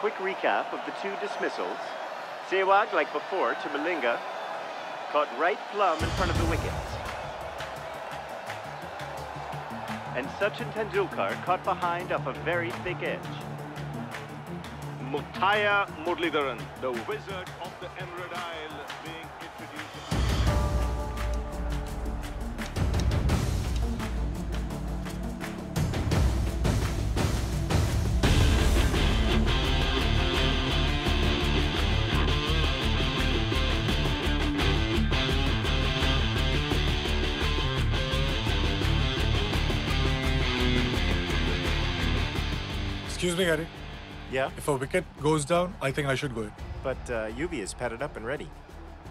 quick recap of the two dismissals. Sehwag, like before, to Malinga, caught right plumb in front of the wickets. And Sachin Tendulkar caught behind off a very thick edge. Muttiah Muralidharan, the wizard Excuse me, Gary. Yeah, If a wicket goes down, I think I should go in. but uh, Yuvi is padded up and ready.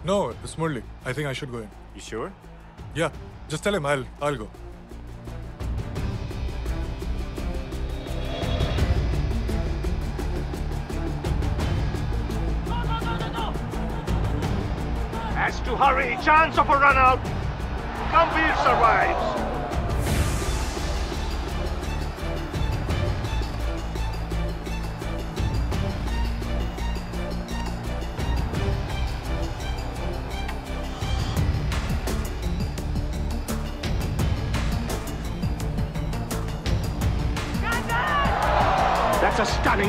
No, it's Murli. I think I should go in. You sure? Yeah, just tell him I'll I'll go. Has to hurry. Chance of a run out. Gambhir survives.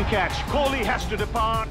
Catch. Kohli has to depart.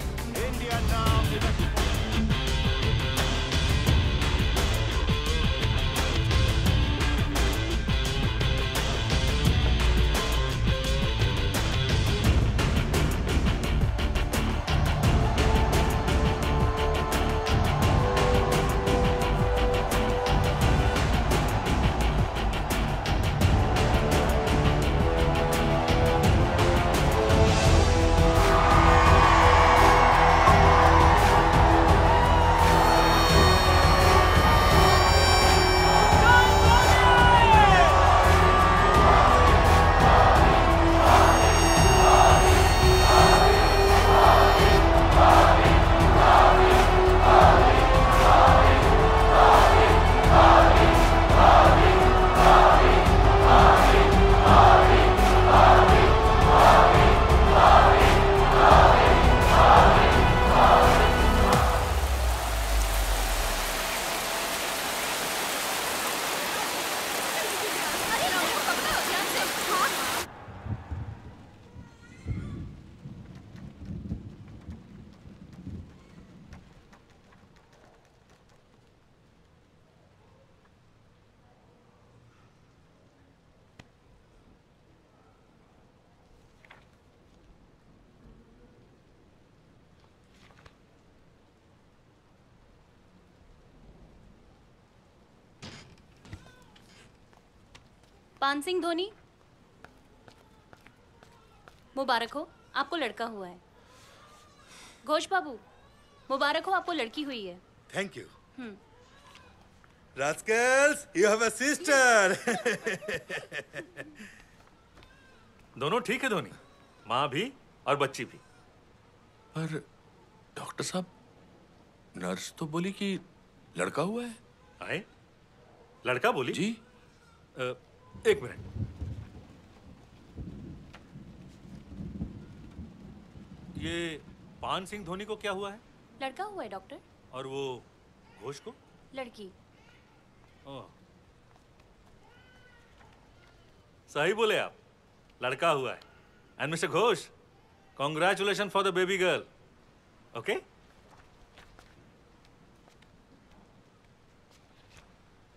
Singh Dhoni. मुबारक हो आपको लड़का हुआ है। घोष बाबू मुबारक हो आपको लड़की हुई है। Thank you. Rascals, you have a sister. दोनों ठीक है धोनी माँ भी और बच्ची भी। पर डॉक्टर साहब नर्स तो बोली कि लड़का हुआ है। आए लड़का बोली? जी। अ, एक मिनट। ये पान सिंह धोनी को क्या हुआ है? लड़का हुआ है डॉक्टर। और वो घोष को? लड़की। ओह। सही बोले आप। लड़का हुआ है। And mister Ghosh congratulation for the baby girl okay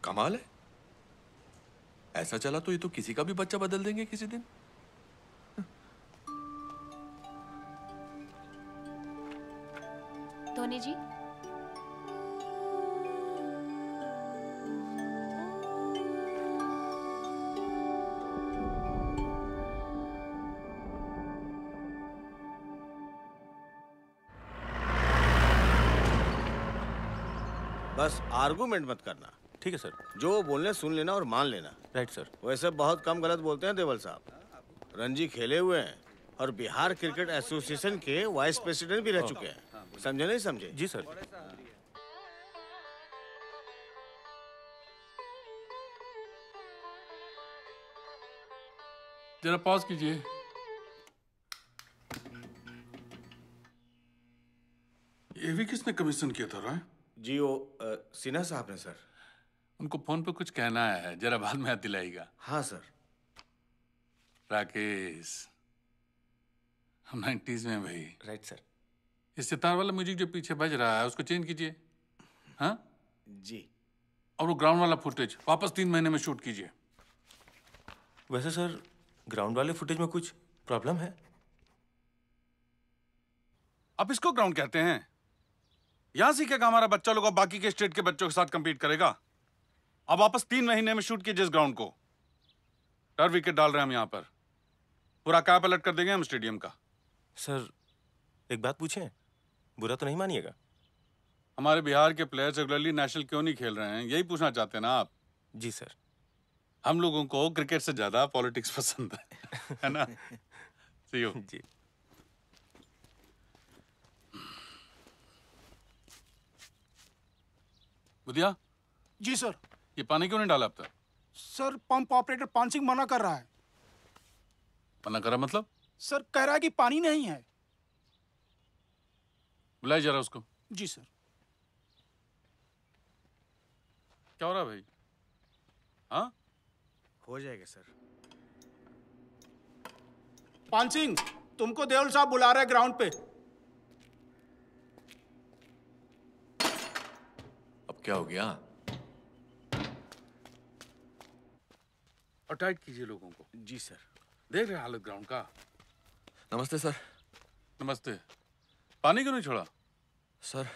कमाल है। ऐसा चला तो ये तो किसी का भी बच्चा बदल देंगे किसी दिन। धोनी जी। बस आर्गुमेंट मत करना। ठीक है सर जो बोलने सुन लेना और मान लेना। राइट सर वैसे बहुत कम गलत बोलते हैं देवल साहब। रणजी खेले हुए हैं और बिहार क्रिकेट एसोसिएशन के वाइस प्रेसिडेंट भी रह चुके हैं। समझे नहीं समझे? जी सर जरा पॉज कीजिए। टीवी किसने कमीशन किया था राय? जी वो सिन्हा साहब ने सर उनको फ़ोन पे कुछ कहना है जरा बाद में याद दिलाएगा हाँ सर। राकेश हम नाइन्टीज में भाई। Right sir. इस सितार वाला म्यूज़िक जो पीछे बज रहा है उसको चेंज कीजिए। हाँ? जी। और वो ग्राउंड वाला फुटेज वापस तीन महीने में शूट कीजिए। वैसे सर ग्राउंड वाले फुटेज में कुछ प्रॉब्लम है? अब इसको ग्राउंड कहते हैं। यहाँ सीखेगा हमारा बच्चा लोग और बाकी के स्टेट के बच्चों के साथ compete करेगा? अब वापस तीन महीने में शूट कीजिए इस ग्राउंड को। डर विकेट डाल रहे हैं हम यहाँ पर। पूरा कैप अलर्ट कर देंगे हम स्टेडियम का। सर एक बात पूछें। बुरा तो नहीं मानिएगा? हमारे बिहार के प्लेयर्स रेगुलरली नेशनल क्यों नहीं खेल रहे हैं? यही पूछना चाहते हैं ना आप। जी सर। हम लोगों को क्रिकेट से ज़्यादा पॉलिटिक्स पसंद है। है ना? सी यू जी। बुधिया? जी सर। ये पानी क्यों नहीं डाला अब तक? सर पंप ऑपरेटर पान सिंह मना कर रहा है। मना कर रहा मतलब? सर कह रहा है कि पानी नहीं है। बुलाए जरा उसको। जी सर। क्या हो रहा भाई? हाँ? हो जाएगा सर। पान सिंह तुमको देवल साहब बुला रहे ग्राउंड पे। अब क्या हो गया? और टाइट कीजिए लोगों को। जी सर। देख रहे हालत ग्राउंड का। नमस्ते सर। नमस्ते। पानी क्यों नहीं छोड़ा? सर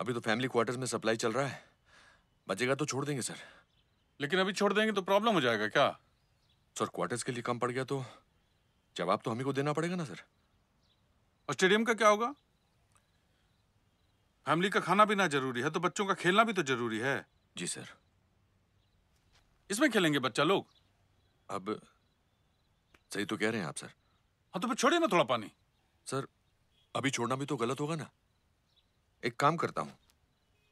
अभी तो फैमिली क्वार्टर्स में सप्लाई चल रहा है। बचेगा तो छोड़ देंगे सर। लेकिन अभी छोड़ देंगे तो प्रॉब्लम हो जाएगा क्या? सर क्वार्टर्स के लिए कम पड़ गया तो जवाब तो हमें को देना पड़ेगा ना सर। और स्टेडियम का क्या होगा? फैमिली का खाना पीना ज़रूरी है तो बच्चों का खेलना भी तो ज़रूरी है। जी सर। इसमें खेलेंगे बच्चा लोग। अब सही तो कह रहे हैं आप सर। हाँ तो फिर छोड़िए ना थोड़ा पानी। सर अभी छोड़ना भी तो गलत होगा ना। एक काम करता हूँ।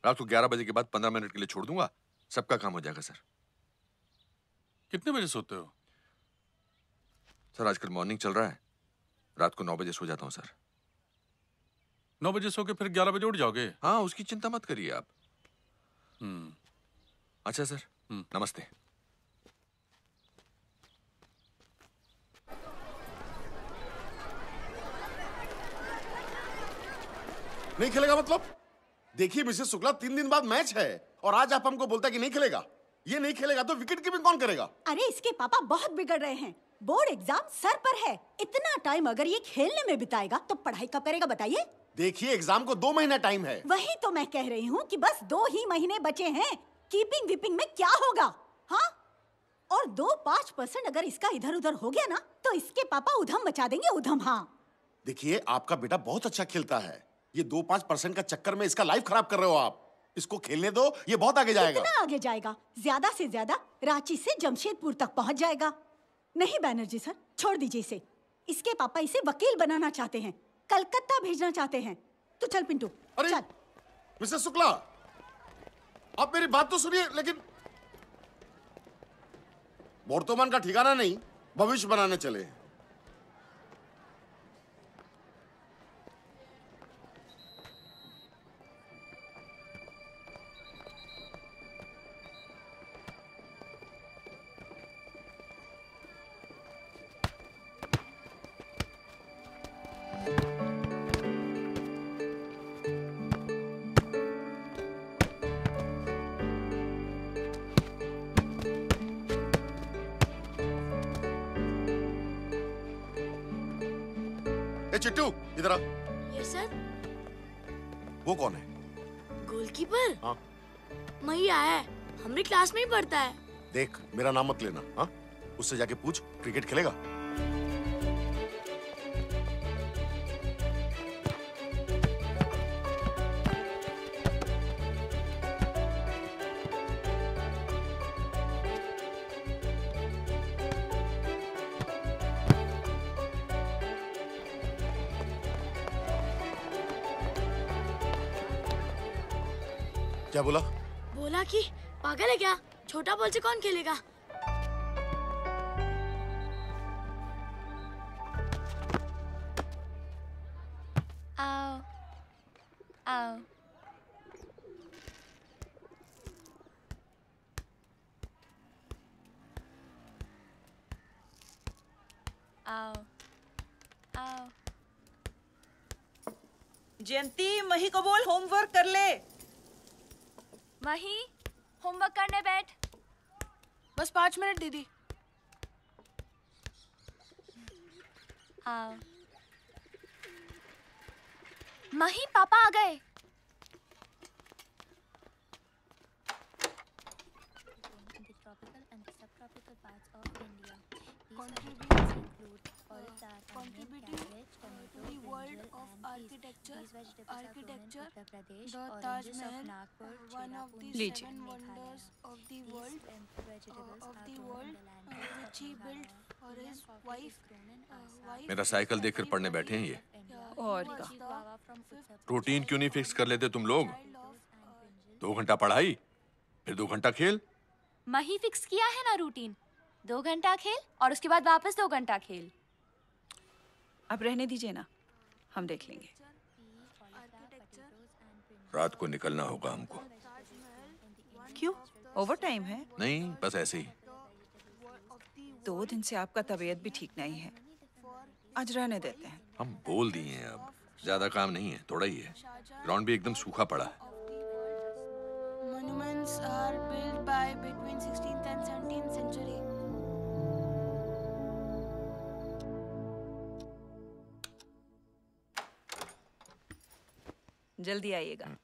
रात को ग्यारह बजे के बाद पंद्रह मिनट के लिए छोड़ दूँगा। सबका काम हो जाएगा सर। कितने बजे सोते हो? सर आजकल मॉर्निंग चल रहा है। रात को नौ बजे सो जाता हूँ सर। नौ बजे सो के फिर ग्यारह बजे उठ जाओगे? हाँ उसकी चिंता मत करिए आप। हम्म। अच्छा सर। नमस्ते। नहीं खेलेगा मतलब? देखिए मिसेस शुक्ला तीन दिन बाद मैच है और आज आप हमको बोलता है कि नहीं खेलेगा। ये नहीं खेलेगा तो विकेट कीपिंग कौन करेगा? अरे इसके पापा बहुत बिगड़ रहे हैं। बोर्ड एग्ज़ाम सर पर है। इतना टाइम अगर ये खेलने में बिताएगा तो पढ़ाई कब करेगा बताइए? देखिए एग्ज़ाम को दो महीना टाइम है। वही तो मैं कह रही हूँ कि बस दो ही महीने बचे हैं। कीपिंग विपिंग में क्या होगा? हाँ? और दो पाँच परसेंट अगर इसका इधर उधर हो गया ना तो इसके पापा उधम मचा देंगे उधम हाँ। देखिए आपका बेटा बहुत अच्छा खेलता है। ये दो पाँच परसेंट का चक्कर में इसका लाइफ खराब कर रहे हो आप। इसको खेलने दो ये बहुत आगे जाएगा। कितना आगे जाएगा ज़्यादा से ज़्यादा रांची से जमशेदपुर तक पहुँच जाएगा। नहीं बैनर्जी सर छोड़ दीजिए इसे। इसके पापा इसे वकील बनाना चाहते हैं कलकत्ता भेजना चाहते हैं। तो चल पिंटू अरे चल। मिसेस शुक्ला आप मेरी बात तो सुनिए लेकिन वर्तमान का ठिकाना नहीं भविष्य बनाने चले हैं। क्लास में ही पढ़ता है देख, मेरा नाम मत लेना, हा? उससे जाके पूछ, क्रिकेट खेलेगा छोटा बॉल से कौन खेलेगा? आओ आओ। आओ आओ। जयंती मही को बोल होमवर्क कर ले। मही होमवर्क करने बैठ। बस पाँच मिनट दीदी। आओ मही पापा आ गए। Contributing world of architecture architecture मेरा साइकिल देखकर पढ़ने बैठे हैं ये। और रूटीन क्यों नहीं फिक्स कर लेते तुम लोग? दो घंटा पढ़ाई फिर दो घंटा खेल। मही फिक्स किया है ना रूटीन दो घंटा खेल और उसके बाद वापस दो घंटा खेल। अब रहने दीजिए ना। हम देख लेंगे। रात को निकलना होगा हमको। क्यों? ओवर टाइम है। नहीं बस ऐसे ही। दो दिन से आपका तबीयत भी ठीक नहीं है। आज रहने देते हैं। हम बोल दिए हैं अब। ज़्यादा काम नहीं है थोड़ा ही है। ग्राउंड भी एकदम सूखा पड़ा है। Monuments are built by between 16th and 17th century. जल्दी आइएगा।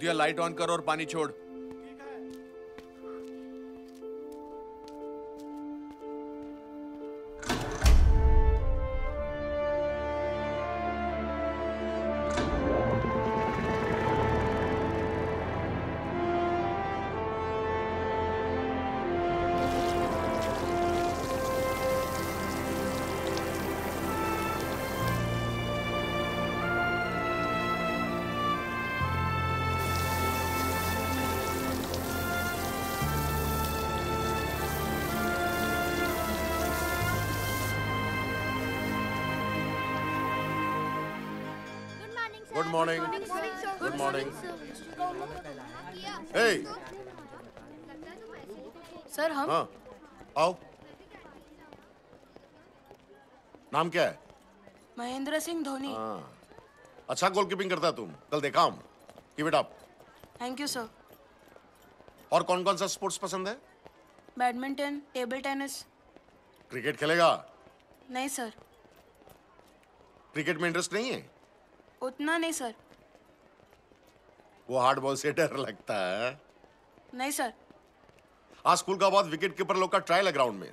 बुधिया लाइट ऑन करो और पानी छोड़। Good morning good morning hey sir हम हाँ. आओ. नाम क्या है? महेंद्र सिंह धोनी। हाँ. अच्छा गोलकीपिंग करता है तुम। कल देखा हम। Keep it up thank you sir और कौन कौन सा स्पोर्ट्स पसंद है? बैडमिंटन टेबल टेनिस क्रिकेट खेलेगा? नहीं सर क्रिकेट में इंटरेस्ट नहीं है? उतना नहीं सर। वो हार्ड बॉल से डर लगता है। नहीं सर। आज स्कूल का बाद विकेट कीपर लोग का ट्रायल है ग्राउंड में।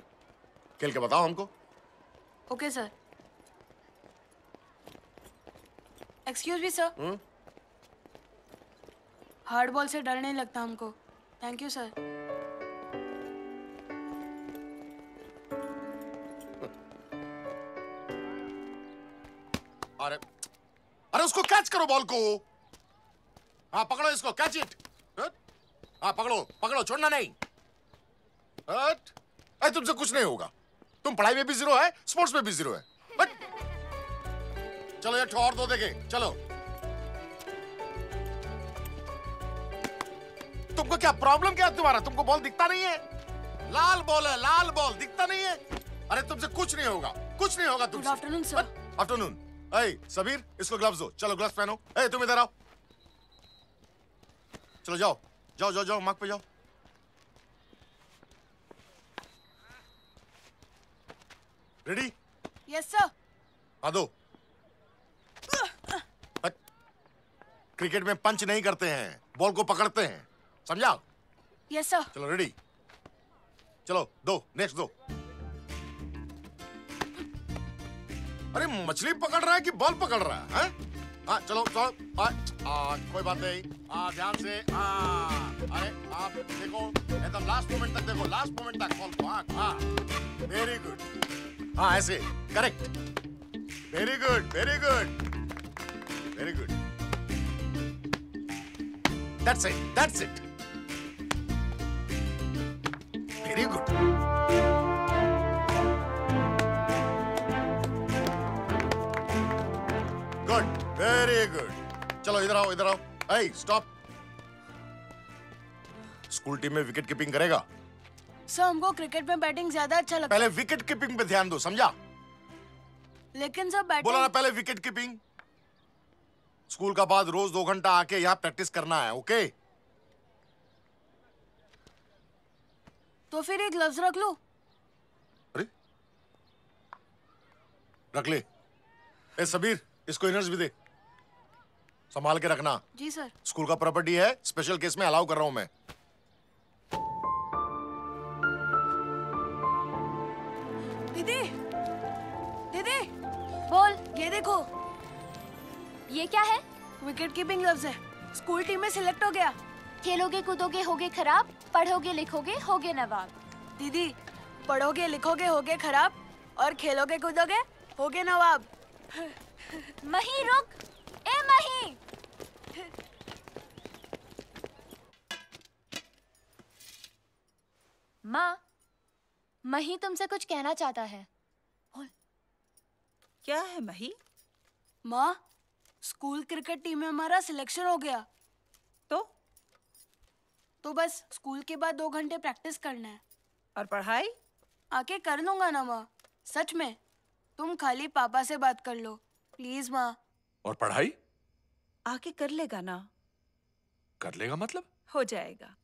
खेल के बताओ हमको। Okay sir. Excuse me sir? Hard ball से डर नहीं लगता हमको। थैंक यू सर अरे अरे उसको कैच करो बॉल को। हाँ पकड़ो इसको कैच इट हाँ पकड़ो पकड़ो छोड़ना नहीं। अरे तुमसे कुछ नहीं होगा। तुम पढ़ाई में भी ज़ीरो है? स्पोर्ट्स में भी ज़ीरो है? हट। चलो ये और दो देखे। चलो। तुमको क्या प्रॉब्लम क्या है तुम्हारा? तुमको बॉल दिखता नहीं है? लाल बॉल है लाल बॉल दिखता नहीं है। अरे तुमसे कुछ नहीं होगा। कुछ नहीं होगा तुमसे। आफ्टरनून सर आफ्टरनून ए सबीर इसको ग्लव्स दो। चलो ग्लव्स पहनो। ए तुम इधर आओ। चलो जाओ। जाओ जाओ जाओ मार्क पे जाओ। रेडी यस सर आ दो। क्रिकेट में पंच नहीं करते हैं। बॉल को पकड़ते हैं। समझा? यस सर चलो रेडी चलो दो नेक्स्ट दो। अरे मछली पकड़ रहा है कि बॉल पकड़ रहा है हैं? हाँ चलो चलो आ, आ, कोई बात नहीं। आ, ध्यान से आ, अरे आप देखो एकदम लास्ट मोमेंट तक देखो लास्ट मोमेंट तक बॉल को हाँ वेरी गुड हाँ ऐसे correct very good very good very good that's it that's it very good good very good चलो इधर आओ इधर आओ। Hey स्टॉप स्कूल टीम में विकेट कीपिंग करेगा? सर हमको क्रिकेट में बैटिंग ज़्यादा अच्छा लगता पहले विकेट कीपिंग पे ध्यान दो समझा? लेकिन सर बैटिंग बोला ना पहले विकेट कीपिंग स्कूल का बाद रोज दो घंटा आके यहाँ प्रैक्टिस करना है ओके तो फिर एक ग्लव्स रख लो। अरे रख ले। ए सबीर इसको इनर्स भी दे। संभाल के रखना। जी सर। स्कूल का प्रॉपर्टी है स्पेशल केस में अलाउ कर रहा हूँ मैं। दीदी दीदी बोल ये देखो। ये क्या है? विकेट कीपिंग ग्लव्स है। स्कूल टीम में सिलेक्ट हो गया। खेलोगे कूदोगे होगे खराब पढ़ोगे लिखोगे होगे नवाब। दीदी पढ़ोगे लिखोगे होगे खराब और खेलोगे कूदोगे होगे नवाब। मही रुक। ए मही। माँ मही तुमसे कुछ कहना चाहता है। क्या है मही? माँ स्कूल क्रिकेट टीम में हमारा सिलेक्शन हो गया। तो? तो बस स्कूल के बाद दो घंटे प्रैक्टिस करना है। और पढ़ाई? आके कर लूँगा ना माँ सच में। तुम खाली पापा से बात कर लो। प्लीज़ माँ। और पढ़ाई? आके कर लेगा ना। कर लेगा मतलब? हो जाएगा।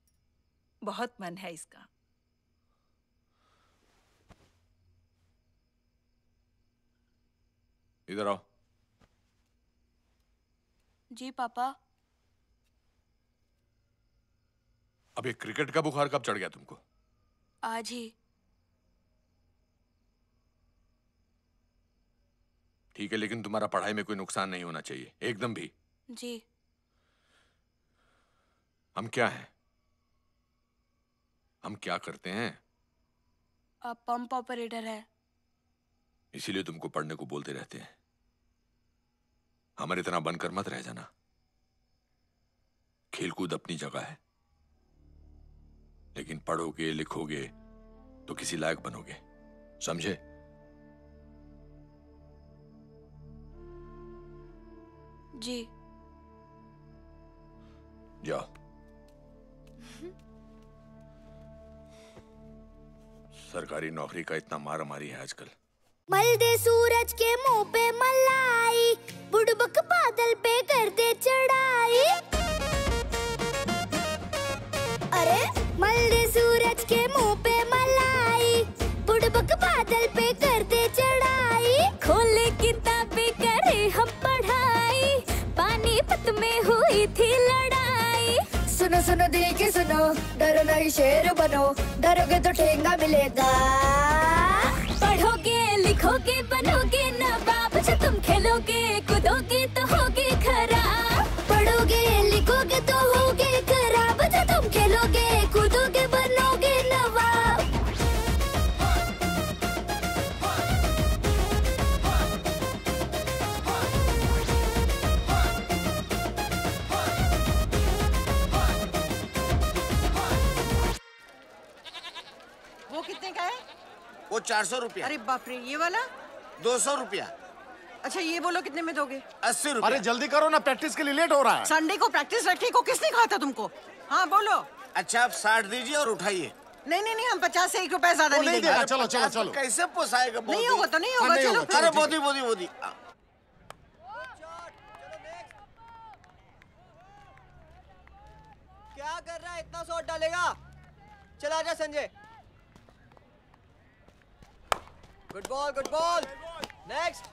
बहुत मन है इसका। इधर आओ। जी पापा। अब ये क्रिकेट का बुखार कब चढ़ गया तुमको? आज ही। ठीक है लेकिन तुम्हारा पढ़ाई में कोई नुकसान नहीं होना चाहिए। एकदम भी। जी। हम क्या हैं? हम क्या करते हैं? आप पंप ऑपरेटर है। इसीलिए तुमको पढ़ने को बोलते रहते हैं। हमारे इतना बनकर मत रह जाना। खेलकूद अपनी जगह है। लेकिन पढ़ोगे लिखोगे तो किसी लायक बनोगे। समझे? जी। जा सरकारी नौकरी का इतना मार मारी है आजकल। मल दे सूरज के मुँह पे मलाई बुड़बक बादल पे कर दे चढ़ाई। हुई थी लड़ाई। सुनो सुनो दिल की सुनो डरो नहीं शेर बनो डरोगे तो ठेंगा मिलेगा। पढ़ोगे लिखोगे बनोगे ना बाप जो तुम खेलोगे कूदोगे तो होगे खराब। पढ़ोगे लिखोगे तो होगे खराब जो तुम खेलोगे चार सौ रुपया। अरे बाप रे ये वाला? दो सौ रुपया। अच्छा ये बोलो कितने में दोगे? अस्सी रुपया। अरे जल्दी करो ना प्रैक्टिस के लिए लेट हो रहा है। संडे को प्रैक्टिस रखने को किसने कहा था तुमको? हाँ बोलो। अच्छा आप साठ दीजिए और उठाइए। नहीं नहीं नहीं हम पचास से एक रुपया ज़्यादा नहीं नहीं देंगे। चलो, चलो, चलो। कैसे पोसाएगा नहीं होगा तो नहीं हाँ, होगा चलो अरे बोधी बोधी बोधी क्या कर रहा है? इतना शॉट डालेगा चला जा Sanjay. Good ball good ball next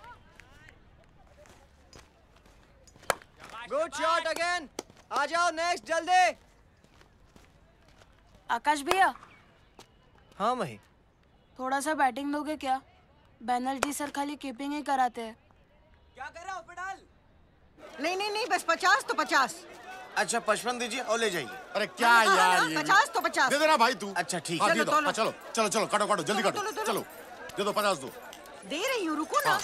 good shot again आ जाओ नेक्स्ट जल्दी. आकाश भैया। हाँ मही थोड़ा सा बैटिंग दोगे क्या? बैनर्जी सर खाली कीपिंग ही कराते हैं। क्या कर रहा हूँ नहीं नहीं नहीं बस पचास तो पचास। अच्छा पचपन दीजिए और ले जाइए। अरे क्या हाँ, हाँ, यार हाँ, ये। पचास तो पचास। दे देना भाई तू। अच्छा ठीक हाँ, चलो, दो तोलो। हाँ, चलो चलो चलो काटो काटो जल्दी काटो। चलो। दे दो पचास दो। दे रही हूँ रुको ना।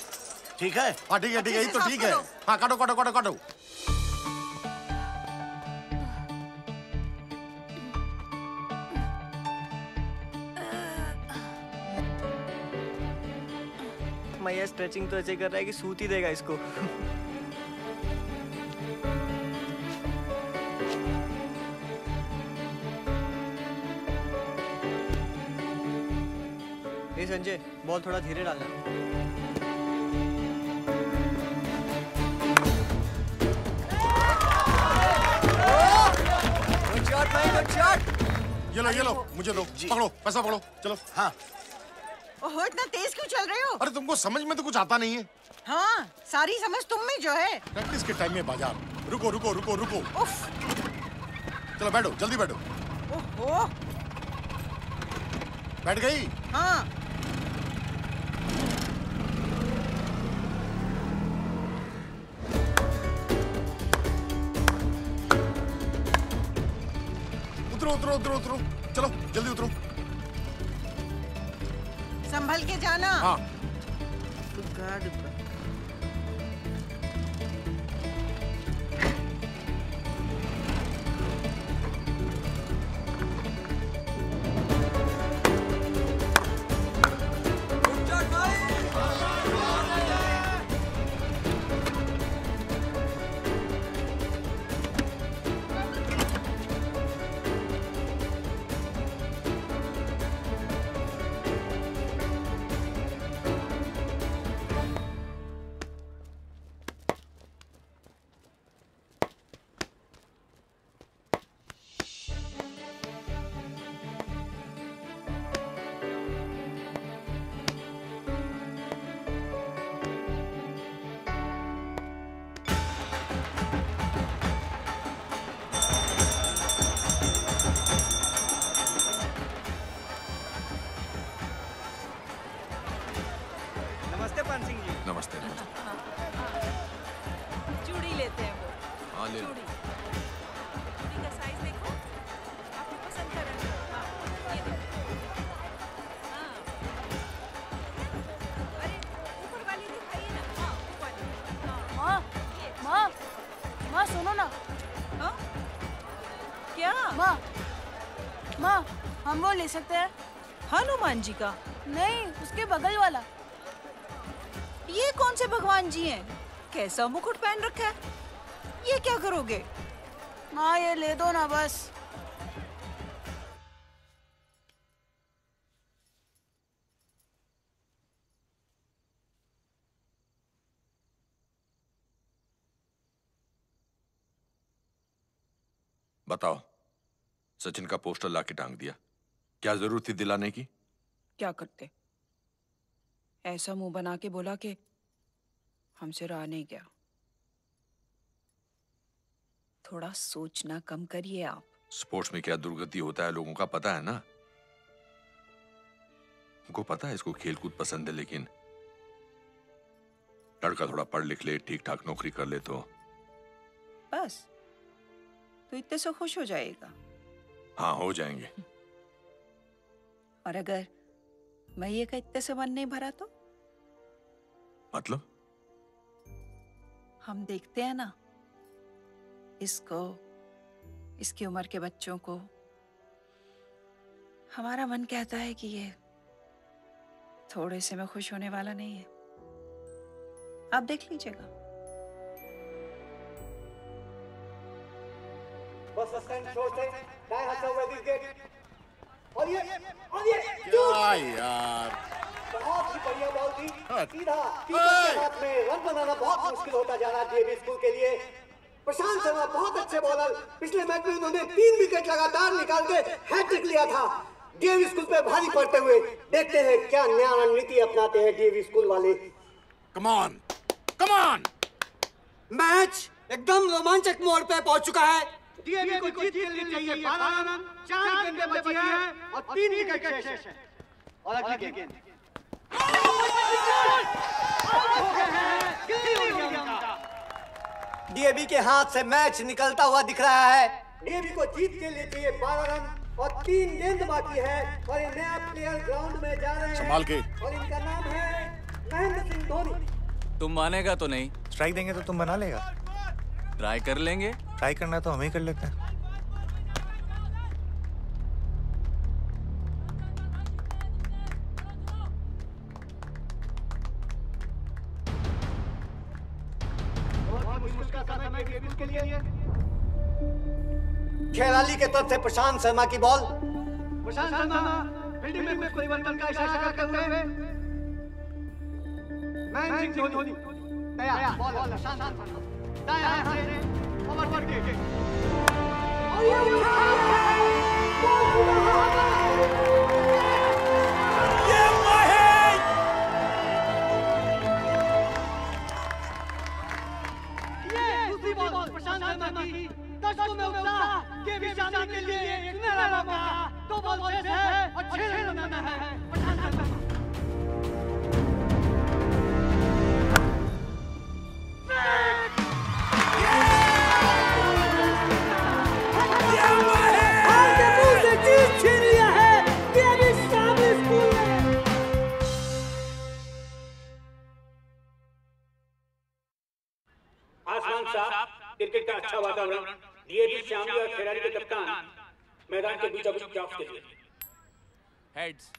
ठीक है? हाँ ठीक है ठीक है ये तो ठीक है। हाँ काटो काटो काटो काटो। मैया स्ट्रेचिंग तो ऐसे कर रहा है कि सूत ही देगा इसको। ए संजय बॉल थोड़ा धीरे डालना। ये लो ये लो मुझे दो पकड़ो पैसा पकड़ो चलो। हाँ। ओहो इतना तेज क्यों चल रहे हो? अरे तुमको समझ में तो कुछ आता नहीं है। हाँ सारी समझ तुम में जो है। प्रैक्टिस के टाइम में बाज़ार। रुको रुको रुको रुको। चलो बैठो जल्दी बैठो। ओहो। बैठ गई? हाँ। उतरो उतरो उतरो उतरो। चलो जल्दी उतरो। संभल के जाना। हाँ। नमस्ते हनुमान जी का। नहीं, उसके बगल वाला। ये कौन से भगवान जी हैं? कैसा मुकुट पहन रखा है? ये क्या करोगे? हाँ ये ले दो ना बस। बताओ, सचिन का पोस्टर लाके टांग दिया। क्या ज़रूरत थी दिलाने की? क्या करते? ऐसा मुँह बना के बोला कि हमसे रहा नहीं गया। थोड़ा सोचना कम करिए आप। स्पोर्ट्स में क्या दुर्गति होता है लोगों का पता है ना? उनको पता है इसको खेलकूद पसंद है लेकिन लड़का थोड़ा पढ़ लिख ले ठीक ठाक नौकरी कर ले तो। बस तो इतने से खुश हो जाएगा। हाँ हो जाएँगे। और अगर मैं ये का इतने से मन नहीं भरा तो? मतलब? हम देखते हैं ना इसको इसकी उम्र के बच्चों को। हमारा मन कहता है कि ये थोड़े से में खुश होने वाला नहीं है। आप देख लीजिएगा। बस स्टैंड छोड़ दे दाएँ हाथ से दिस गेट और ये और ये क्या यार। बहुत ही बढ़िया बॉल थी सीधा हाथ में रन बनाना बहुत मुश्किल होता जा रहा है डीएवी स्कूल के लिए। प्रशांत शर्मा बहुत अच्छे बॉलर। पिछले मैच में उन्होंने तीन विकेट लगातार निकाल के हैट्रिक लिया था। डीएवी स्कूल पे भारी पड़ते हुए देखते हैं क्या नया रणनीति अपनाते हैं डीएवी स्कूल वाले। Come on come on match एकदम रोमांचक मोड़ पे पहुँच चुका है। डीएवी को जीत के लिए चाहिए बारह रन चार गेंदें बची हैं और तीन विकेट शेष है। और अगली गेंद। डीएबी के हाथ से मैच निकलता हुआ दिख रहा है। डीएबी को जीत के लिए चाहिए बारह रन और तीन गेंद बाकी है और ये नया प्लेयर ग्राउंड में जा रहे हैं। संभाल के। और इनका नाम है महेंद्र सिंह धोनी। तुम मानेगा तो नहीं। स्ट्राइक देंगे तो तुम बना लेगा। ट्राई कर लेंगे। ट्राई करना तो हम ही कर लेते हैं। खेलाली के तरफ़ से प्रशांत शर्मा की बॉल। प्रशांत शर्मा फील्डिंग में कुछ परिवर्तन का इशारा करते हुए। सिंह धोनी तैयार बॉल प्रशांत शर्मा। दायां हाथ से ओवर पर और ये उठा प्रशांत शर्मा की दर्शकों में उत्साह के भी के लिए एक सुनहरा मौका दो बॉल शेष है और छह रन बनाना है प्रशांत शर्मा छीन का अच्छा वातावरण डीएबी श्यामली और खिलाड़ी के कप्तान मैदान के बीचों बीच टॉस के लिए। हेड्स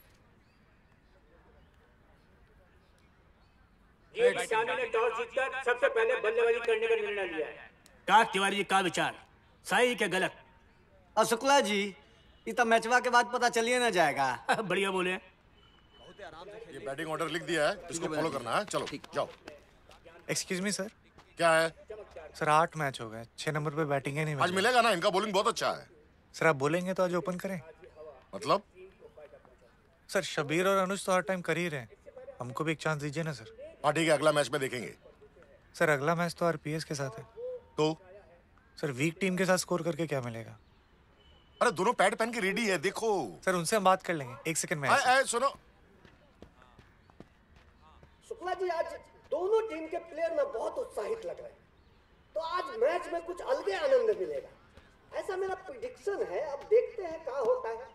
डीएबी श्यामली ने टॉस जीतकर सबसे पहले बल्लेबाजी करने का निर्णय लिया है। काश तिवारी जी का विचार सही के गलत। और शुक्ला जी ये तो मैचवा के बाद पता चलिए ना जाएगा। बढ़िया बोले। ये बैटिंग ऑर्डर लिख दिया है इसको फॉलो करना है। चलो जाओ। एक्सक्यूज मी सर क्या है? सर आठ मैच हो गए। छह नंबर पे बैटिंग ही नहीं आज मिलेगा ना इनका बॉलिंग बहुत अच्छा है। सर आप बोलेंगे तो आज ओपन करें। मतलब? सर शबीर और अनुज तो हर टाइम कर ही रहे हैं। हमको भी एक चांस दीजिए ना सर। हाँ ठीक है अगला मैच में देखेंगे। सर अगला मैच तो आरपीएस के साथ है। तो? सर वीक टीम के साथ स्कोर करके क्या मिलेगा? अरे दोनों पैड पहन के रेडी है देखो। सर उनसे हम बात कर लेंगे। एक सेकंड में आए, आए, सुनो। शुक्ला जी आज दोनों टीम के प्लेयर ना बहुत उत्साहित लग रहे हैं। तो आज मैच में कुछ अलग आनंद मिलेगा। ऐसा मेरा प्रिडिक्शन है अब देखते हैं क्या होता है।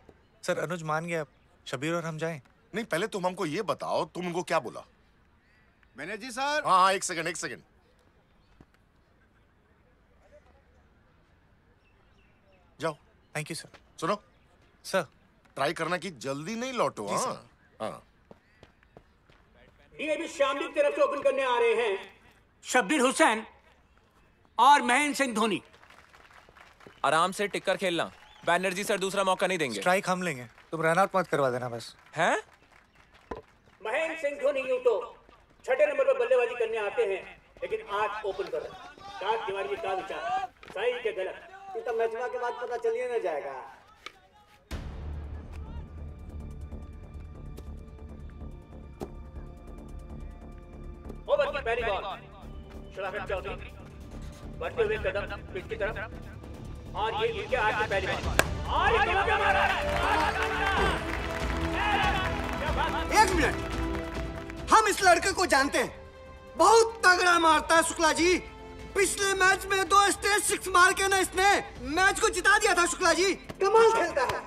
सर अनुज मान गया शबीर और हम जाएँ। नहीं पहले तुम हमको ये बताओ तुम उनको क्या बोला? मैंने जी सर। हाँ हाँ एक सेकंड एक सेकंड जाओ। थैंक यू सर सुनो। सर ट्राई करना कि जल्दी नहीं लौटो हाँ। हाँ। डीएबी श्यामली की तरफ़ से ओपन करने आ रहे हैं। शब्बीर हुसैन और महेंद्र सिंह धोनी। आराम से टिक्कर खेलना। बैनर्जी सर दूसरा मौका नहीं देंगे। स्ट्राइक हम लेंगे। तुम रन आउट मत करवा देना बस। हैं? महेंद्र सिंह धोनी यूँ तो छठे नंबर पर बल्लेबाजी करने आते हैं लेकिन आज ओपन कर रहे हैं। काश तिवारी जी का विचार। सही के गलत। ये तो मैचवा के बाद पता चलिए ना जाएगा। ओवर की पहली बॉल शराफत चौधरी। बढ़ते हुए कदम पिच की तरफ़। और ये इनके आज की पहली बॉल और ये कदम मारा? एक मिनट। हम इस लड़के को जानते हैं। बहुत तगड़ा मारता है शुक्ला जी। पिछले मैच में दो स्टेज सिक्स मार के ना इसने मैच को जिता दिया था शुक्ला जी। कमाल खेलता है।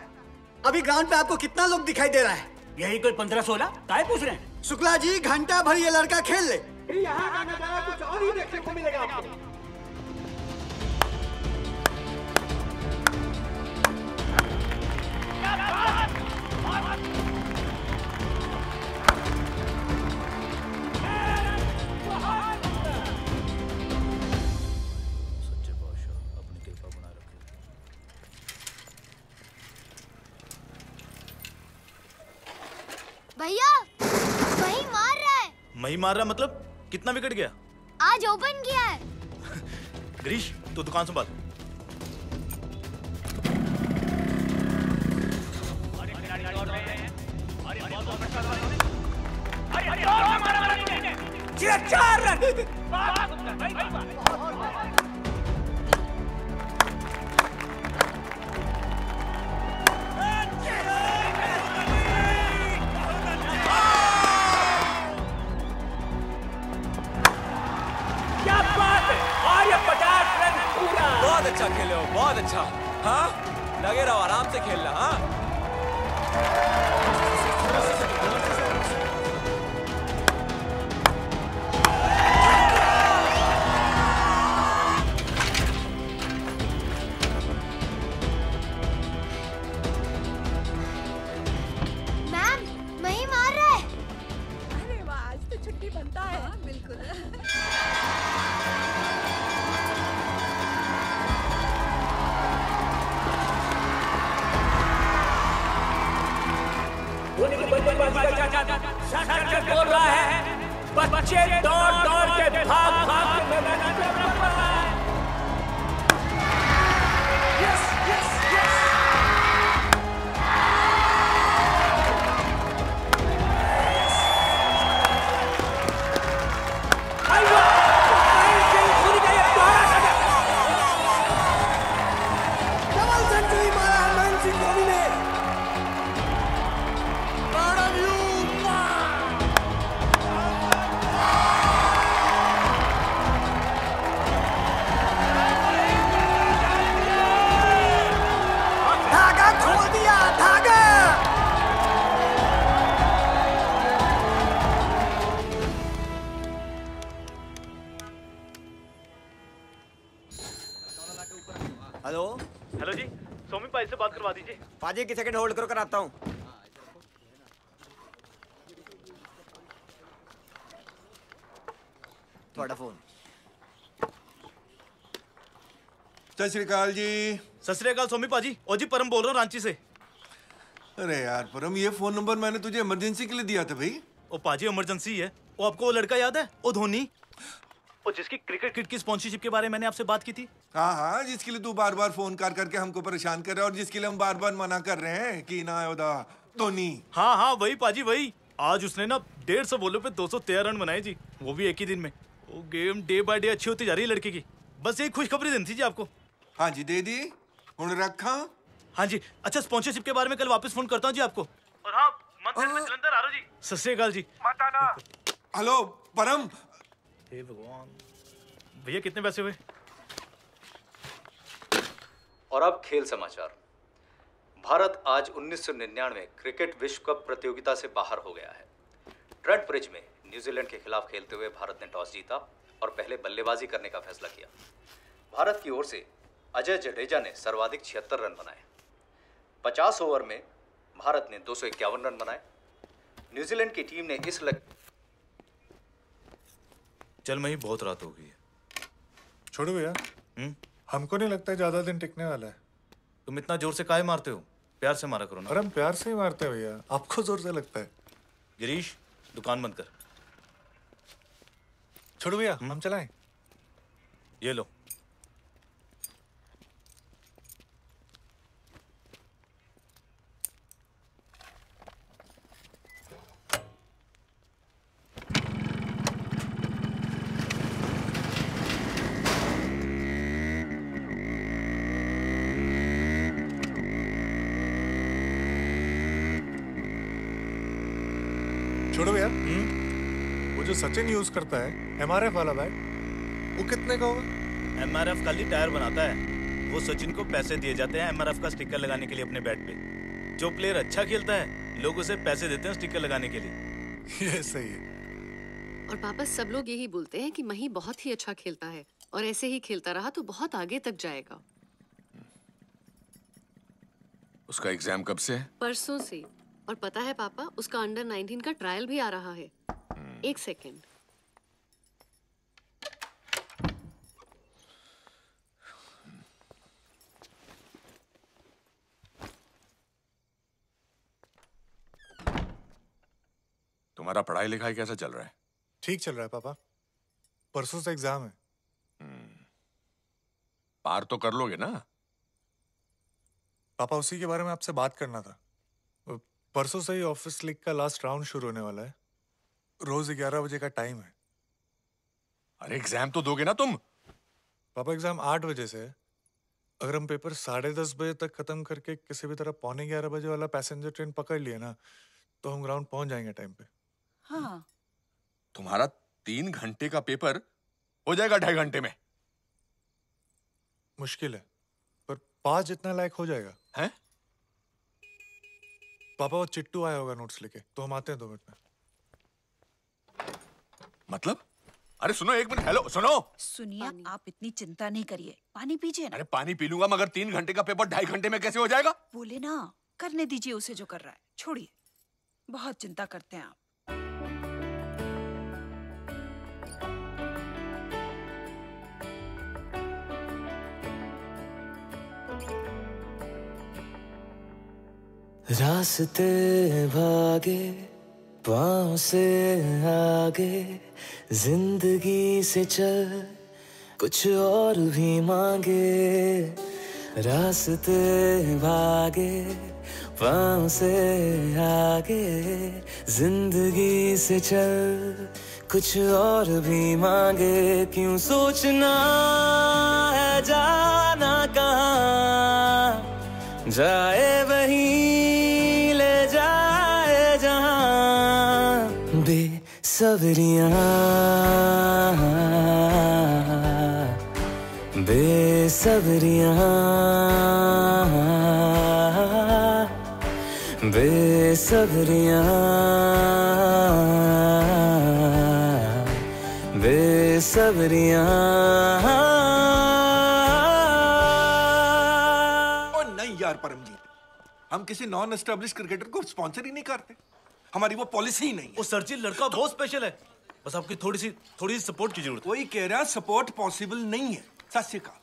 अभी ग्राउंड पे आपको कितना लोग दिखाई दे रहा है? यही कोई पंद्रह सोलह? काय पूछ रहे हैं? शुक्ला जी घंटा भर ये लड़का खेल ले। यहाँ का नज़ारा कुछ और ही देखने को मिलेगा आपको। भैया वही मार रहा है। मही मार रहा मतलब कितना विकेट गया? आज ओपन किया है। गिरीश तू दुकान संभाल। चार रन क्या बात और ये पचास रन पूरा। बहुत अच्छा खेले हो, बहुत अच्छा। हाँ? लगे रहो, आराम से खेलना हाँ? आज एक सेकंड होल्ड करो कराता हूँ। फ़ोन जी। पाजी। ओ जी परम बोल रहा हूँ रांची से। अरे यार परम ये फ़ोन नंबर मैंने तुझे इमरजेंसी के लिए दिया था भाई। ओ पाजी इमरजेंसी है वो आपको वो लड़का याद है? ओ धोनी। ओ जिसकी क्रिकेट किट की स्पॉन्सरशिप के बारे में मैंने आपसे बात की थी। हाँ हाँ जिसके लिए तू बार बार फ़ोन कर करके हमको परेशान कर रहा है और जिसके लिए हम बार बार मना कर रहे हैं कि ना योदा धोनी हाँ हाँ वही पाजी वही। आज उसने ना डेढ़ सौ बोलों पे दो सौ तेरह रन बनाए जी वो भी एक ही दिन में। वो गेम डे बाय डे अच्छी होती जा रही है लड़के की। बस एक खुशखबरी देनी थी जी आपको। हाँ जी दे दी। हूँ रखा। हाँ जी अच्छा स्पॉन्सरशिप के बारे में कल वापस फ़ोन करता हूँ जी आपको। और हाँ मंदिर में जलंधर आ रहा जी। सत श्री अकाल जी। हेलो परम हे भगवान। भैया, कितने पैसे हुए? और अब खेल समाचार। भारत आज 1999 क्रिकेट विश्व कप प्रतियोगिता से बाहर हो गया है। ट्रेंट ब्रिज में न्यूजीलैंड के खिलाफ खेलते हुए भारत ने टॉस जीता और पहले बल्लेबाजी करने का फैसला किया। भारत की ओर से अजय जडेजा ने सर्वाधिक छिहत्तर रन बनाए। 50 ओवर में भारत ने दो सौ इक्यावन रन बनाए। न्यूजीलैंड की टीम ने इस लग... चल ही बहुत रात हो गई है। छोड़ो भैया। हमको नहीं लगता ज़्यादा दिन टिकने वाला है। तुम इतना ज़ोर से काहे मारते हो? प्यार से मारा करो ना। अरे हम प्यार से ही मारते हैं भैया। आपको ज़ोर से लगता है। गिरीश दुकान बंद कर। छोड़ो भैया हम चलाएँ। ये लो। सचिन यूज़ करता है एमआरएफ वाला बैग वो कितने का होगा? एमआरएफ खाली टायर बनाता है। वो सचिन को पैसे दिए जाते हैं एमआरएफ का स्टिकर लगाने के लिए अपने बैट पे। जो प्लेयर अच्छा खेलता है लोग उसे पैसे देते हैं स्टिकर लगाने के लिए। ये सही है। और पापा सब लोग यही बोलते हैं कि मही बहुत ही अच्छा खेलता है और ऐसे ही खेलता रहा तो बहुत आगे तक जाएगा। उसका एग्ज़ाम कब से है? परसों से। और पता है पापा उसका अंडर 19 का ट्रायल भी आ रहा है। एक सेकेंड। तुम्हारा पढ़ाई लिखाई कैसा चल रहा है? ठीक चल रहा है पापा। परसों से एग्ज़ाम है। पार तो कर लोगे ना? पापा उसी के बारे में आपसे बात करना था। परसों से ही ऑफ़िस लीग का लास्ट राउंड शुरू होने वाला है। रोज ग्यारह बजे का टाइम है। अरे एग्ज़ाम तो दोगे ना तुम। पापा एग्ज़ाम आठ बजे से है। अगर हम पेपर साढ़े दस बजे तक खत्म करके किसी भी तरह पौने ग्यारह बजे वाला पैसेंजर ट्रेन पकड़ लिए ना तो हम ग्राउंड पहुँच जाएँगे टाइम पे। हाँ। तुम्हारा तीन घंटे का पेपर हो जाएगा ढाई घंटे में। मुश्किल है पर पाँच जितना लायक हो जाएगा। हैं? पापा वो चिट्टू आया होगा नोट्स लेके तो हम आते हैं दो मिनट में। मतलब? अरे सुनो एक मिनट हेलो सुनो। सुनिए आप इतनी चिंता नहीं करिए। पानी पीजिए ना। अरे पानी पी लूँगा मगर तीन घंटे का पेपर ढाई घंटे में कैसे हो जाएगा? बोले ना करने दीजिए उसे जो कर रहा है। छोड़िए बहुत चिंता करते हैं आप। रास्ते भागे पाँव से आगे, ज़िंदगी से चल, कुछ और भी मांगे। रास्ते भागे पाँव से आगे, ज़िंदगी से चल, कुछ और भी मांगे। क्यों सोचना है, जाना कहाँ? जाए वही बेसबरियाँ बेसबरियाँ बेसबरियाँ बेसबरियाँ नहीं यार परमजीत, हम किसी नॉन एस्टेब्लिश क्रिकेटर को स्पॉन्सर ही नहीं करते। हमारी वो पॉलिसी ही नहीं है। वो सर जी लड़का बहुत स्पेशल है। बस आपकी थोड़ी सी थोड़ी सी सपोर्ट की ज़रूरत है। वही कह रहा सपोर्ट पॉसिबल नहीं है। सत कहा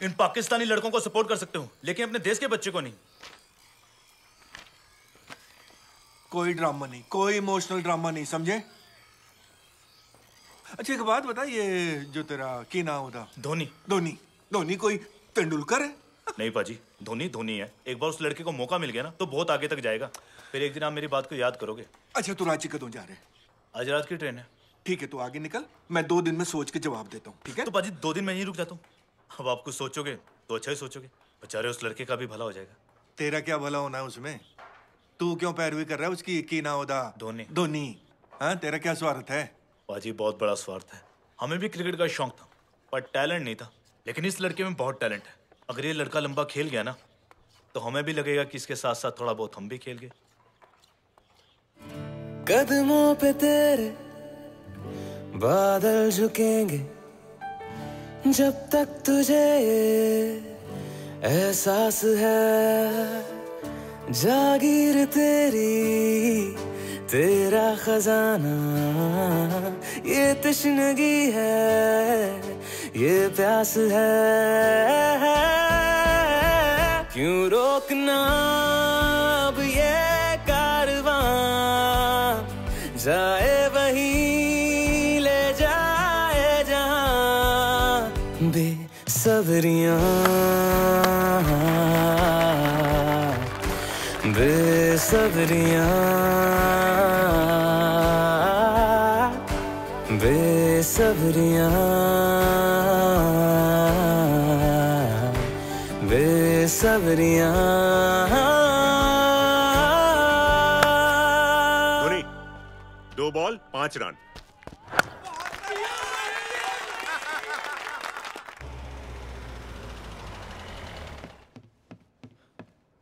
इन पाकिस्तानी लड़कों को सपोर्ट कर सकते हो लेकिन अपने देश के बच्चे को नहीं। कोई ड्रामा नहीं कोई इमोशनल ड्रामा नहीं समझे? अच्छा एक बात बता ये जो तेरा की नाम होता। धोनी। धोनी धोनी कोई तेंदुलकर है? नहीं पाजी। धोनी धोनी है। एक बार उस लड़के को मौका मिल गया ना तो बहुत आगे तक जाएगा। फिर एक दिन आप मेरी बात को याद करोगे। अच्छा तू रांची कदों जा रहे आज रात की ट्रेन है। ठीक है तू आगे निकल। मैं दो दिन में सोच के जवाब देता हूँ ठीक है? तो पाजी दो दिन में यहीं रुक जाता हूँ। अब आप कुछ सोचोगे तो अच्छा ही सोचोगे। बेचारे उस लड़के का भी भला हो जाएगा। तेरा क्या भला होना है उसमें? तू क्यों पैरवी कर रहा है उसकी की ना होदा धोनी। धोनी। हाँ तेरा क्या स्वार्थ है? पाजी बहुत बड़ा स्वार्थ है। हमें भी क्रिकेट का शौक था पर टैलेंट नहीं था। लेकिन इस लड़के में बहुत टैलेंट है। अगर ये लड़का लंबा खेल गया ना तो हमें भी लगेगा कि इसके साथ साथ थोड़ा बहुत हम भी खेल गए। कदमों पे तेरे बादल झुकेंगे, जब तक तुझे एहसास है। जागीर तेरी, तेरा खजाना, ये तश्नगी है। ये प्यास है। क्यों रोकना अब ये कारवां? जाए वही, ले जाए बेसबरिया। बेसबरिया। बेसबरियाँ। बेसबरियाँ दो बॉल पाँच रन।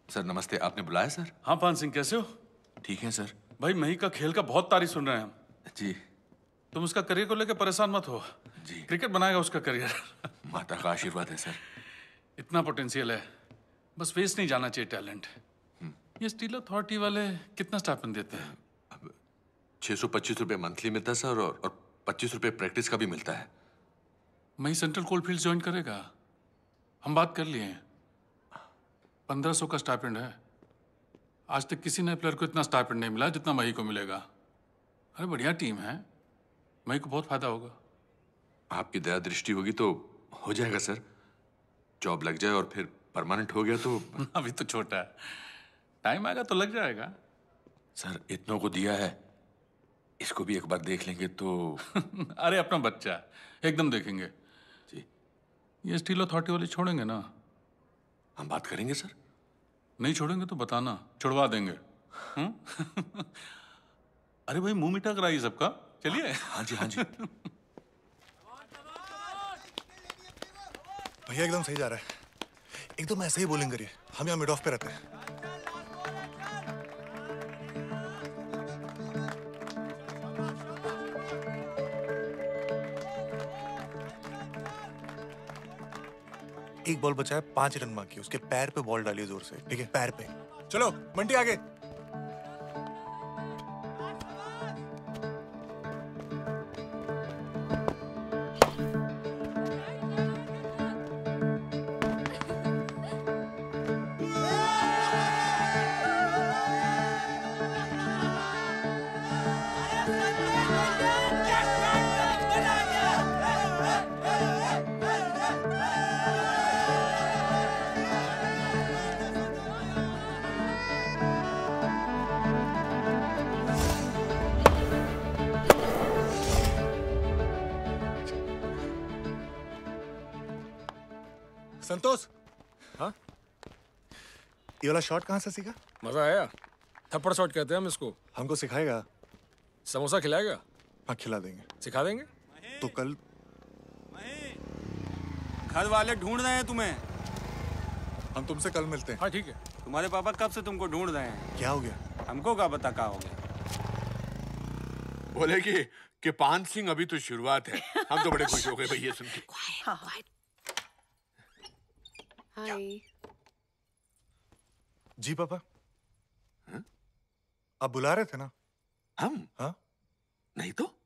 सर नमस्ते आपने बुलाया सर? हाँ पान सिंह कैसे हो? ठीक है सर। भाई मही का खेल का बहुत तारीफ़ सुन रहे हैं हम। जी। तुम उसका करियर को लेकर परेशान मत हो। जी। क्रिकेट बनाएगा उसका करियर। माता का आशीर्वाद है सर। इतना पोटेंशियल है। बस वेस्ट नहीं जाना चाहिए टैलेंट ये स्टील अथॉरिटी वाले कितना स्टाइपेंड देते हैं? अब छह सौ पच्चीस रुपये मंथली मिलता है सर और और पच्चीस रुपये प्रैक्टिस का भी मिलता है। मई सेंट्रल कोल फ़ील्ड ज्वाइन करेगा। हम बात कर लिए हैं। पंद्रह सौ का स्टाइपेंड है। आज तक किसी नए प्लेयर को इतना स्टाइपेंड नहीं मिला जितना मही को मिलेगा। अरे बढ़िया टीम है। मही को बहुत फ़ायदा होगा। आपकी दया दृष्टि होगी तो हो जाएगा सर जॉब लग जाए और फिर परमानेंट हो गया तो अभी तो छोटा है। टाइम आएगा तो लग जाएगा। सर इतनों को दिया है। इसको भी एक बार देख लेंगे तो अरे अपना बच्चा एकदम देखेंगे। जी। ये स्टील अथॉरिटी वाले छोड़ेंगे ना? हम बात करेंगे सर? नहीं छोड़ेंगे तो बताना। छुड़वा देंगे। हम्म? अरे भाई मुँह मीठा कराइए सबका। चलिए। हाँ जी हाँ जी। भैया एकदम सही जा रहा है। एकदम ऐसे ही बोलिंग करिए। हम यहाँ मिड ऑफ़ पे रहते हैं। एक बॉल बचा है, पाँच रन मांगी उसके पैर पे बॉल डालिए ज़ोर से, ठीक है? पैर पे। चलो मंडी आगे। वाला शॉट कहाँ से सीखा? मज़ा आया। थप्पड़ शॉट कहते हैं हम इसको। हमको सिखाएगा। समोसा खिलाएगा? हाँ खिला देंगे। सिखा देंगे? तो कल घर वाले ढूंढ रहे हैं तुम्हें। हम तुमसे कल मिलते हैं। हाँ ठीक है। तुम्हारे पापा कब से तुमको ढूंढ रहे हैं? क्या हो गया? हमको क्या पता क्या हो गया? बोले कि कि पान सिंह अभी तो शुरुआत है। हम तो बड़े खुश हो गए भाई ये सुन के। हाय जी पापा। आप बुला रहे थे ना? हम? हाँ। नहीं तो?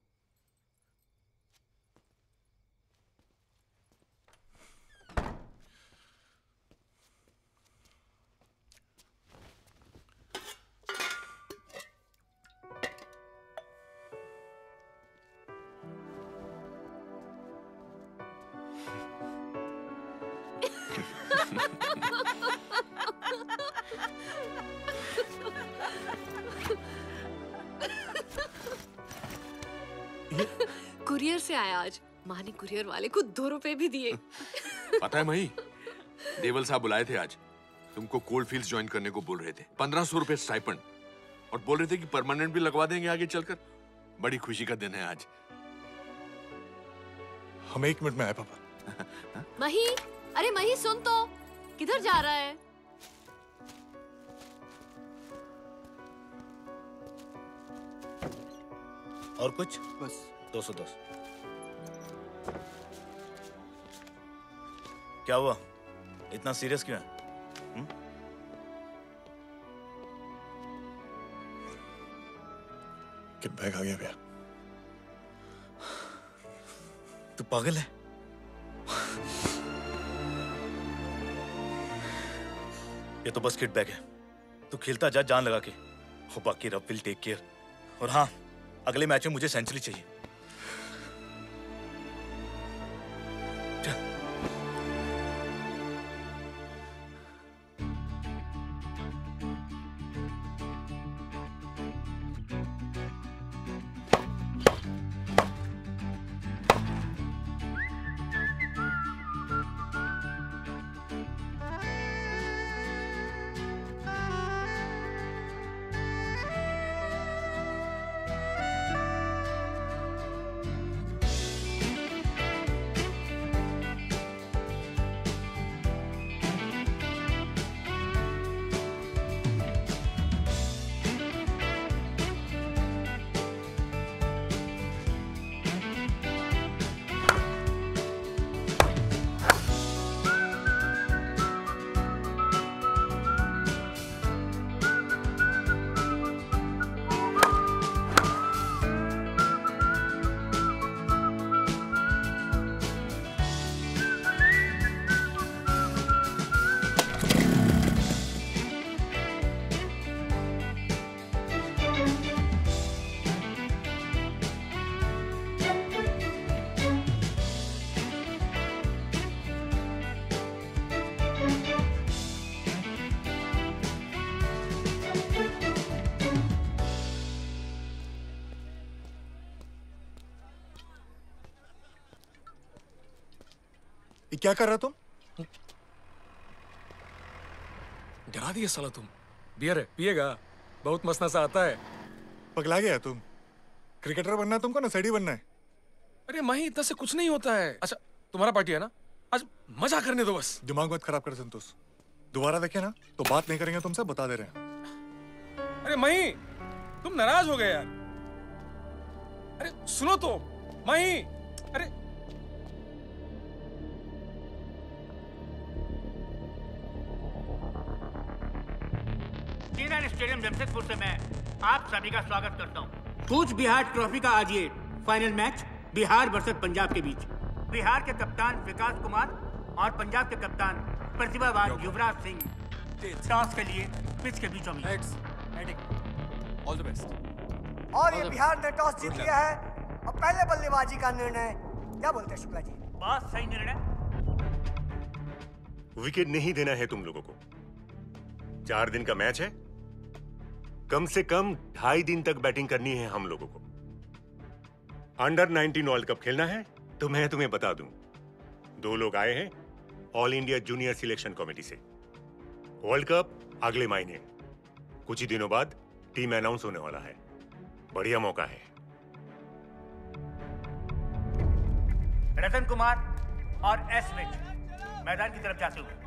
से आया आज? माँ ने कुरियर वाले को दो रुपए भी दिए। पता है मही देवल साहब बुलाए थे आज। तुमको कोल्ड फ़ील्ड ज्वाइन करने को बोल रहे थे। पंद्रह सौ रुपए स्टाइपेंड। और बोल रहे थे कि परमानेंट भी लगवा देंगे आगे चलकर। बड़ी खुशी का दिन है आज। हम एक मिनट में आए पापा। मही अरे मही सुन तो। किधर जा रहा है? और कुछ? बस। दो सौ दस क्या हुआ? इतना सीरियस क्यों है? हुँ? किट बैग आ गया भैया तू पागल है? ये तो बस किट बैग है। तू खेलता जा जान लगा के। हो बाकी रब विल टेक केयर और हाँ अगले मैच में मुझे सेंचुरी चाहिए। क्या कर रहा तुम? डरा दिया साला तुम। बियर है पिएगा। बहुत मस्त नशा आता है। पगला गया तुम। क्रिकेटर बनना है तुमको ना सैडी बनना है। अरे माही इतना से कुछ नहीं होता है। अच्छा तुम्हारा पार्टी है ना? आज मज़ा करने दो बस। दिमाग मत खराब कर संतोष। दोबारा देखे ना तो बात नहीं करेंगे तुमसे बता दे रहे हैं। अरे मही तुम नाराज़ हो गए यार। अरे सुनो तो मही अरे स्टेडियम जमशेदपुर से मैं आप सभी का स्वागत करता हूँ। कूच बिहार ट्रॉफी का आज ये final match Bihar versus Punjab के बीच। बिहार के कप्तान विकास कुमार और पंजाब के कप्तान प्रतिभावान युवराज सिंह। टॉस के लिए पिच के बीचों में। ऑल द बेस्ट और ये बिहार ने टॉस जीत लिया है। और पहले बल्लेबाजी का निर्णय क्या बोलते हैं शुक्ला जी? बहुत सही निर्णय। विकेट नहीं देना है तुम लोगों को। चार दिन का मैच है। कम से कम ढाई दिन तक बैटिंग करनी है हम लोगों को। अंडर 19 वर्ल्ड कप खेलना है तो मैं तुम्हें बता दूँ। दो लोग आए हैं all India junior selection committee से। वर्ल्ड कप अगले महीने। कुछ ही दिनों बाद टीम अनाउंस होने वाला है। बढ़िया मौका है। रतन कुमार और एस विच मैदान की तरफ़ जाते हुए।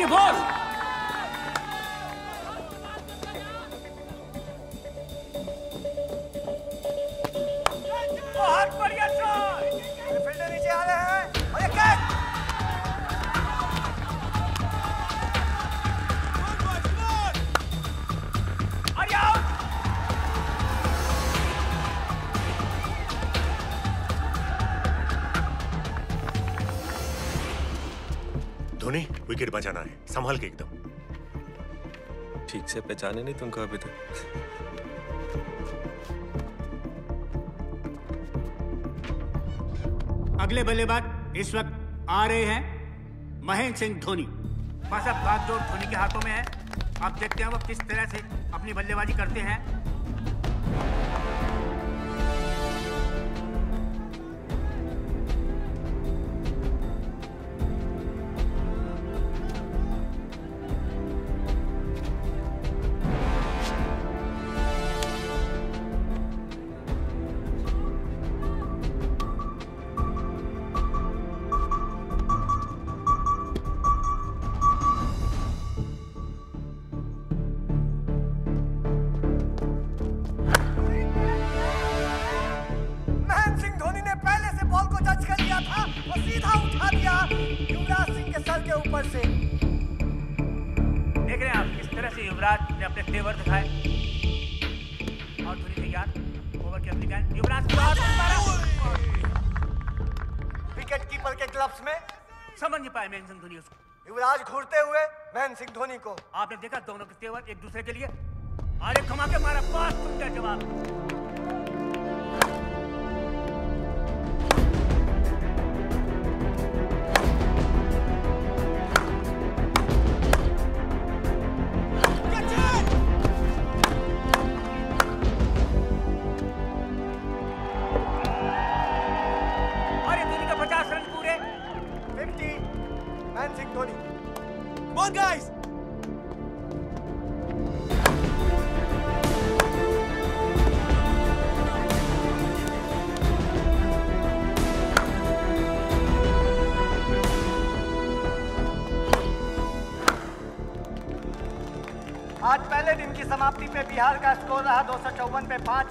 ये बॉल बहुत बढ़िया शॉट फील्डर नीचे आ रहे हैं। धोनी विकेट बचाना है। संभाल के एकदम। ठीक से पहचाने नहीं तुमको अभी तक। अगले बल्लेबाज इस वक्त आ रहे हैं महेंद्र सिंह धोनी। बस अब बागडोर धोनी के हाथों में है। अब देखते हैं वो किस तरह से अपनी बल्लेबाजी करते हैं। देखा दोनों के तेवर एक दूसरे के लिए? अरे कमा के मारा, पास तुम क्या जवाब। बिहार का स्कोर रहा दो सौ चौवन पे पाँच।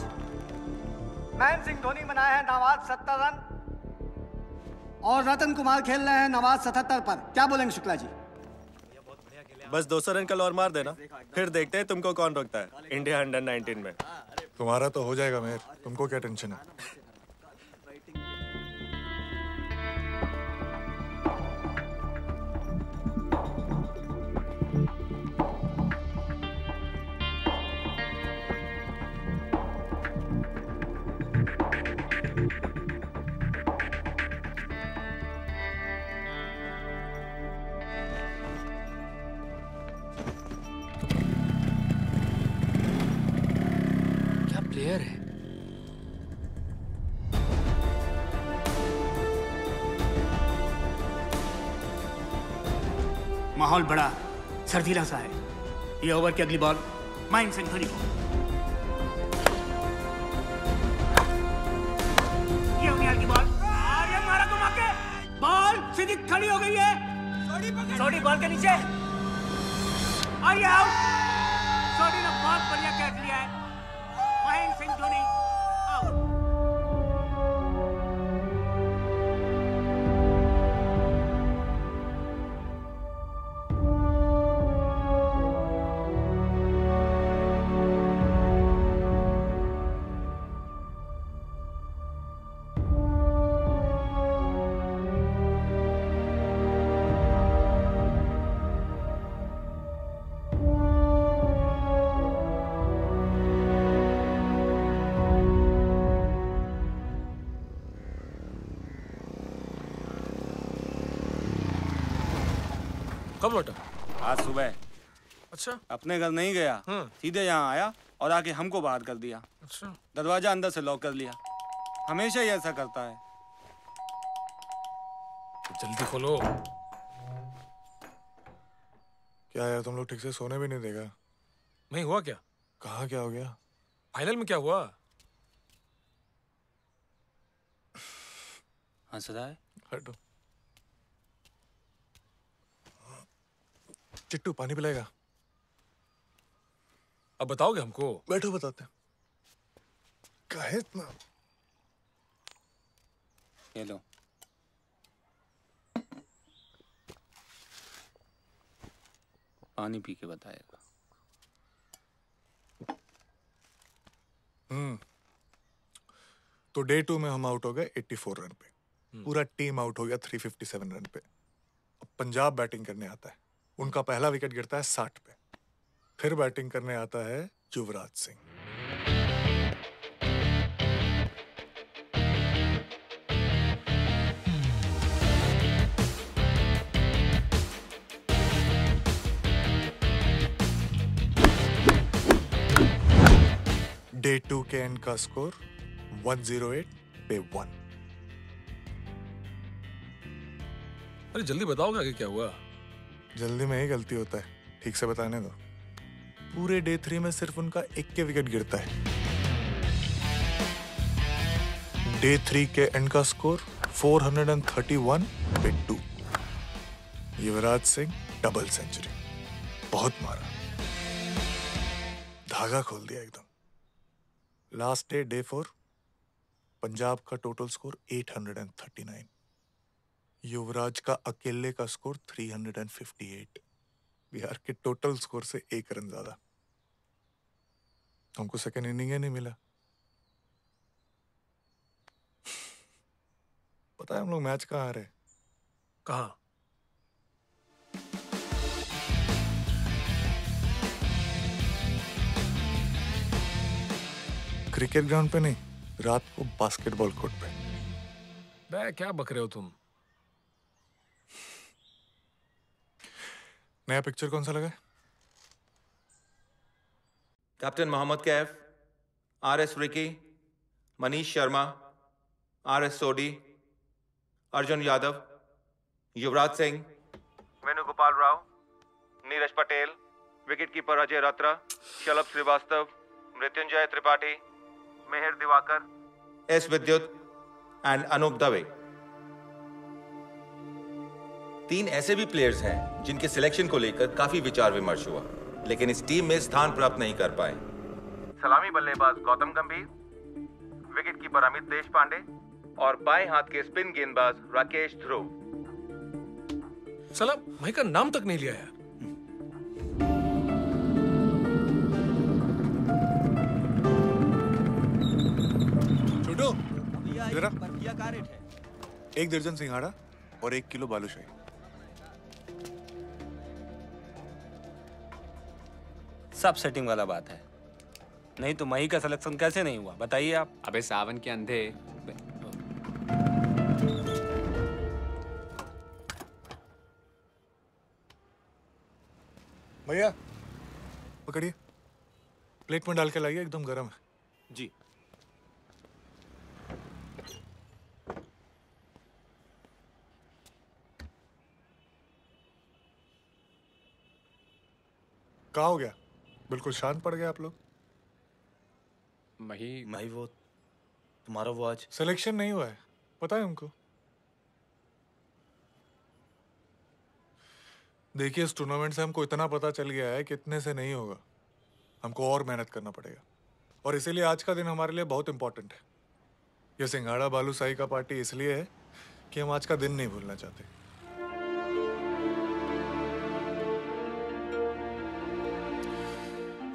महेंद्र सिंह धोनी बनाए हैं नवाज़ सत्तर रन। और रतन कुमार खेल रहे हैं नवाज़ सतहत्तर पर। क्या बोलेंगे शुक्ला जी? बस 200 रन कल और मार देना। फिर देखते हैं तुमको कौन रोकता है इंडिया अंडर 19 में। तुम्हारा तो हो जाएगा मेयर। तुमको क्या टेंशन है? माहौल बड़ा सर्दीला सा है। ये ओवर की अगली बॉल माइंड सेंचुरी को। बॉल। मारा के बॉल सीधी खड़ी हो गई है। सोडी बॉल के नीचे। ये आउट। सोडी ने बहुत बढ़िया कैच लिया है। कब लौटा? आज सुबह। अच्छा। अपने घर नहीं गया। सीधे यहाँ आया और आके हमको बाहर कर दिया। अच्छा। दरवाज़ा अंदर से लॉक कर लिया। हमेशा ही ऐसा करता है। जल्दी खोलो। क्या यार तुम लोग ठीक से सोने भी नहीं देगा? नहीं हुआ क्या? कहा क्या हो गया? फाइनल में क्या हुआ? हंस रहा है हटो। चिट्टू पानी पिलाएगा। अब बताओगे हमको? बैठो बताते हैं। काहे इतना? ये लो। पानी पी के बताएगा। हम्म। तो डे टू में हम आउट हो गए 84 रन पे। पूरा टीम आउट हो गया 357 रन पे। अब पंजाब बैटिंग करने आता है। उनका पहला विकेट गिरता है 60 पे। फिर बैटिंग करने आता है युवराज सिंह। डे टू के एंड का स्कोर 108 पे वन। अरे जल्दी बताओगे आगे क्या हुआ? जल्दी में ही गलती होता है। ठीक से बताने दो। पूरे डे थ्री में सिर्फ़ उनका एक के विकेट गिरता है। डे थ्री के एंड का स्कोर 431 पे two Yuvraj Singh double century बहुत मारा। धागा खोल दिया एकदम। Last day day four Punjab का टोटल स्कोर 839 युवराज का अकेले का स्कोर 358 बिहार के टोटल स्कोर से एक रन ज़्यादा। हमको सेकेंड इनिंग ही नहीं मिला। पता है हम लोग मैच कहाँ आ रहे कहा? क्रिकेट ग्राउंड पे नहीं रात को बास्केटबॉल कोर्ट पे। बे क्या बक रहे हो तुम? नया पिक्चर कौन सा लगा? Captain Mohammad Kaif R S Ricky Manish Sharma R S Sodhi Arjun Yadav Yuvraj Singh Venugopal Rao Neeraj Patel wicket keeper Ajay Ratra Shalabh Srivastava Mrityunjay Tripathi Mehar Diwakar S Vidyut and Anup Dave तीन ऐसे भी players हैं जिनके selection को लेकर काफ़ी विचार विमर्श हुआ लेकिन इस टीम में स्थान प्राप्त नहीं कर पाए। सलामी बल्लेबाज गौतम गंभीर विकेट कीपर अमित देश पांडे और बाएँ हाथ के स्पिन गेंदबाज राकेश ध्रुव। सलाम भाई का नाम तक नहीं लिया यार। छोटू है? एक दर्जन सिंघाड़ा और एक किलो बालूशाही सब सेटिंग वाला बात है। नहीं तो मई का सिलेक्शन कैसे नहीं हुआ? बताइए आप। अबे सावन के अंधे। भैया पकड़िए। प्लेट में डाल के लाइए एकदम गर्म है। जी। कहा हो गया? बिल्कुल शांत पड़ गए आप लोग। मही मही वो तुम्हारा वो आज सिलेक्शन नहीं हुआ है। पता है हमको। देखिए इस टूर्नामेंट से हमको इतना पता चल गया है कि इतने से नहीं होगा। हमको और मेहनत करना पड़ेगा। और इसीलिए आज का दिन हमारे लिए बहुत इंपॉर्टेंट है। ये सिंघाड़ा बालू साई का पार्टी इसलिए है कि हम आज का दिन नहीं भूलना चाहते।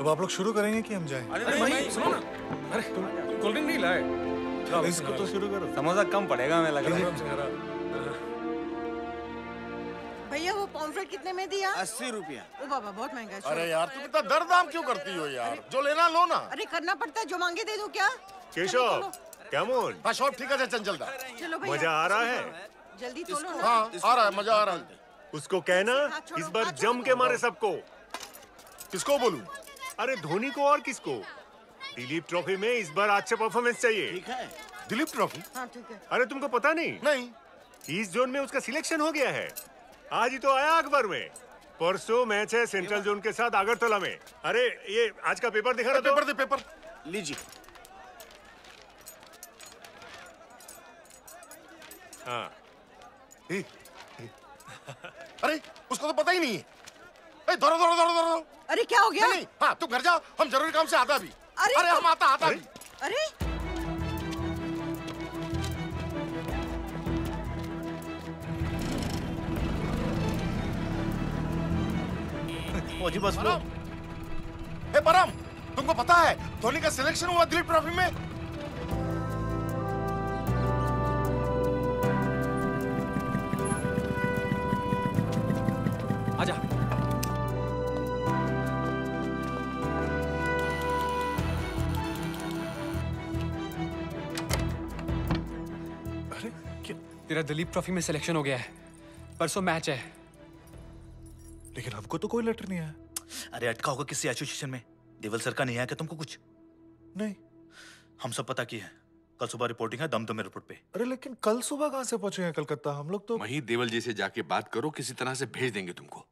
अब आप लोग शुरू करेंगे कि हम जाएँ? अरे भाई सुनो ना। अरे तुम कोल्ड ड्रिंक नहीं लाए? हाँ, इसको तो शुरू करो। समझा कम पड़ेगा मैं लगा। भैया वो पॉम्फ्रेट कितने में दिया? अस्सी रुपया। ओ बाबा बहुत महँगा है अरे यार तू इतना दर दाम क्यों करती हो यार? जो लेना लो ना। अरे करना पड़ता है जो मांगे दे दो क्या? केशव कैमोन बस और ठीक है चंचल दा। चलो मज़ा आ रहा है? जल्दी तोलो लो हाँ आ रहा है मज़ा आ रहा है। हाँ, उसको कहना इस बार जम के मारे सबको। किसको बोलूँ? अरे धोनी को और किसको? दिलीप ट्रॉफी में इस बार अच्छा परफॉर्मेंस चाहिए। ठीक है। दिलीप ट्रॉफी? हाँ ठीक है। अरे तुमको पता नहीं? नहीं। इस जोन में उसका सिलेक्शन हो गया है। आज ही तो आया अखबार में। परसों मैच है सेंट्रल जोन के साथ आगरतला में। अरे ये आज का पेपर दिखा रहा पेपर दे पेपर। लीजिए। हाँ। अरे उसको तो पता ही नहीं है। ए, धरो धरो धरो धरो। अरे क्या हो गया? नहीं, नहीं हाँ तू घर जाओ हम ज़रूरी काम से आता भी। अरे अरे हम आता आता भी। अरे। जी बस वो। ए परम तुमको पता है धोनी का सिलेक्शन हुआ दिलीप ट्रॉफी में? आजा। तेरा दिलीप ट्रॉफी में सिलेक्शन हो गया है। परसों मैच है। लेकिन हमको तो कोई लेटर नहीं आया। अरे अटका होगा किसी एसोसिएशन में। देवल सर का नहीं आया क्या तुमको कुछ? नहीं। हम सब पता किए हैं। कल सुबह रिपोर्टिंग है दम दम रिपोर्ट पे। अरे लेकिन कल सुबह कहाँ से पहुँचे हैं कलकत्ता? हम लोग तो वहीं देवल जी से जाके बात करो किसी तरह से भेज देंगे तुमको।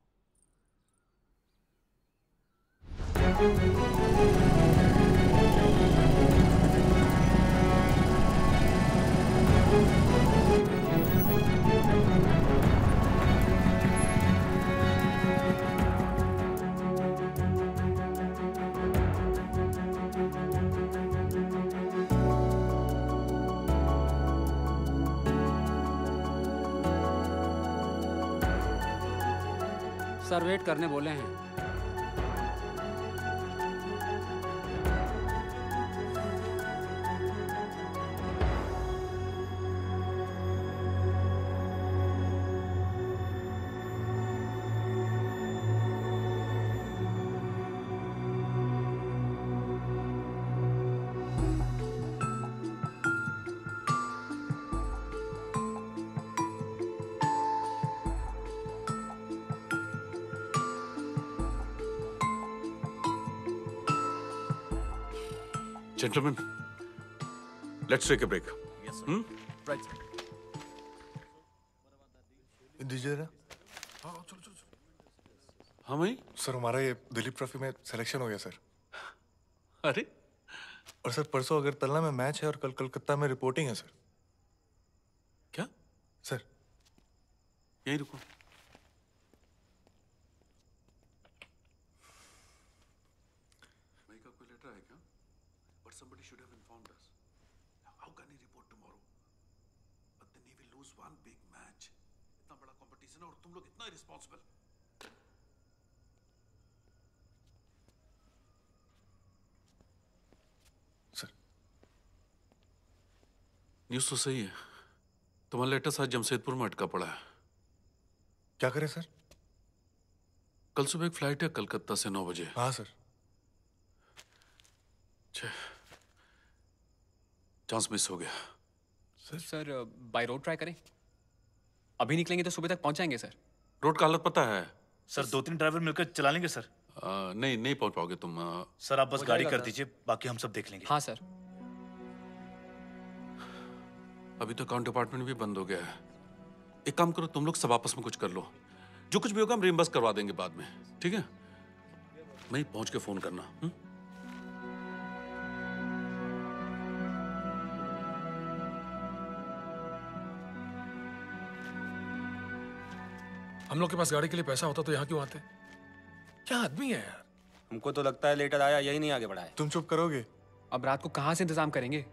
सर वेट करने बोले हैं। Gentlemen, let's take a break. Hmm? दीजिए ना हाँ भाई? सर हमारा ये दिलीप ट्रॉफी में सिलेक्शन हो गया सर अरे। और सर परसों अगर तलना में मैच है और कल कलकत्ता में रिपोर्टिंग है सर क्या? सर यही रुको भाई का कोई लेटर है क्या But somebody should have informed us. How can he report tomorrow? But then he will lose one big match. इतना बड़ा कंपटीशन है और तुम लोग इतना रिस्पॉन्सिबल न्यूज़ तो सही है। तुम्हारा लेटर साथ जमशेदपुर में अटका पड़ा है। क्या करें सर? कल सुबह एक फ़्लाइट है कलकत्ता से नौ बजे। हाँ सर। चांस मिस हो गया। Sir. Sir by road try करें। अभी निकलेंगे तो सुबह तक पहुँच जाएँगे सर। रोड का हालत पता है। सर दो तीन ड्राइवर मिलकर चला लेंगे सर। आ, नहीं नहीं पहुँच पाओगे तुम आ, सर आप बस गाड़ी कर दीजिए बाकी हम सब देख लेंगे। हाँ सर। अभी तो अकाउंट डिपार्टमेंट भी बंद हो गया है। एक काम करो तुम लोग सब आपस में कुछ कर लो। जो कुछ भी होगा हम रिम्बर्स करवा देंगे बाद में। ठीक है? वहीं पहुँच के फ़ोन करना हुँ? हम लोग के पास गाड़ी के लिए पैसा होता तो यहाँ क्यों आते? क्या आदमी है यार? हमको तो लगता है लेटर आया यही नहीं आगे बढ़ाए तुम चुप करोगे? अब रात को कहाँ से इंतज़ाम करेंगे?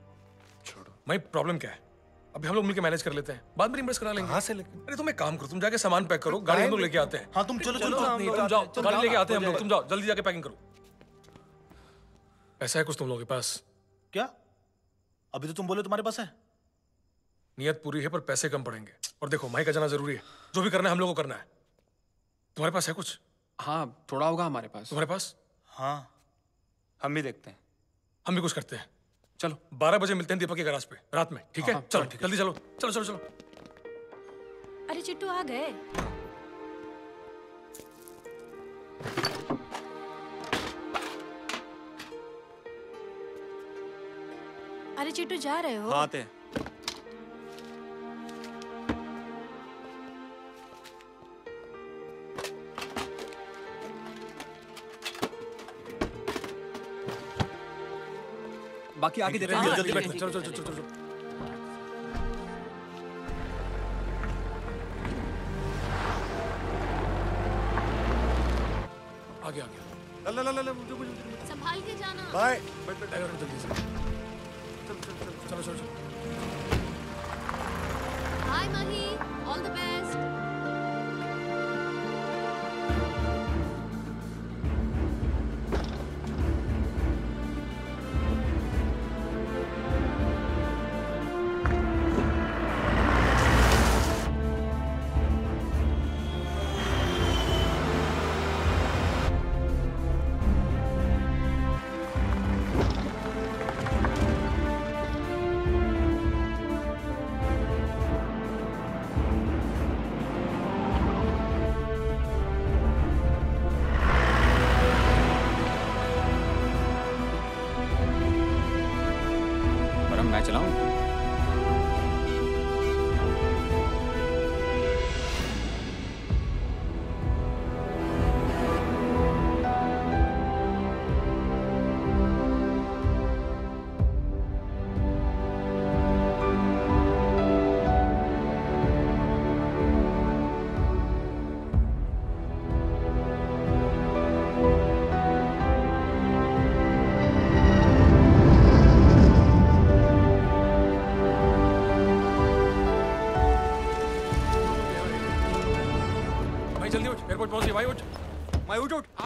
भाई प्रॉब्लम क्या है? अभी हम लोग मिलकर मैनेज कर लेते हैं। बाद में रिम्बर्स करा लेंगे। कहाँ से लेकिन अरे तुम एक काम करो तुम जाके सामान पैक करो गाड़ी हम लोग लेके आते हैं। हाँ तुम चलो चलो तुम जाओ गाड़ी लेके आते हैं हम लोग तुम जाओ जल्दी जाके पैकिंग करो। ऐसा है कुछ तुम लोगों के पास? क्या? अभी तो तुम बोले तुम्हारे पास है। नियत पूरी है पर पैसे कम पड़ेंगे। और देखो माई का जाना ज़रूरी है। जो भी करना है हम लोग को करना है। तुम्हारे पास है कुछ? हाँ थोड़ा होगा हमारे पास। तुम्हारे पास? हाँ। हम भी देखते हैं। हम भी कुछ करते हैं। चलो बारह बजे मिलते हैं दीपक के गराज पे रात में ठीक है? हाँ, चलो चलो, जल्दी चलो चलो चलो चलो। अरे चिट्टू आ गए। अरे चिट्टू जा रहे हो? हाँ आते हैं। बाकी आगे देते हाँ, जल्दी बैठो चलो चलो चलो चलो चलो आगे आगे। ला ला ला ला मुझे मुझे संभाल के जाना। बाय। बैठ बैठ जल्दी से। चलो चलो चलो। हाय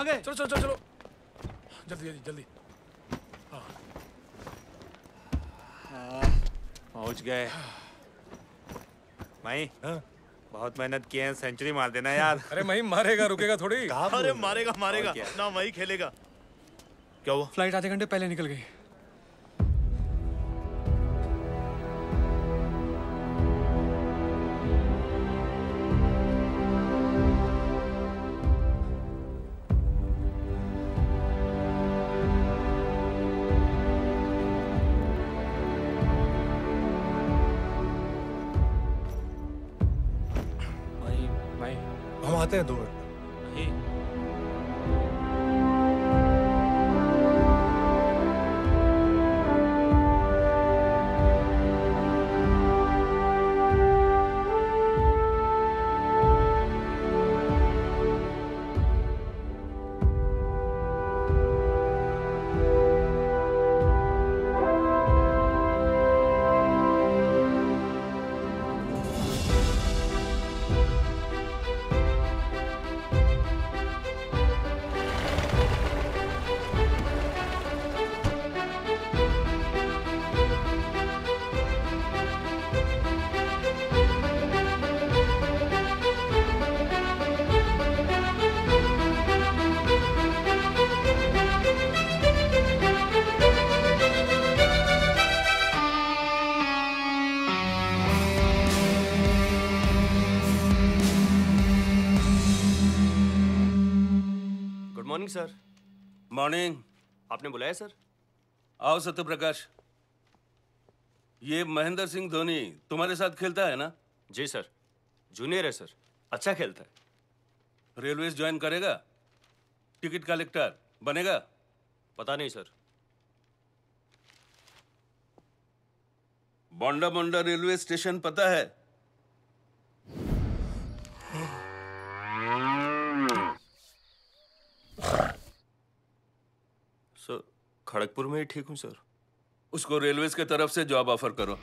आ गए चलो चलो चलो चलो। जल्दी जल्दी जल्दी। पहुँच गए। भाई बहुत मेहनत किए हैं सेंचुरी मार देना यार। अरे मई मारेगा रुकेगा थोड़ी। अरे मारेगा मारेगा। ना वही खेलेगा। क्या हुआ? फ़्लाइट आधे घंटे पहले निकल गई। हम मॉर्निंग आपने बुलाया सर? आओ सत्यप्रकाश। ये महेंद्र सिंह धोनी तुम्हारे साथ खेलता है ना? जी सर। जूनियर है सर। अच्छा खेलता है। रेलवे ज्वाइन करेगा? टिकट कलेक्टर बनेगा? पता नहीं sir. Bonda Bonda railway station पता है। खड़गपुर में ही ठीक हूँ सर। उसको रेलवेज की तरफ़ से जॉब ऑफ़र करो।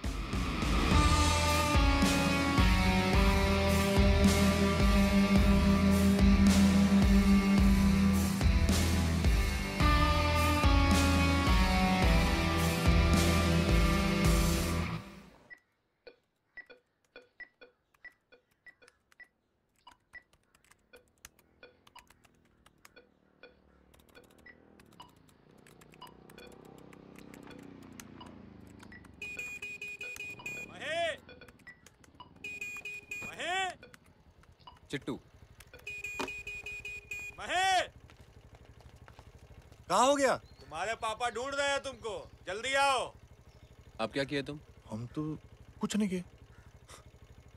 क्या किया तुम? हम तो कुछ नहीं किए।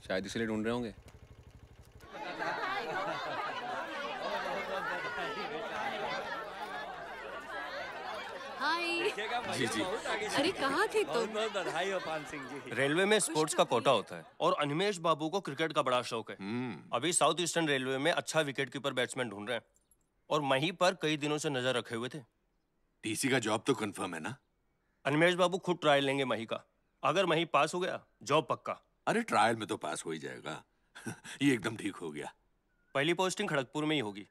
शायद इसलिए ढूंढ रहे होंगे। जी जी। अरे कहाँ थे तुम? बधाई हो पान सिंह जी। रेलवे में स्पोर्ट्स का कोटा होता है और अनिमेश बाबू को क्रिकेट का बड़ा शौक है। अभी साउथ ईस्टर्न रेलवे में अच्छा विकेट कीपर बैट्समैन ढूंढ रहे हैं और मही पर कई दिनों से नज़र रखे हुए थे। टीसी का जॉब तो कंफर्म है ना? अनिमेश बाबू खुद ट्रायल लेंगे मही का। अगर मही पास हो गया जॉब पक्का। अरे ट्रायल में तो पास हो ही जाएगा। ये एकदम ठीक हो गया। पहली पोस्टिंग खड़गपुर में ही होगी।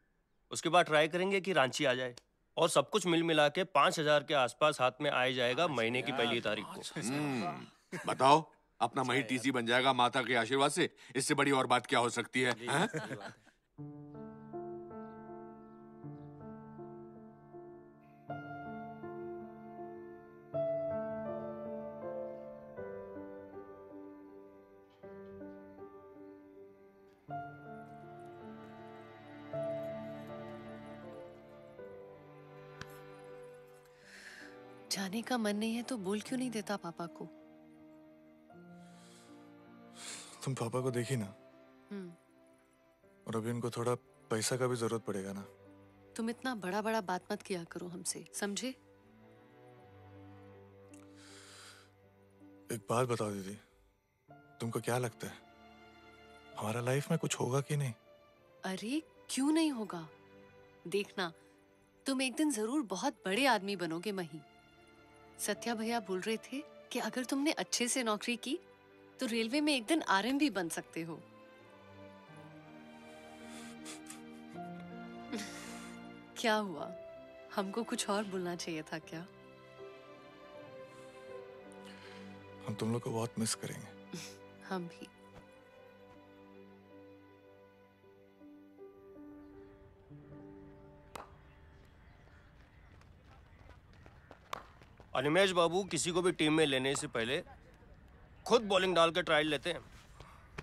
उसके बाद ट्राई करेंगे कि रांची आ जाए। और सब कुछ मिल मिला के पाँच हज़ार के आसपास हाथ में आ जाएगा महीने की पहली तारीख को। हम्म, बताओ अपना मही टीसी बन जाएगा माता के आशीर्वाद से? इससे बड़ी और बात क्या हो सकती है हैं? जाने का मन नहीं है तो बोल क्यों नहीं देता पापा को? तुम पापा को देखी ना? हम्म, और अभी उनको थोड़ा पैसा का भी ज़रूरत पड़ेगा ना? तुम इतना बड़ा बड़ा बात मत किया करो हमसे समझे? एक बात बताओ दीदी तुमको क्या लगता है? हमारा लाइफ में कुछ होगा कि नहीं? अरे क्यों नहीं होगा? देखना तुम एक दिन ज़रूर बहुत बड़े आदमी बनोगे मही। सत्या भैया बोल रहे थे कि अगर तुमने अच्छे से नौकरी की तो रेलवे में एक दिन आरएम भी बन सकते हो। क्या हुआ? हमको कुछ और बोलना चाहिए था क्या? हम तुम लोग को बहुत मिस करेंगे। हम भी। अनिमेश बाबू किसी को भी टीम में लेने से पहले खुद बॉलिंग डाल के ट्रायल लेते हैं।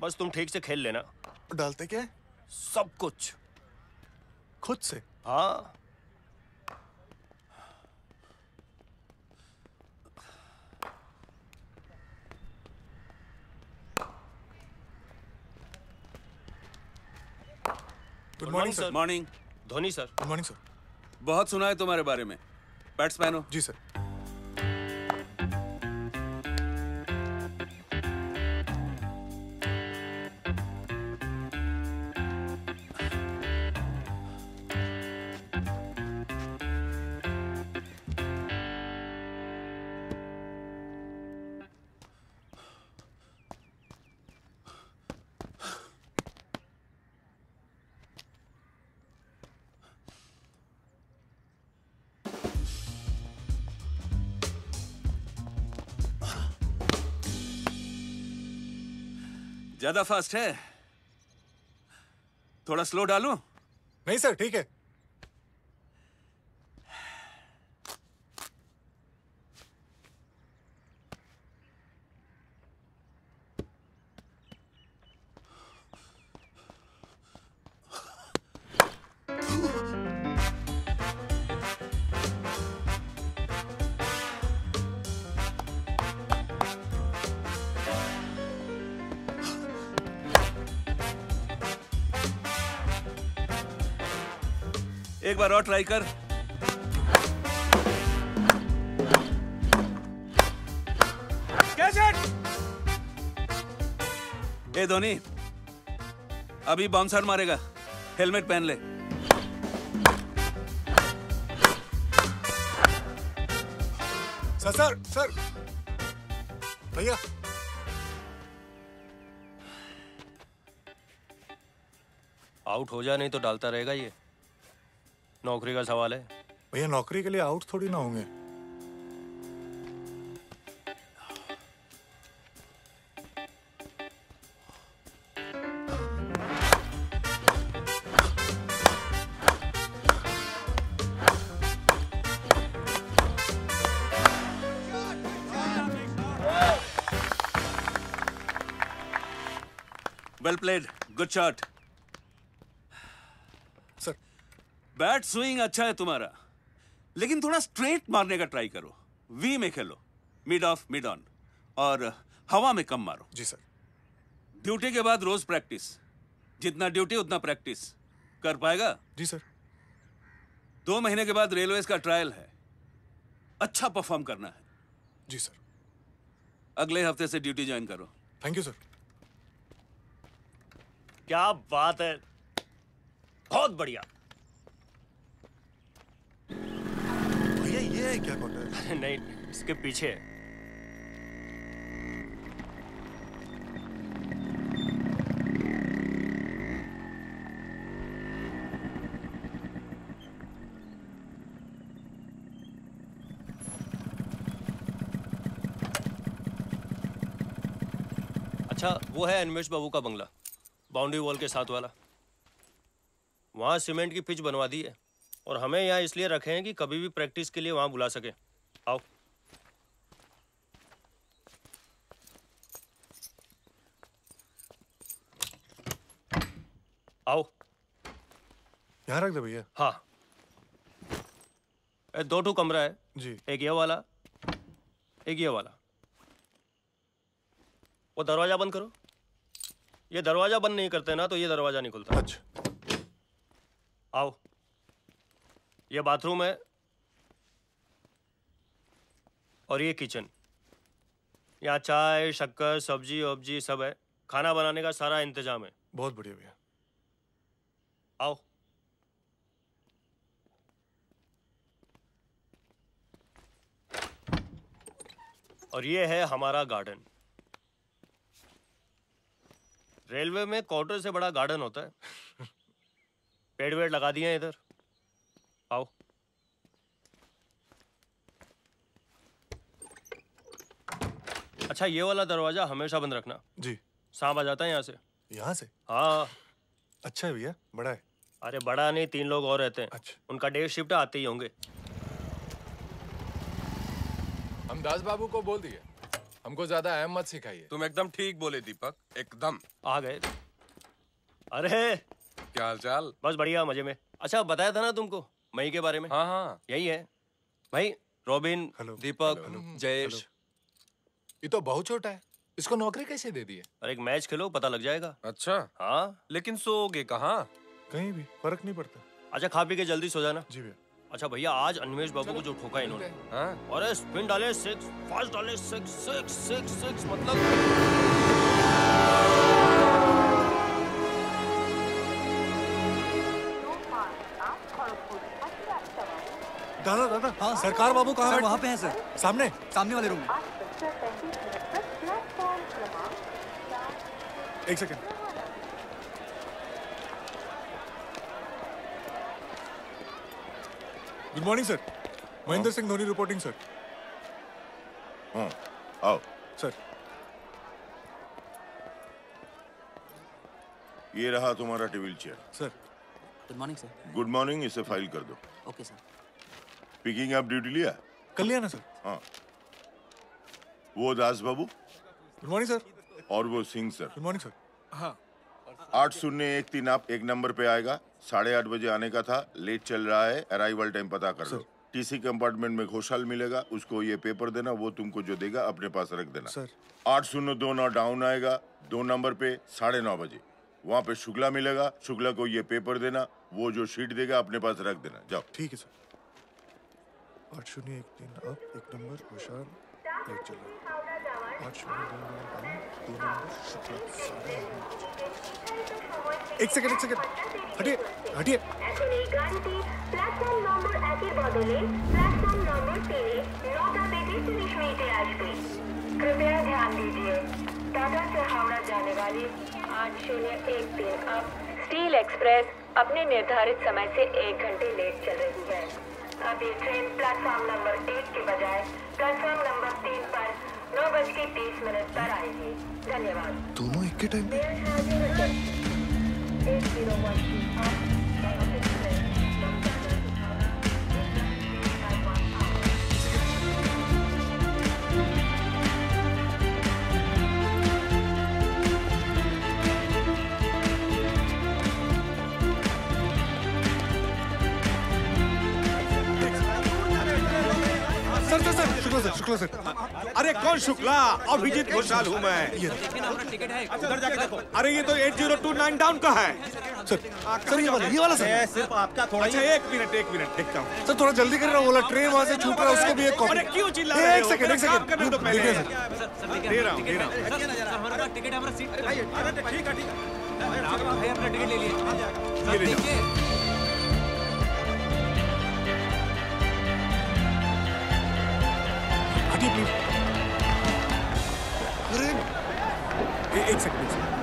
बस तुम ठीक से खेल लेना। डालते क्या सब कुछ। खुद से? हाँ। Good morning sir morning Dhoni sir good morning sir बहुत सुना है तुम्हारे बारे में। बैट्समैन हो। जी सर ज़्यादा फास्ट है। थोड़ा स्लो डालू? नहीं सर ठीक है। बार और ट्राई कर। ए धोनी अभी बाउंसर मारेगा। हेलमेट पहन ले। सर सर सर भैया। आउट हो जा नहीं तो डालता रहेगा ये। नौकरी का सवाल है। भैया नौकरी के लिए आउट थोड़ी ना होंगे। Well played good shot sir bat swing अच्छा है तुम्हारा। लेकिन थोड़ा स्ट्रेट मारने का ट्राई करो। वी में खेलो। मिड ऑफ़ मिड ऑन और हवा में कम मारो। जी सर। ड्यूटी के बाद रोज प्रैक्टिस जितना ड्यूटी उतना प्रैक्टिस कर पाएगा? जी सर। दो महीने के बाद रेलवेज का ट्रायल है। अच्छा परफॉर्म करना है। जी सर। अगले हफ़्ते से ड्यूटी ज्वाइन करो। थैंक यू सर क्या बात है। बहुत बढ़िया भैया ये है? क्या कॉन्ट्रैक्ट नहीं, इसके पीछे है। अच्छा वो है अनिमेश बाबू का बंगला, बाउंड्री वॉल के साथ वाला। वहाँ सीमेंट की पिच बनवा दी है। और हमें यहाँ इसलिए रखे हैं कि कभी भी प्रैक्टिस के लिए वहाँ बुला सके। आओ। आओ। यहाँ रख दे भैया। हाँ। दो टू कमरा है। जी। एक ये वाला एक ये वाला। वो दरवाज़ा बंद करो। ये दरवाज़ा बंद नहीं करते ना तो ये दरवाज़ा नहीं खुलता। अच्छा। आओ। ये बाथरूम है और ये किचन। यहाँ चाय शक्कर सब्ज़ी वब्जी सब है। खाना बनाने का सारा इंतज़ाम है। बहुत बढ़िया भैया। आओ। और ये है हमारा गार्डन। रेलवे में क्वार्टर से बड़ा गार्डन होता है। पेड़ वेड़ लगा दिए हैं इधर आओ अच्छा ये वाला दरवाज़ा हमेशा बंद रखना। जी। सांप आ जाता है यहाँ से। यहाँ से? हाँ। अच्छा है भैया बड़ा है। अरे बड़ा नहीं तीन लोग और रहते हैं। अच्छा। उनका डे शिफ्ट आते ही होंगे। हम दास बाबू को बोल दिए। हमको ज़्यादा अहम मत सिखाइए। तुम एकदम ठीक बोले दीपक। एकदम। आ गए। अरे! क्या हालचाल? बस बढ़िया मज़े में। अच्छा बताया था ना तुमको मई के बारे में? हाँ हाँ। यही है। भाई रॉबिन दीपक जयेश ये तो बहुत छोटा है। इसको नौकरी कैसे दे दी है और एक मैच खेलो पता लग जाएगा। अच्छा। हाँ। लेकिन सोओगे कहाँ? कहीं भी फ़र्क नहीं पड़ता। अच्छा खा पी के जल्दी सो जाना। जी भैया। अच्छा भैया आज अनिमेश बाबू को जो ठोका इन्होंने। हाँ? अरे स्पिन डाले सिक्स फास्ट डाले सिक्स सिक्स सिक्स सिक्स मतलब। दादा दादा हाँ। सरकार बाबू कहाँ सर, वहाँ पे हैं, सर। सामने? सामने वाले रूम में। एक second good morning sir Mahendra Singh Dhoni reporting sir हाँ आओ सर ये रहा तुम्हारा table chair. Sir good morning sir good morning इसे फ़ाइल कर दो। ओके सर पिकिंग आप ड्यूटी लिया? कर लिया ना सर हाँ। वो दास बाबू गुड मॉर्निंग सर और वो Singh sir good morning sir हाँ। आठ शून्य एक तीन आप एक नंबर पे आएगा। साढ़े आठ बजे आने का था। लेट चल रहा है। अराइवल टाइम पता कर लो। टीसी कंपार्टमेंट में खुशहाल मिलेगा। उसको ये पेपर देना वो तुमको जो देगा अपने पास रख देना। सर आठ शून्य दो नौ डाउन आएगा। दो नंबर पे साढ़े नौ बजे। वहाँ पे शुक्ला मिलेगा। शुक्ला को ये पेपर देना। वो जो शीट देगा अपने पास रख देना। जाओ। ठीक है सर आठ शून्य एक तीन आप एक नंबर खुशहाल लेट चलो एक सेकंड एक सेकंड हटिए हटिए এখন এই গাড়িটি প্ল্যাটফর্ম নম্বর একের বদলে প্ল্যাটফর্ম নম্বর তিনে নটা বেজে তিরিশ मिनटे আসবে कृपया ध्यान दीजिए टाटा से हावड़ा जाने वाली आठ शून्य एक तीन अब स्टील एक्सप्रेस अपने निर्धारित समय से एक घंटे लेट चल रही है ये ट्रेन प्लेटफॉर्म नंबर एक के बजाय प्लेटफॉर्म नंबर तीन पर नौ बज के तीस मिनट पर आएगी। धन्यवाद। दोनों एक के टाइम पे। एक zero one Shukla sir Shukla sir. अरे कौन शुक्ला? अभिजीत घोषाल हूँ मैं। टिकट है उधर जाके देखो। अरे ये तो 8029 डाउन का है। सर सर ये वाला ये वाला सर। सिर्फ़ आपका थोड़ा अच्छा एक मिनट एक मिनट देखता हूँ। सर थोड़ा जल्दी कर रहा हूँ बोला ट्रेन वहाँ से छूट रहा है उसको भी एक कॉपी क्यों चिल्ला रहे एक सेकंड एक सेकंड पहले। दे रहा हूँ दे रहा हूँ। हमारा टिकट हमारा सीट ठीक है ठीक है। भाई अपना टिकट ले लिए। हटिए प्लीज़ एक सेकंड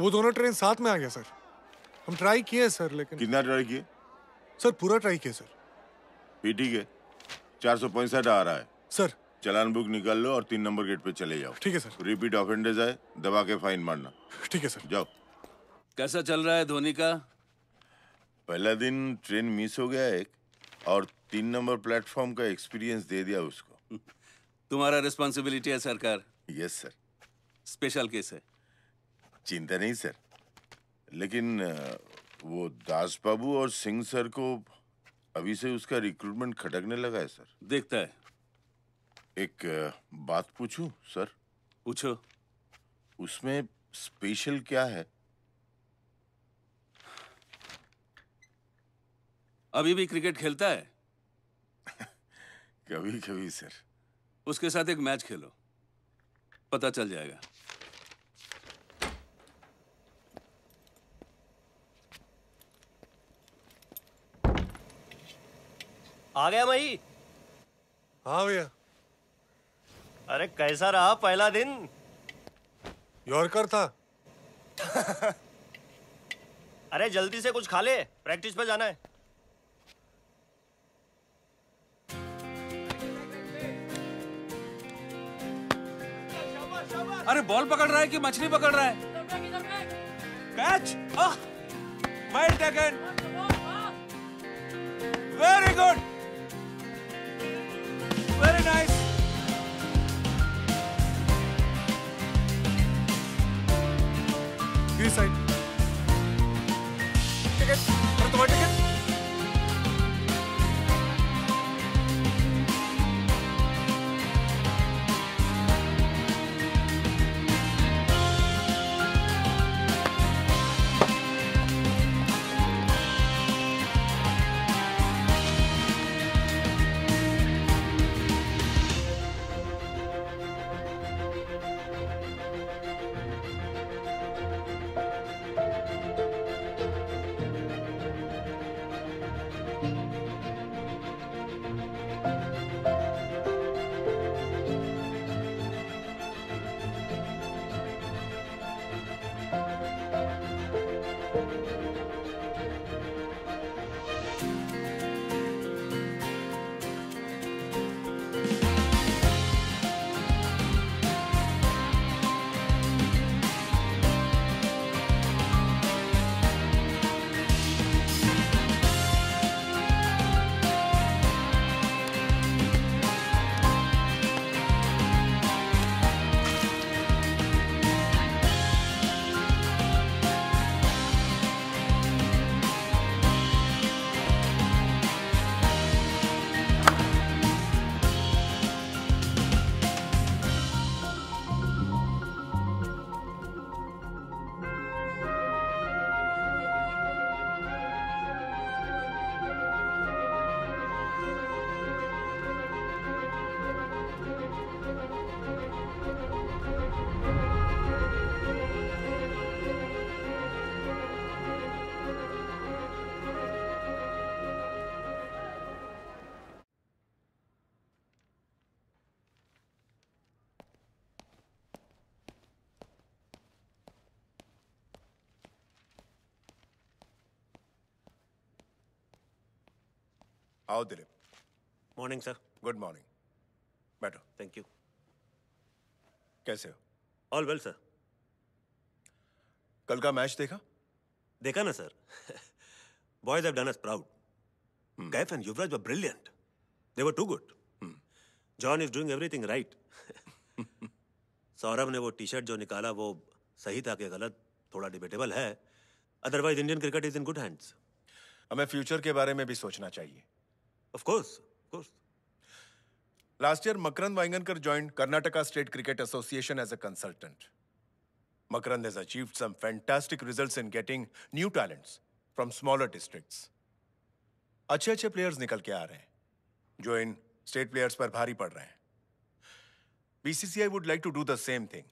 वो दोनों ट्रेन साथ में आ गया सर। हम ट्राई किए सर लेकिन कितना ट्राई किए? सर पूरा ट्राई किया सर। ठीक है चार सौ पैंसठ आ रहा है। सर। चलान बुक निकाल लो और तीन नंबर गेट पे चले जाओ। ठीक है सर। रिपीट ऑफेंडर्स आए दबा के फाइन मारना। ठीक है सर। जाओ। कैसा चल रहा है धोनी का? पहला दिन ट्रेन मिस हो गया एक और तीन नंबर प्लेटफॉर्म का एक्सपीरियंस दे दिया उसको। तुम्हारा रिस्पॉन्सिबिलिटी है सरकार। यस सर स्पेशल केस है। चिंता नहीं सर। लेकिन वो दास बाबू और सिंह सर को अभी से उसका रिक्रूटमेंट खटकने लगा है सर। देखता है। एक बात पूछूँ सर? पूछो। उसमें स्पेशल क्या है? अभी भी क्रिकेट खेलता है? कभी कभी सर। उसके साथ एक मैच खेलो। पता चल जाएगा। आ गया मई हाँ भैया। अरे कैसा रहा पहला दिन? यॉर्कर था। अरे जल्दी से कुछ खा ले प्रैक्टिस पे जाना है। अरे बॉल पकड़ रहा है कि मछली पकड़ रहा है? कैच वेरी गुड नाइस ये side ticket morning sir good morning बैठो थैंक यू कैसे हो? ऑल वेल सर कल का मैच देखा? देखा ना sir boys have done us proud Kaif and Yuvraj were brilliant they were too good John is doing everything right Saurabh ने वो टी शर्ट जो निकाला वो सही था कि गलत थोड़ा डिबेटेबल है. Otherwise Indian cricket is in good hands हमें फ्यूचर के बारे में भी सोचना चाहिए। Of course of Last year, Makarand Vaingankar joined Karnataka State Cricket Association as a consultant. Makarand has achieved some fantastic results in getting new talents from smaller districts. अच्छे अच्छे players निकल के आ रहे हैं जो इन स्टेट प्लेयर्स पर भारी पड़ रहे हैं BCCI would like to do the same thing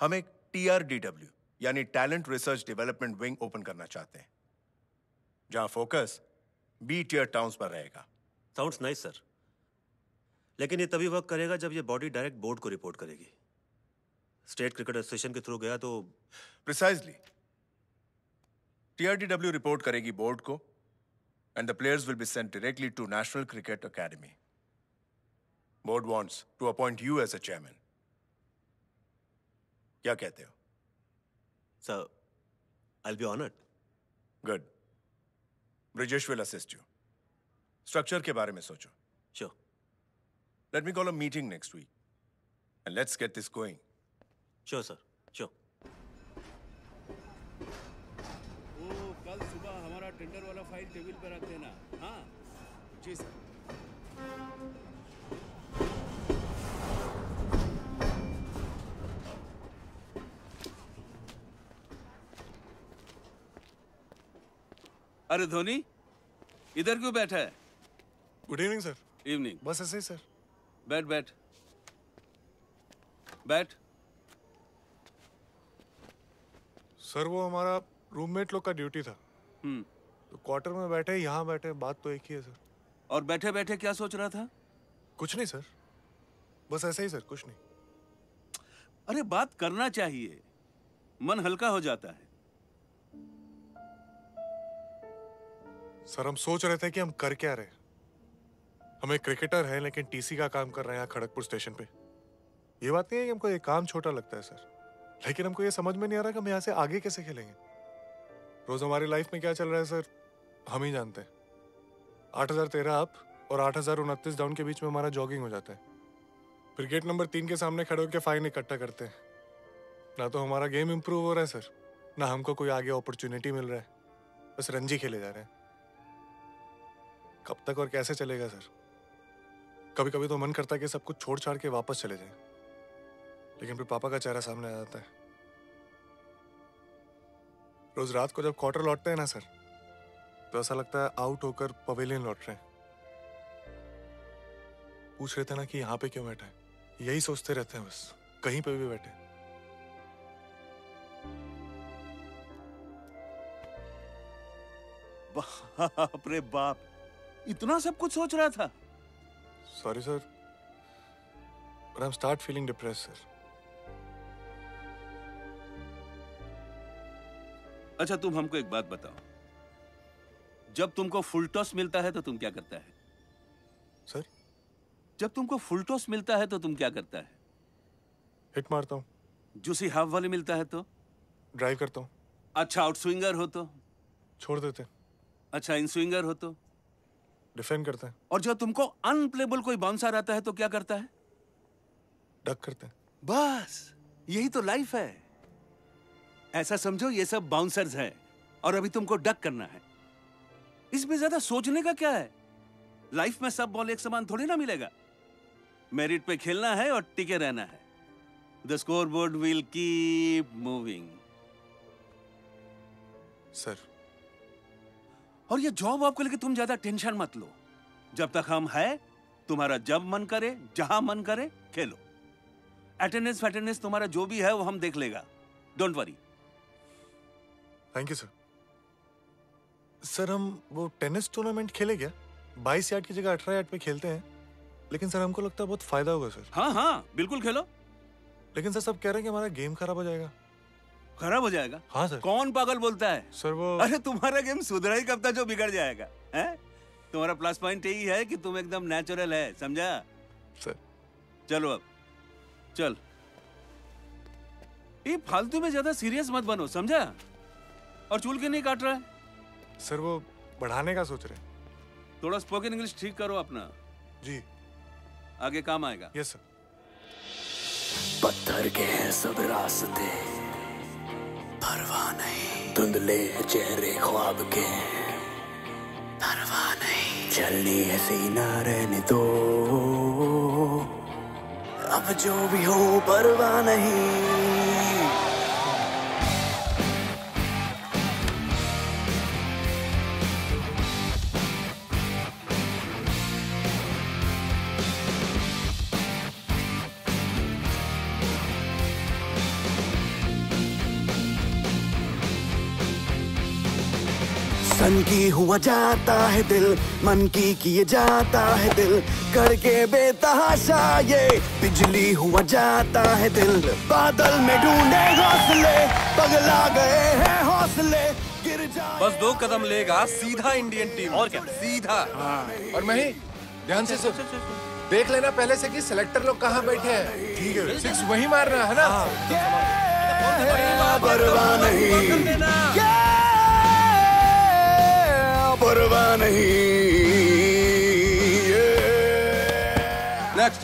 हम टीआरडीडब्ल्यू यानी talent research development wing open करना चाहते हैं जहाँ फोकस बी टीयर टाउन्स पर रहेगा साउंड्स नाइस सर लेकिन ये तभी वर्क करेगा जब ये बॉडी डायरेक्ट बोर्ड को रिपोर्ट करेगी. स्टेट क्रिकेट एसोसिएशन के थ्रू गया तो प्रिसाइजली टीआरडीडब्ल्यू रिपोर्ट करेगी बोर्ड को and the players will be sent directly to national cricket academy board wants to appoint you as a chairman क्या कहते हो? Sir I be honoured good Brijesh will assist you structure के बारे में सोचो। Sure let me call a meeting next week and let's get this going sure sir sure वो कल सुबह हमारा टेंडर वाला फ़ाइल टेबल पे रख देना। हाँ। जी सर अरे धोनी इधर क्यों बैठा है? गुड इवनिंग सर इवनिंग बस ऐसे ही सर बैठ बैठ। बैठ। सर वो हमारा रूममेट लोग का ड्यूटी था। हम्म। तो क्वार्टर में बैठे यहाँ बैठे बात तो एक ही है सर और बैठे बैठे क्या सोच रहा था? कुछ नहीं सर बस ऐसे ही सर कुछ नहीं। अरे बात करना चाहिए। मन हल्का हो जाता है। सर हम सोच रहे थे कि हम कर क्या रहे। हम एक क्रिकेटर हैं, लेकिन टीसी का काम कर रहे हैं खड़गपुर स्टेशन पे। ये बात नहीं है कि हमको ये काम छोटा लगता है सर लेकिन हमको ये समझ में नहीं आ रहा कि हम यहाँ से आगे कैसे खेलेंगे। रोज हमारी लाइफ में क्या चल रहा है सर हम ही जानते हैं। आठ हज़ार तेरह अप और आठ हज़ार उनतीस डाउन के बीच में हमारा जॉगिंग हो जाता है। फिर गेट नंबर तीन के सामने खड़े होकर फाइन इकट्ठा करते हैं। ना तो हमारा गेम इम्प्रूव हो रहा है सर ना हमको कोई आगे अपॉर्चुनिटी मिल रहा है। बस रंजी खेले जा रहे हैं। कब तक और कैसे चलेगा सर कभी कभी तो मन करता है कि सब कुछ छोड़ छाड़ के वापस चले जाएँ। लेकिन फिर पापा का चेहरा सामने आ जाता है। रोज रात को जब क्वार्टर लौटते हैं ना, सर तो ऐसा लगता है आउट होकर पवेलियन लौट रहे हैं। पूछ रहे थे ना कि यहाँ पे क्यों बैठे हैं। यही सोचते रहते हैं बस, कहीं पे भी बैठे। बाप रे बाप, इतना सब कुछ सोच रहा था। Sorry sir but I'm start feeling depressed, sir. अच्छा तुम हमको एक बात बताओ। जब तुमको फुल टॉस मिलता है तो तुम क्या करता है? सर जब तुमको फुल टॉस मिलता है तो तुम क्या करता है? हिट मारता हूँ। जूसी हाफ़ वाले मिलता है तो? ड्राइव करता हूँ। अच्छा आउट स्विंगर हो तो? छोड़ देते अच्छा इन स्विंगर हो तो? डिफेंड करते हैं। और जब तुमको अनप्लेबल कोई बाउंसर आता है तो क्या करता है? डक करते हैं। बस यही तो लाइफ है। ऐसा समझो ये सब बाउंसर्स हैं और अभी तुमको डक करना है। इसमें ज़्यादा सोचने का क्या है? लाइफ में सब बॉल एक समान थोड़ी ना मिलेगा। मेरिट पे खेलना है और टिके रहना है। The score board will keep moving sir और ये जॉब आपको लेके तुम ज़्यादा टेंशन मत लो। जब तक हम है तुम्हारा जब मन करे जहाँ मन करे खेलो। अटेंडेंस फैटेंडेंस तुम्हारा जो भी है वो हम देख लेगा। Don't worry thank you sir sir हम वो टेनिस टूर्नामेंट खेले क्या? बाईस यार्ड की जगह अठारह यार्ड पे खेलते हैं। लेकिन सर हमको लगता है बहुत फ़ायदा होगा सर हाँ हाँ बिल्कुल खेलो। लेकिन सर सब कह रहे हैं कि हमारा गेम खराब हो जाएगा। खराब हो जाएगा। हाँ सर। कौन पागल बोलता है? सर वो अरे तुम्हारा गेम सुधरा ही कब तक जो बिगड़ जाएगा हैं? तुम्हारा प्लस पॉइंट यही है कि तुम एकदम नेचुरल है समझा? सर। चलो अब चल। ये फालतू में ज़्यादा सीरियस मत बनो समझा? और चूल के नहीं काट रहा है? सर वो बढ़ाने का सोच रहे हैं। थोड़ा स्पोकन इंग्लिश ठीक करो अपना। जी। आगे काम आएगा। यस सर पत्थर के हैं सब रास्ते। परवाह नहीं। धुंधले चेहरे ख्वाब के। परवाह नहीं। चलनी है सीना रहने दो अब जो भी हो परवाह नहीं। सन की हुआ जाता है दिल मन की किए जाता है दिल। करके बेतहाशा ये बिजली हुआ जाता है दिल। बादल में ढूंढे हौसले पगला गए हैं हौसले। गिर जा बस दो कदम लेगा सीधा इंडियन टीम। और क्या? सीधा। और मही ध्यान से सुन। देख लेना पहले से कि सिलेक्टर लोग कहाँ बैठे हैं। ठीक है। सिक्स वही मारना है ना? परवाह नहीं। परवाह नहीं। नेक्स्ट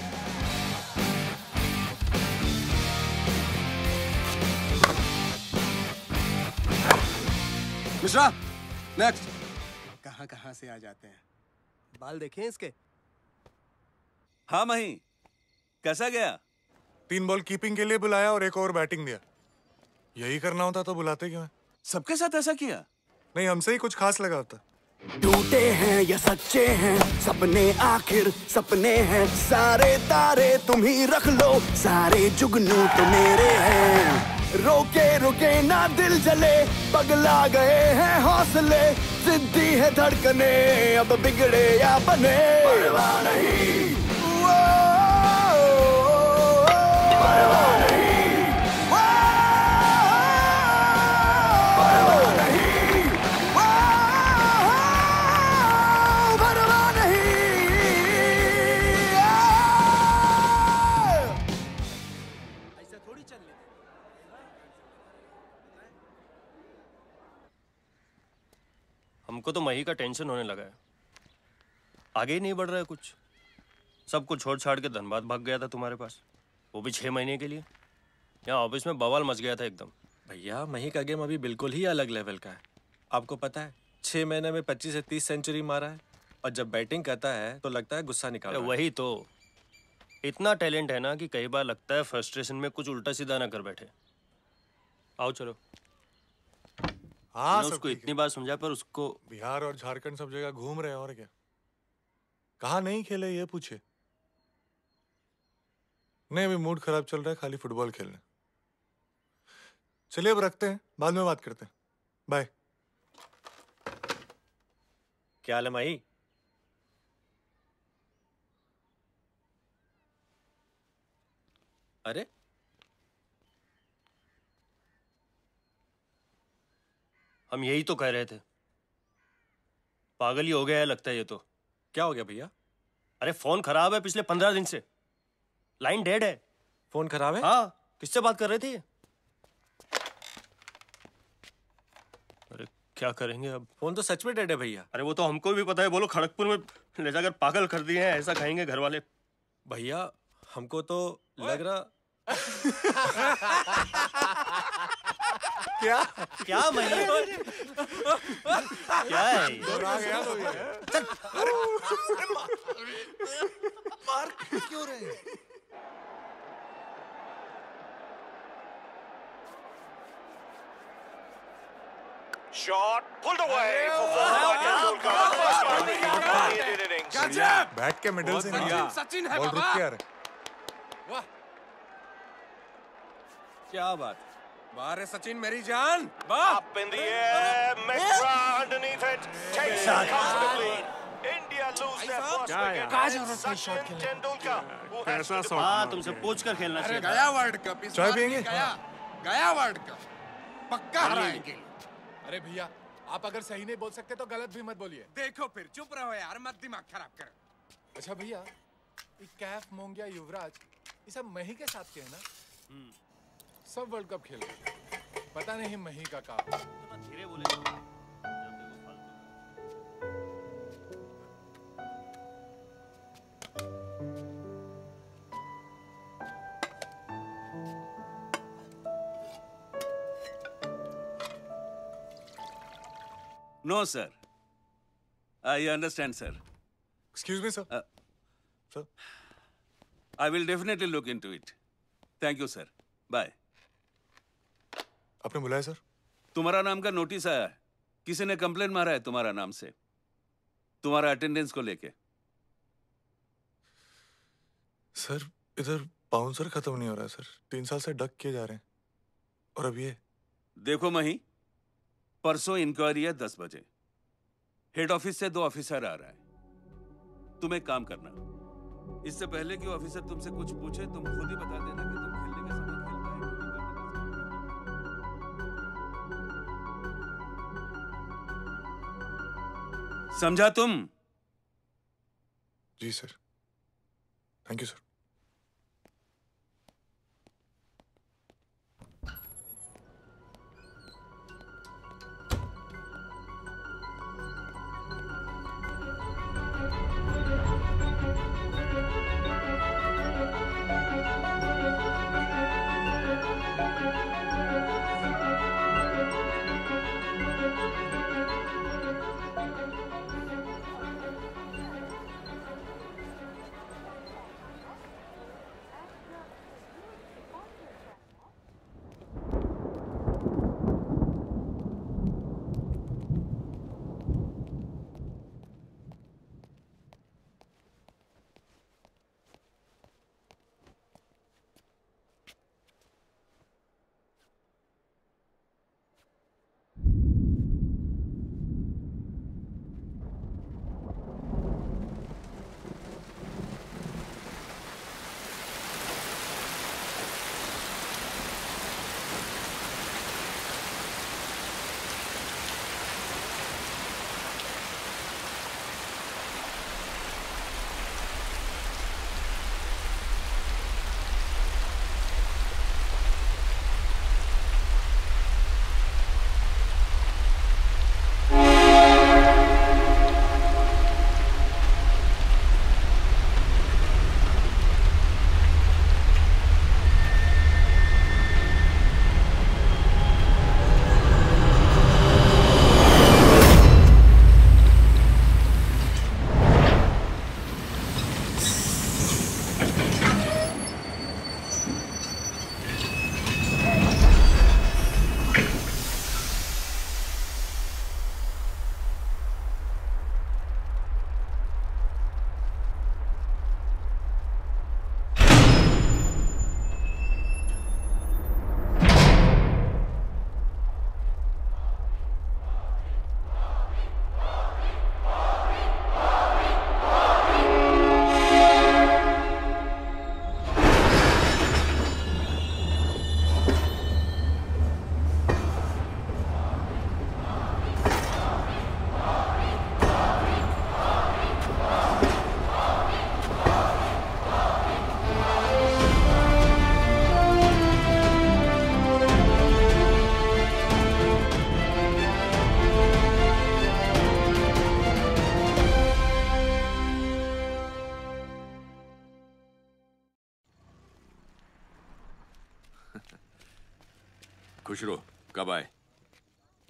मिश्रा नेक्स्ट कहाँ कहाँ से आ जाते हैं? बाल देखें इसके? हाँ मही। कैसा गया? तीन बॉल कीपिंग के लिए बुलाया और एक और बैटिंग दिया। यही करना होता तो बुलाते क्यों सबके साथ ऐसा किया? नहीं हमसे ही कुछ खास लगा होता। टूटे हैं या सच्चे हैं सपने आखिर सपने हैं। सारे तारे तुम ही रख लो सारे जुगनू तो मेरे हैं। रोके रुके ना दिल जले पगला गए हैं हौसले। सिद्धि है धड़कने अब बिगड़े या बने। नहीं। हमको तो मही का टेंशन होने लगा है। आगे ही नहीं बढ़ रहा है कुछ? सब कुछ छोड़ छाड़ के धनबाद भाग गया था तुम्हारे पास? वो भी छह महीने के लिए? यहाँ ऑफ़िस में बवाल मच गया था एकदम। भैया मही का गेम अभी बिल्कुल ही अलग लेवल का है। आपको पता है छह महीने में पच्चीस से तीस सेंचुरी मारा है और जब बैटिंग करता है तो लगता है गुस्सा निकाल। वही तो। इतना टैलेंट है ना कि कई बार लगता है फ्रस्ट्रेशन में कुछ उल्टा सीधा ना कर बैठे। आओ चलो। हाँ मैंने सब उसको इतनी बार समझा पर उसको बिहार और झारखंड सब जगह घूम रहे हैं और क्या? कहा नहीं खेले ये पूछे? नहीं अभी मूड खराब चल रहा है खाली फुटबॉल खेलने चलिए अब रखते हैं बाद में बात करते हैं। बाय क्या हाल है माही अरे हम यही तो कह रहे थे। पागल ही हो गया है लगता है ये तो। क्या हो गया भैया? अरे फ़ोन खराब है पिछले पंद्रह दिन से। लाइन डेड है। फ़ोन खराब है? हाँ। किससे बात कर रहे थे अरे क्या करेंगे अब? फ़ोन तो सच में डेड है भैया। अरे वो तो हमको भी पता है। बोलो खड़गपुर में ले जाकर पागल कर दिए हैं ऐसा कहेंगे घर वाले भैया हमको तो लग रहा क्या? क्या महीने? क्या है? गया तो ये। मार। क्यों रहे हैं? Shot pulled away. for four by bat के मिडिल से। सचिन है बॉल रुक है क्या बात बाहर है सचिन मेरी जान। वाह Up in the air, Mitra underneath it, takes it comfortably. India lose their first wicket. यार? Kहाँ ज़रूरत है शॉट to depart. हाँ तुमसे पूछ कर खेलना अरे चाहिए गया वर्ल्ड कप इस बार गया। गया वर्ल्ड कप पक्का हराएँगे अरे भैया आप अगर सही नहीं बोल सकते तो गलत भी मत बोलिए। देखो फिर चुप रहो यार मत दिमाग खराब कर। अच्छा भैया ये कैफ मोंगिया युवराज ये सब मही के साथ के है ना? सब वर्ल्ड कप खेल पता नहीं मही का काम। धीरे no sir I understand sir excuse me sir I will definitely look into it thank you sir bye आपने बुलाया सर? तुम्हारा नाम का नोटिस आया है। किसी ने कंप्लेन मारा है तुम्हारा नाम से? तुम्हारा अटेंडेंस को लेके। सर इधर बाउंसर खत्म नहीं हो रहा है सर। तीन साल से डक किए जा रहे हैं। और अब ये? देखो मही परसों इंक्वायरी है दस बजे। हेड ऑफ़िस से दो ऑफिसर आ रहा है। तुम एक काम करना। इससे पहले कि ऑफिसर तुमसे कुछ पूछे तुम खुद ही बता देना कि तुम समझा तुम? जी सर। थैंक यू सर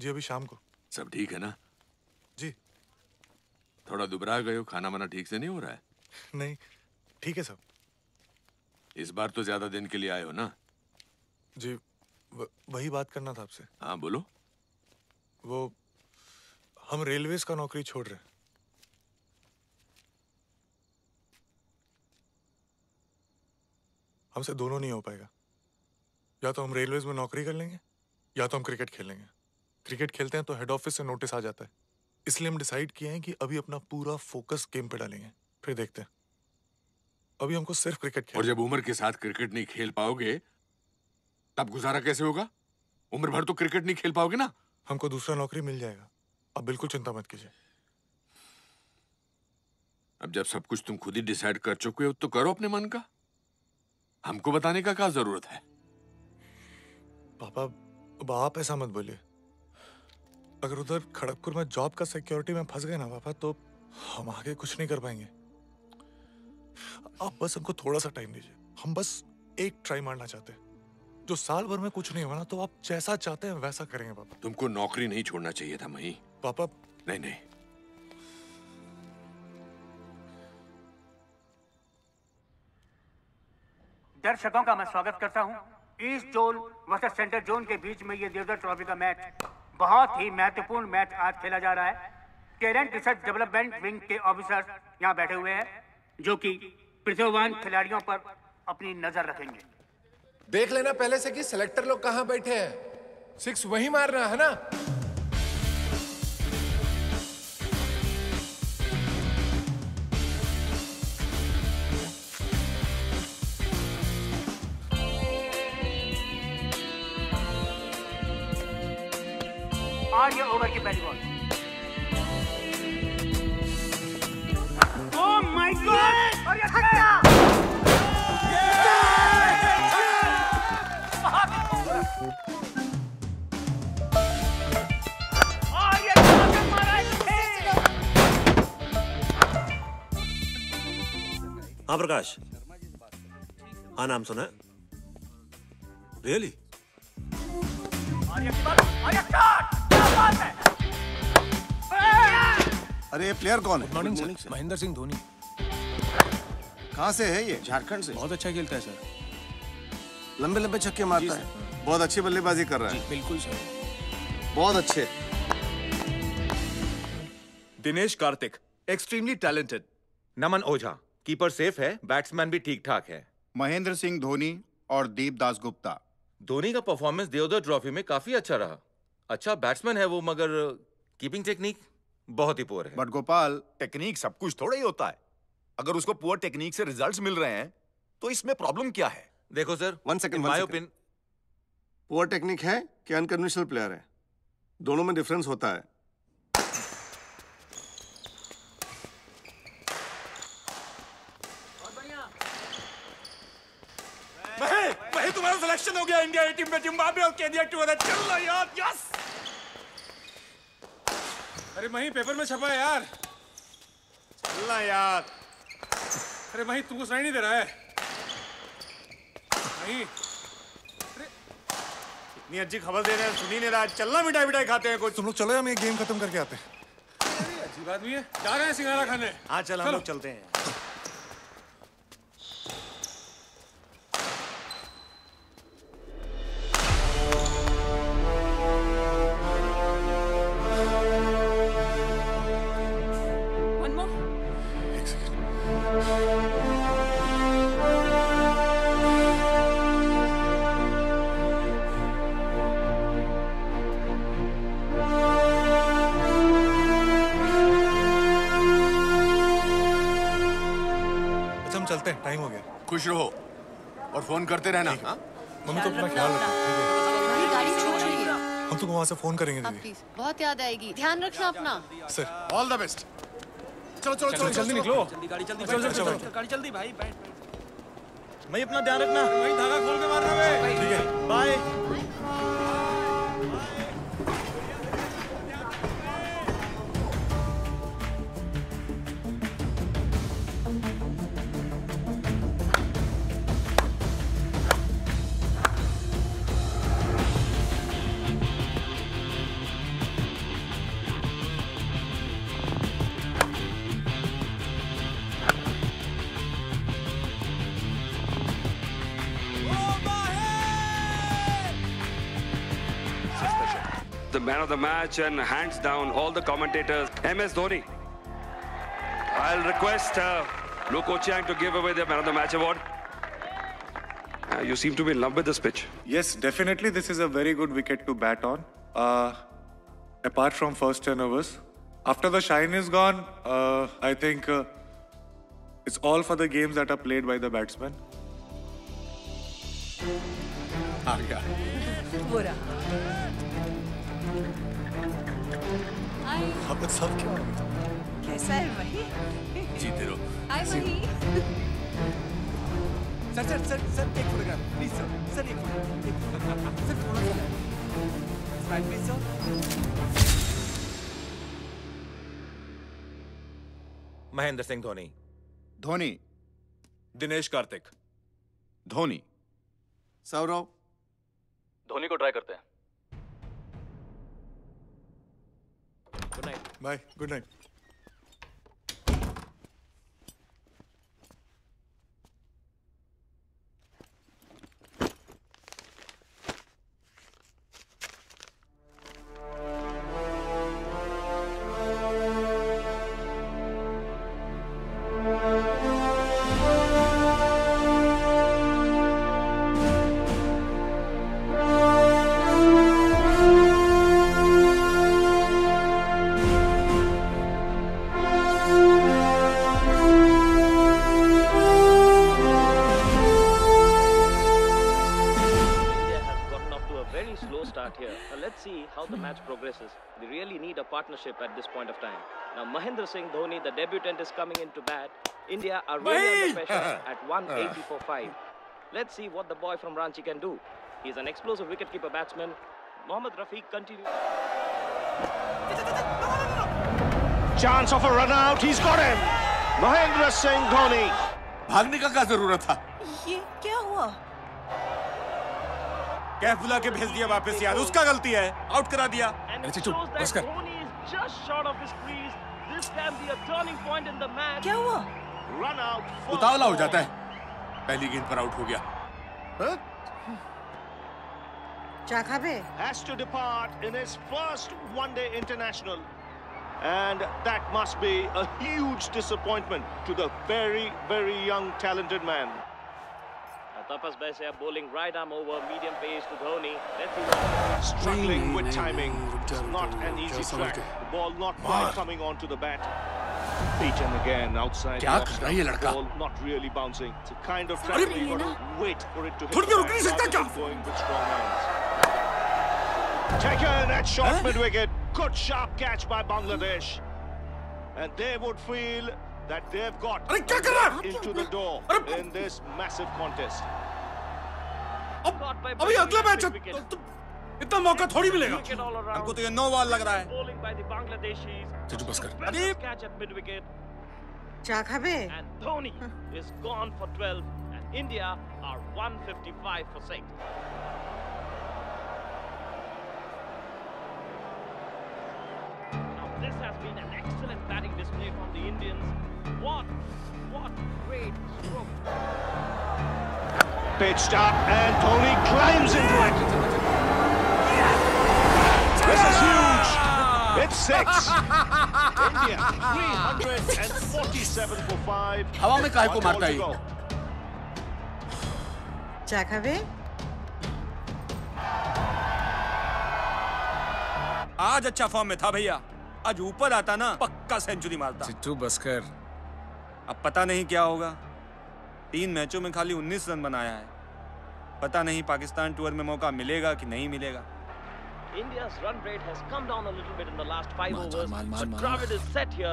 जी अभी शाम को। सब ठीक है ना? जी। थोड़ा दुबरा गए हो खाना वाना ठीक से नहीं हो रहा है? नहीं ठीक है सब। इस बार तो ज़्यादा दिन के लिए आए हो ना? जी व, वही बात करना था आपसे। हाँ बोलो। वो हम रेलवेज का नौकरी छोड़ रहे हैं। हमसे दोनों नहीं हो पाएगा। या तो हम रेलवेज में नौकरी कर लेंगे या तो हम क्रिकेट खेलेंगे क्रिकेट खेलते हैं तो हेड ऑफ़िस से नोटिस आ जाता है। इसलिए हम डिसाइड किए हैं कि अभी अपना पूरा फोकस गेम पे डालेंगे। फिर देखते हैं। अभी हमको सिर्फ़ क्रिकेट और जब उम्र के साथ क्रिकेट नहीं खेल पाओगे तब गुजारा कैसे होगा? उम्र भर तो क्रिकेट नहीं खेल पाओगे ना? हमको दूसरा नौकरी मिल जाएगा। अब बिल्कुल चिंता मत कीजिए। अब जब सब कुछ तुम खुद ही डिसाइड कर चुके हो तो करो अपने मन का। हमको बताने का क्या ज़रूरत है? पापा अब आप ऐसा मत बोलिए। अगर उधर खड़गपुर में जॉब का सिक्योरिटी में फंस गए ना पापा तो हम आगे कुछ नहीं कर पाएँगे। आप बस हमको थोड़ा सा टाइम दीजिए। हम बस एक ट्राई मारना चाहते हैं। जो साल भर में कुछ नहीं हुआ ना तो आप जैसा चाहते हैं वैसा करेंगे पापा। तुमको नौकरी नहीं छोड़ना चाहिए था मही। पापा नहीं नहीं। दर्शकों का मैं स्वागत करता हूँ। East zone versus central zone के बीच में ये देवदर ट्रॉफी का मैच बहुत ही महत्वपूर्ण मैच आज खेला जा रहा है। टैलेंट रिसर्च डेवलपमेंट विंग के ऑफिसर यहाँ बैठे हुए हैं, जो कि प्रतिभावान खिलाड़ियों पर अपनी नज़र रखेंगे। देख लेना पहले से कि सिलेक्टर लोग कहाँ बैठे हैं। सिक्स वही मारना है ना? और ये ओवर की पहली बॉल। ओह माय गॉड और ये छक्का और ये छक्का मारा है प्रकाश। हाँ नाम सुना रियली और है। अरे ये प्लेयर कौन है? Morning sir Mahendra Singh Dhoni. कहाँ से है ये? झारखंड से। बहुत अच्छा खेलता है सर लंबे लंबे छक्के मारता है। बहुत अच्छी बल्लेबाजी कर रहा है। बिल्कुल सर बहुत अच्छे। Dinesh Karthik extremely talented Naman Ojha keeper safe है बैट्समैन भी ठीक ठाक है. महेंद्र सिंह धोनी और दीप दास गुप्ता धोनी का परफॉर्मेंस देवदर ट्रॉफी में काफ़ी अच्छा रहा। अच्छा बैट्समैन है वो मगर कीपिंग टेक्निक बहुत ही पुअर है। बट गोपाल टेक्निक सब कुछ थोड़ा ही होता है। अगर उसको पुअर टेक्निक से रिजल्ट्स मिल रहे हैं तो इसमें प्रॉब्लम क्या है? देखो sir one second my second poor technique है कि अनकन्वेंशनल प्लेयर है। दोनों में डिफरेंस होता है। महे महे तुम्हारा सिलेक्शन हो गया। इंडिया टीम में जिम्बाब्वे और केनिया टू अदर चल लो यार यस अरे मही पेपर में छपा है यार। चलना यार। अरे वही तुमको सुनाई नहीं दे रहा है। नहीं अरे। इतनी अच्छी खबर दे रहे हैं सुनी नहीं रहा चलना मिठाई मिठाई खाते हैं कुछ। तुम लोग चलो हम ये गेम खत्म करके आते हैं। अजीब आदमी है। जा रहे हैं सिंगारा खाने। हाँ चल हम लोग चलते हैं। खुश रहो और फ़ोन करते रहना। हम मम्मी तो अपना ख्याल रखो ठीक है। मेरी गाड़ी छूट रही है। हम तुमको वहाँ से फ़ोन करेंगे हाँ दीदी। बहुत याद आएगी। ध्यान रखना अपना। सर। ऑल द बेस्ट चलो चलो चलो जल्दी निकलो। जल्दी गाड़ी जल्दी चलो, चलो, गाड़ी जल्दी भाई बैठ बैठ। मैं अपना ध्यान रखना। वही धागा खोल के मारना है। ठीक है bye the match and hands down all the commentators. MS Dhoni. I'll request uh, Luko Chiang to give away the Man of the Match award. Uh, you seem to be in love with this pitch. Yes, definitely. This is a very good wicket to bat on. Uh, apart from first turnovers, after the shine is gone, uh, I think uh, it's all for the games that are played by the batsmen. Ah, yeah. अब सब क्या हो? कैसा है वही? जीते रहो। हाय वही। सर सर सर सर एक फोटोग्राफ प्लीज़ सर सर एक फ़ोटो एक फ़ोटो सर थोड़ा सा smile please sir Mahendra Singh Dhoni. Dhoni. Dinesh Karthik. Dhoni. Saurav. Dhoni को ट्राई करते हैं। Good night bye good night Mahendra Singh Dhoni, the debutant, is coming into bat. India are really under pressure at 180 for 5. Let's see what the boy from Ranchi can do. He's an explosive wicketkeeper batsman. Mohammad Rafiq continues. Chance of a run out. He's got him. Mahendra Singh Dhoni. भागने का क्या जरूरत था ये क्या हुआ कैफ बुला के भेज दिया वापस यार उसका गलती है आउट करा दिया And it अरे चुप shows that बस कर क्या हुआ उतावला हो जाता है पहली गेंद पर आउट हो गया चाखाबे Has to depart in his first one-day international. And that must be a huge disappointment to the very, very young, talented man. Atapa's best air bowling right arm over, medium pace to Dhoni. Struggling with timing. Not an easy track. The ball not quite coming onto the bat. Each and again outside. The ball not really bouncing. It's a kind of track where you got to wait for it to hit. The bat, going with strong hands. Taken at short mid wicket. Good sharp catch by Bangladesh. And they would feel that they've got अरे क्या कर रहा है? into the door in this massive contest. caught by अभी अगला match wicket. इतना मौका थोड़ी मिलेगा Wicket all around. हमको तो ये नो बॉल लग रहा है Bowling by the Bangladeshis. चलो बस कर Aggressive catch at mid wicket. चाखाबे And Dhoni is gone for 12. And India are 155 for 6. this has been an excellent batting display from the Indians. What, what great stroke. Pitched up and Dhoni climbs into it. This is huge. It's six. India 347 for five. हवा में काहे को One ball मारता to है go. चाखाबे आज अच्छा form में था भैया आज ऊपर आता ना पक्का सेंचुरी मारता चिट्टू बसकर अब पता नहीं क्या होगा तीन मैचों में खाली 19 रन बनाया है पता नहीं पाकिस्तान टूर में मौका मिलेगा कि नहीं मिलेगा India's run rate has come down a little bit in the last five Mal, overs. mal, mal, but. Dravid is set here.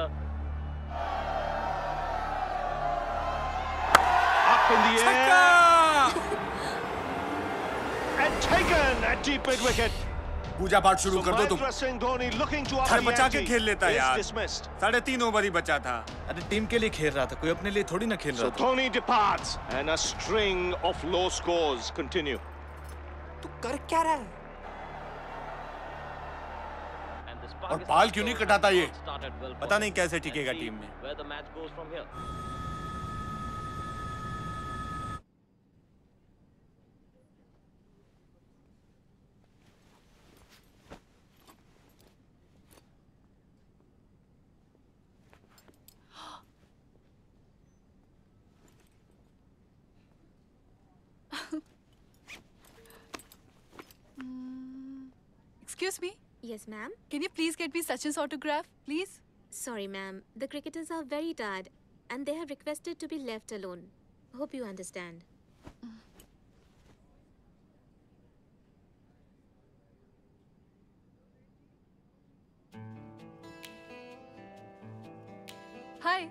Up in the air. And taken at deep mid wicket. पूजा पाठ शुरू कर दो तुम। बचा के खेल लेता यार। साढ़े तीन ओवर ही बचा था। अरे टीम के लिए खेल रहा था कोई अपने लिए थोड़ी ना खेल रहा धोनी तू कर क्या रहा है? और बाल क्यों नहीं कटाता ये? पता नहीं कैसे टिकेगा टीम में। excuse me? Yes, ma'am? Can you please get me Sachin's autograph, please? Sorry, ma'am. The cricketers are very tired and they have requested to be left alone. Hope you understand. Hi.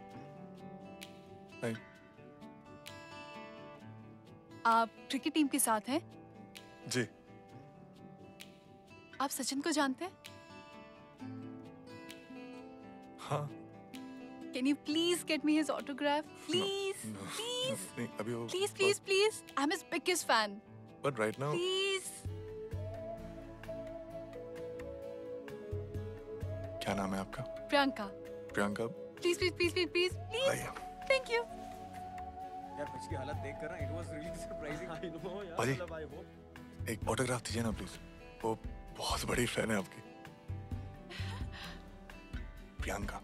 आप cricket team के साथ हैं? जी। आप सचिन को जानते हैं? हाँ। Can you please get me his autograph please please please please please I am his biggest fan but right now please क्या नाम है आपका? Priyanka. Priyanka. Please please please please please thank you यार की हालत देख कर ना it was really surprising I know यार भाजी मतलब आई होप एक ऑटोग्राफ दीजिए ना प्लीज़ वो बहुत बड़ी फ़ैन है आपकी. प्रियंका.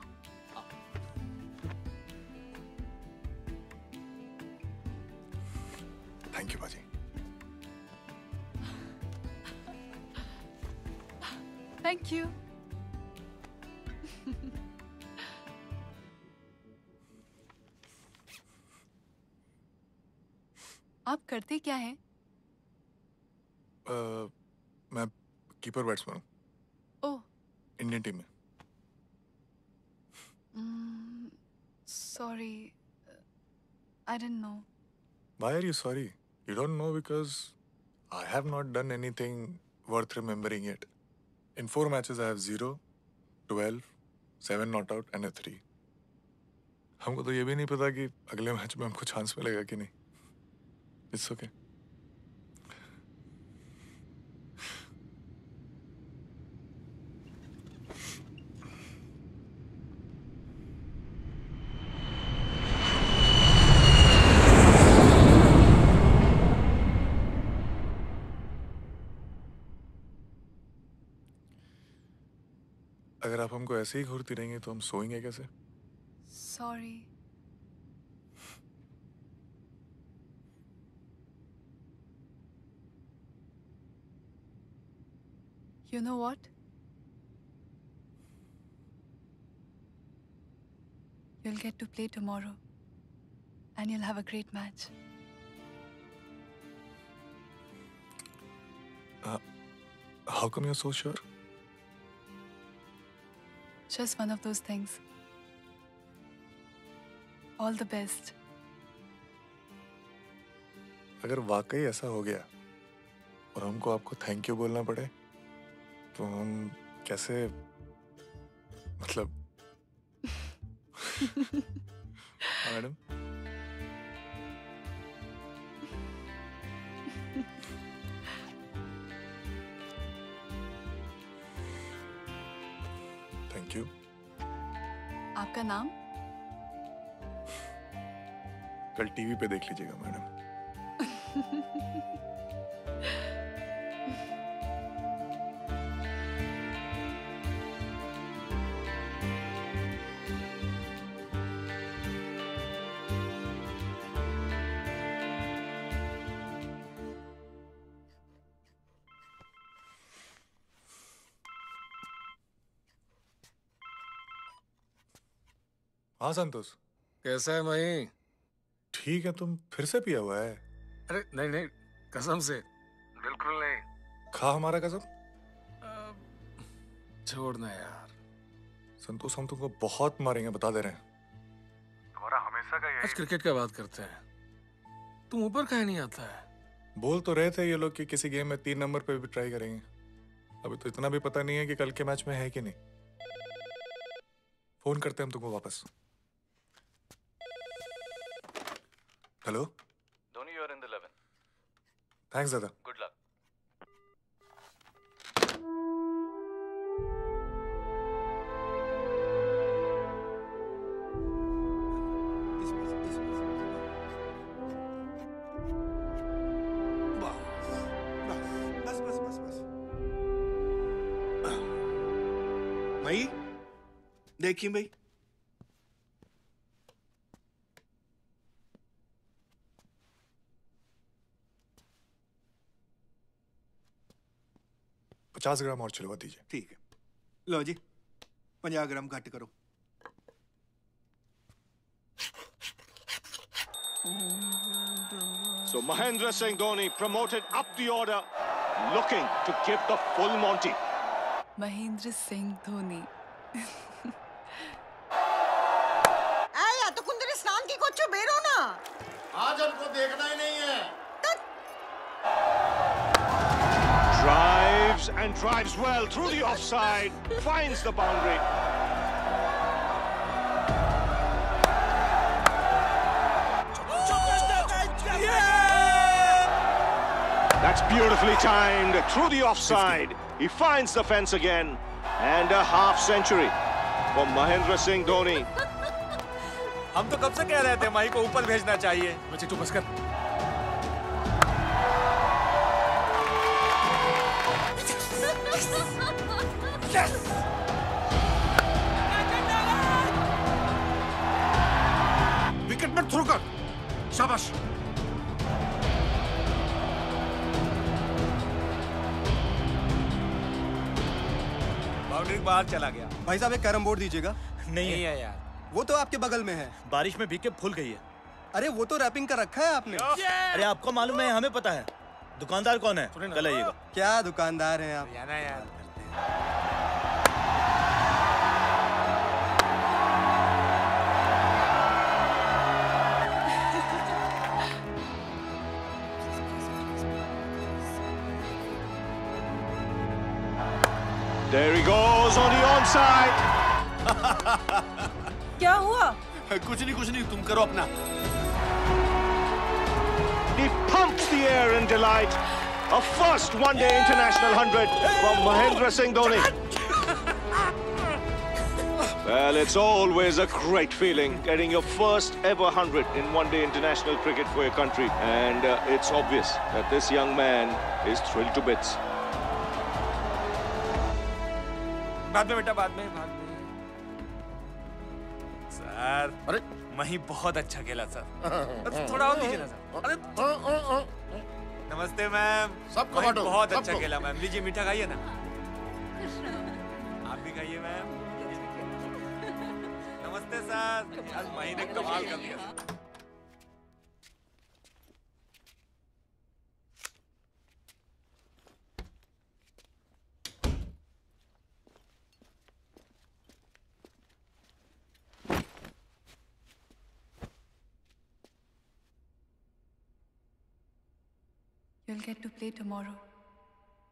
थैंक यू भाजी थैंक यू करते क्या है? Uh, मैं कीपर बैट्समैन हूँ। इंडियन टीम में। Sorry I don't know why are you sorry you don't know because I have not done any worth remembering it in four matches I have zero twelve seven not out and a three हमको तो ये भी नहीं पता कि अगले match में हमको चांस मिलेगा कि नहीं। इट्स ओके अगर आप हमको ऐसे ही घूरती रहेंगे तो हम सोएँगे कैसे? Sorry You know what? You'll get to play tomorrow and you'll have a great match. Uh, how come you're so sure? Just one of those things. All the best. अगर वाकई ऐसा हो गया और हमको आपको थैंक यू बोलना पड़े तो हम कैसे मतलब हाँ, मैडम? थैंक यू आपका नाम? कल टीवी पे देख लीजिएगा मैडम। हाँ संतोष। कैसा है मही ठीक है तुम फिर से पिया हुआ है। अरे नहीं नहीं कसम से। बिल्कुल नहीं। खा हमारा कसम? छोड़ना यार। संतोष हम तुमको बहुत मारेंगे बता दे रहे हैं। तुम्हारा हमेशा का आज क्रिकेट का बात करते हैं। तुम ऊपर कहीं नहीं आता है। बोल तो रहे थे ये लोग कि किसी गेम में तीन नंबर पे भी ट्राई करेंगे। अभी तो इतना भी पता नहीं है कि कल के मैच में है कि नहीं। फ़ोन करते हैं हम तुमको वापस। Hello Dhoni you are in the 11 thanks दादा गुड लक बस बस बस बस मई देखिए भाई पचास ग्राम और छिलवा दीजिए। ठीक है। लो जी पचास ग्राम घट करो। So Mahendra Singh Dhoni promoted up the order looking to give the full monty Mahendra Singh Dhoni and drives well through the offside, finds the boundary. That's beautifully timed through the offside. He finds the fence again. And a half century for Mahendra Singh Dhoni. हम तो कब से कह रहे थे माही को ऊपर भेजना चाहिए बच्चे तू बस कर बाहर चला गया। भाई साहब एक कैरम बोर्ड दीजिएगा। नहीं है। यार। वो तो आपके बगल में है। बारिश में भीग के फूल गई है। अरे वो तो रैपिंग कर रखा है आपने। अरे आपको मालूम है हमें पता है। दुकानदार कौन है? कल आइएगा। क्या दुकानदार है आप? यार There he goes on the onside. क्या हुआ कुछ नहीं कुछ नहीं तुम करो अपना He pumps the air in delight. A first one-day international hundred from Mahendra Singh Dhoni. Well, it's always a great feeling getting your first ever hundred in one-day international cricket for your country, and uh, it's obvious that this young man is thrilled to bits. बाद में बेटा बाद में बाद में sir अरे। मही बहुत अच्छा खेला सर। थोड़ा और दीजिए ना सर। अरे नमस्ते मैम। सबको मही बांटो, बहुत अच्छा खेला मैम। लीजिए मीठा खाइए ना। आप भी खाइए मैम। नमस्ते सर। आज मही ने कमाल कर दिया You'll get to play tomorrow,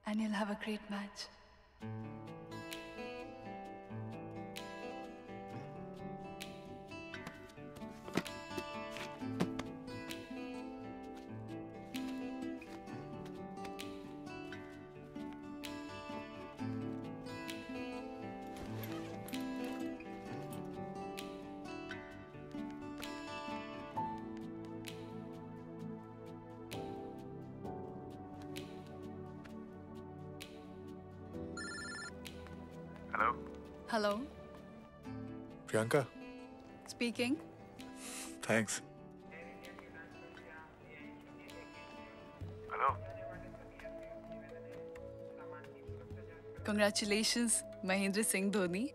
and you'll have a great match. Priyanka speaking. Thanks hello Congratulations, Mahendra Singh Dhoni.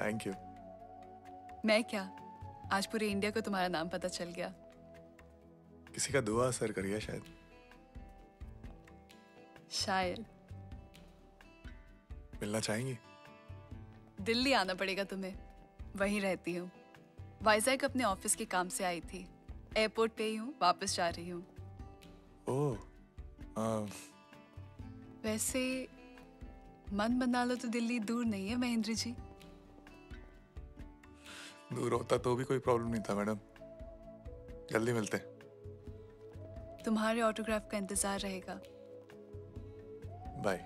Thank you मैं क्या? आज पूरे इंडिया को तुम्हारा नाम पता चल गया। किसी का दुआ असर कर गया शायद। शायद। मिलना चाहेंगी? दिल्ली आना पड़ेगा तुम्हें। वहीं रहती हूँ। वाइजैक अपने ऑफ़िस के काम से आई थी। एयरपोर्ट पे ही हूँ वापस जा रही हूँ। ओह वैसे मन बना लो तो दिल्ली दूर नहीं है महेंद्र जी। दूर होता तो भी कोई प्रॉब्लम नहीं था मैडम। जल्दी मिलते तुम्हारे ऑटोग्राफ का इंतज़ार रहेगा। बाय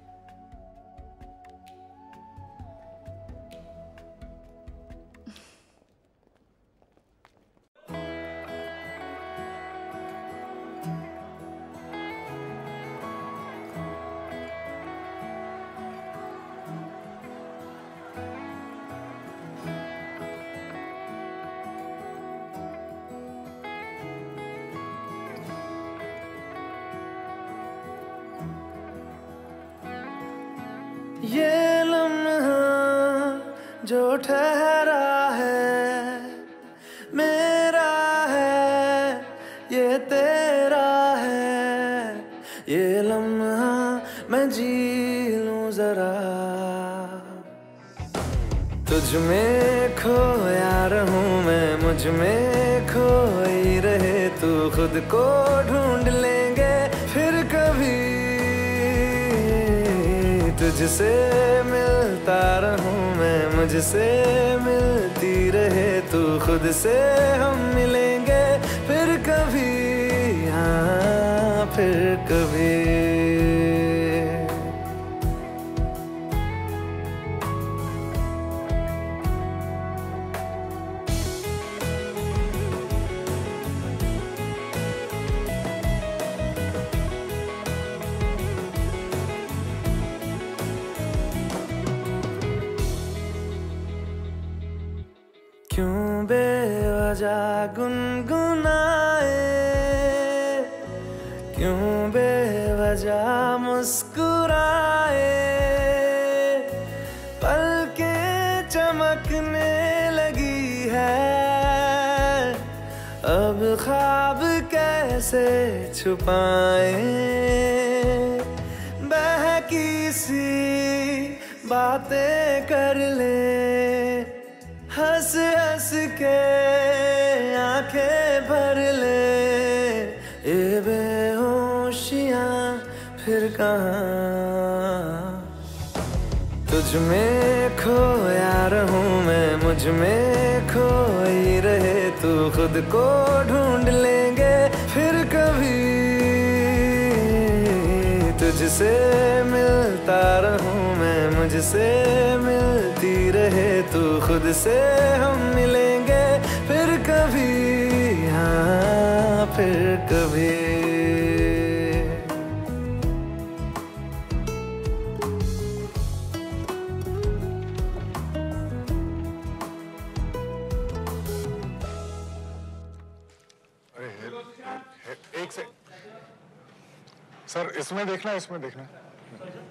सर इसमें देखना इसमें देखना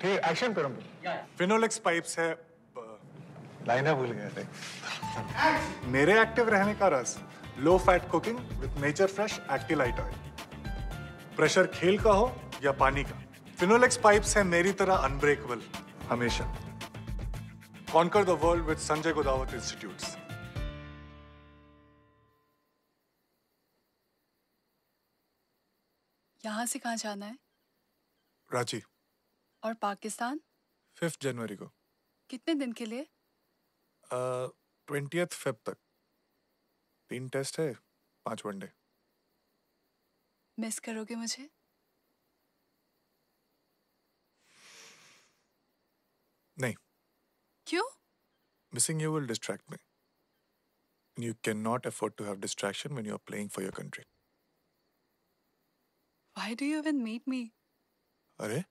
ठीक है एक्शन करो। फिनोलेक्स पाइप्स है लाइनर भूल गए थे। मेरे एक्टिव रहने का रस low fat cooking with nature fresh Actilite oil pressure खेल का हो या पानी का। फिनोलेक्स पाइप्स है मेरी तरह अनब्रेकेबल हमेशा। Conquer the world with Sanjay Ghodawat institutes यहाँ से कहाँ जाना है? प्राची और पाकिस्तान? फिफ्थ जनवरी को। कितने दिन के लिए? ट्वेंटियथ uh, तक। तीन टेस्ट है पाँच वनडे मिस करोगे मुझे? नहीं। क्यों? Missing you will distract me you can not afford to have distraction when you are playing for your country why do you even meet me अरे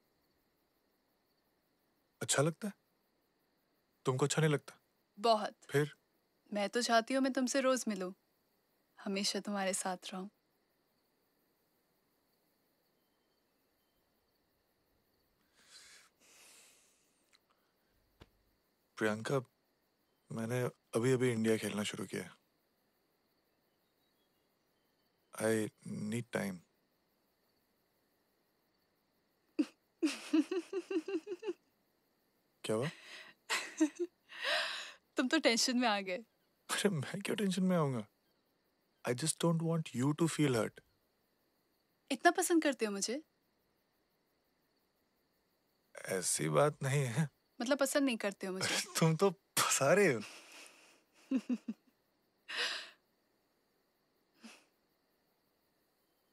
अच्छा लगता है? तुमको अच्छा नहीं लगता? बहुत। फिर? मैं तो चाहती हूँ मैं तुमसे रोज मिलूं। हमेशा तुम्हारे साथ रहूँ। प्रियंका मैंने अभी अभी इंडिया खेलना शुरू किया है। आई नीड टाइम क्या हुआ? तुम तो टेंशन में आ गए। अरे मैं क्यों टेंशन में आऊँगा? I just don't want you to feel hurt इतना पसंद करते हो मुझे? ऐसी बात नहीं है। मतलब पसंद नहीं करते हो मुझे। तुम तो फंसा रहे हो।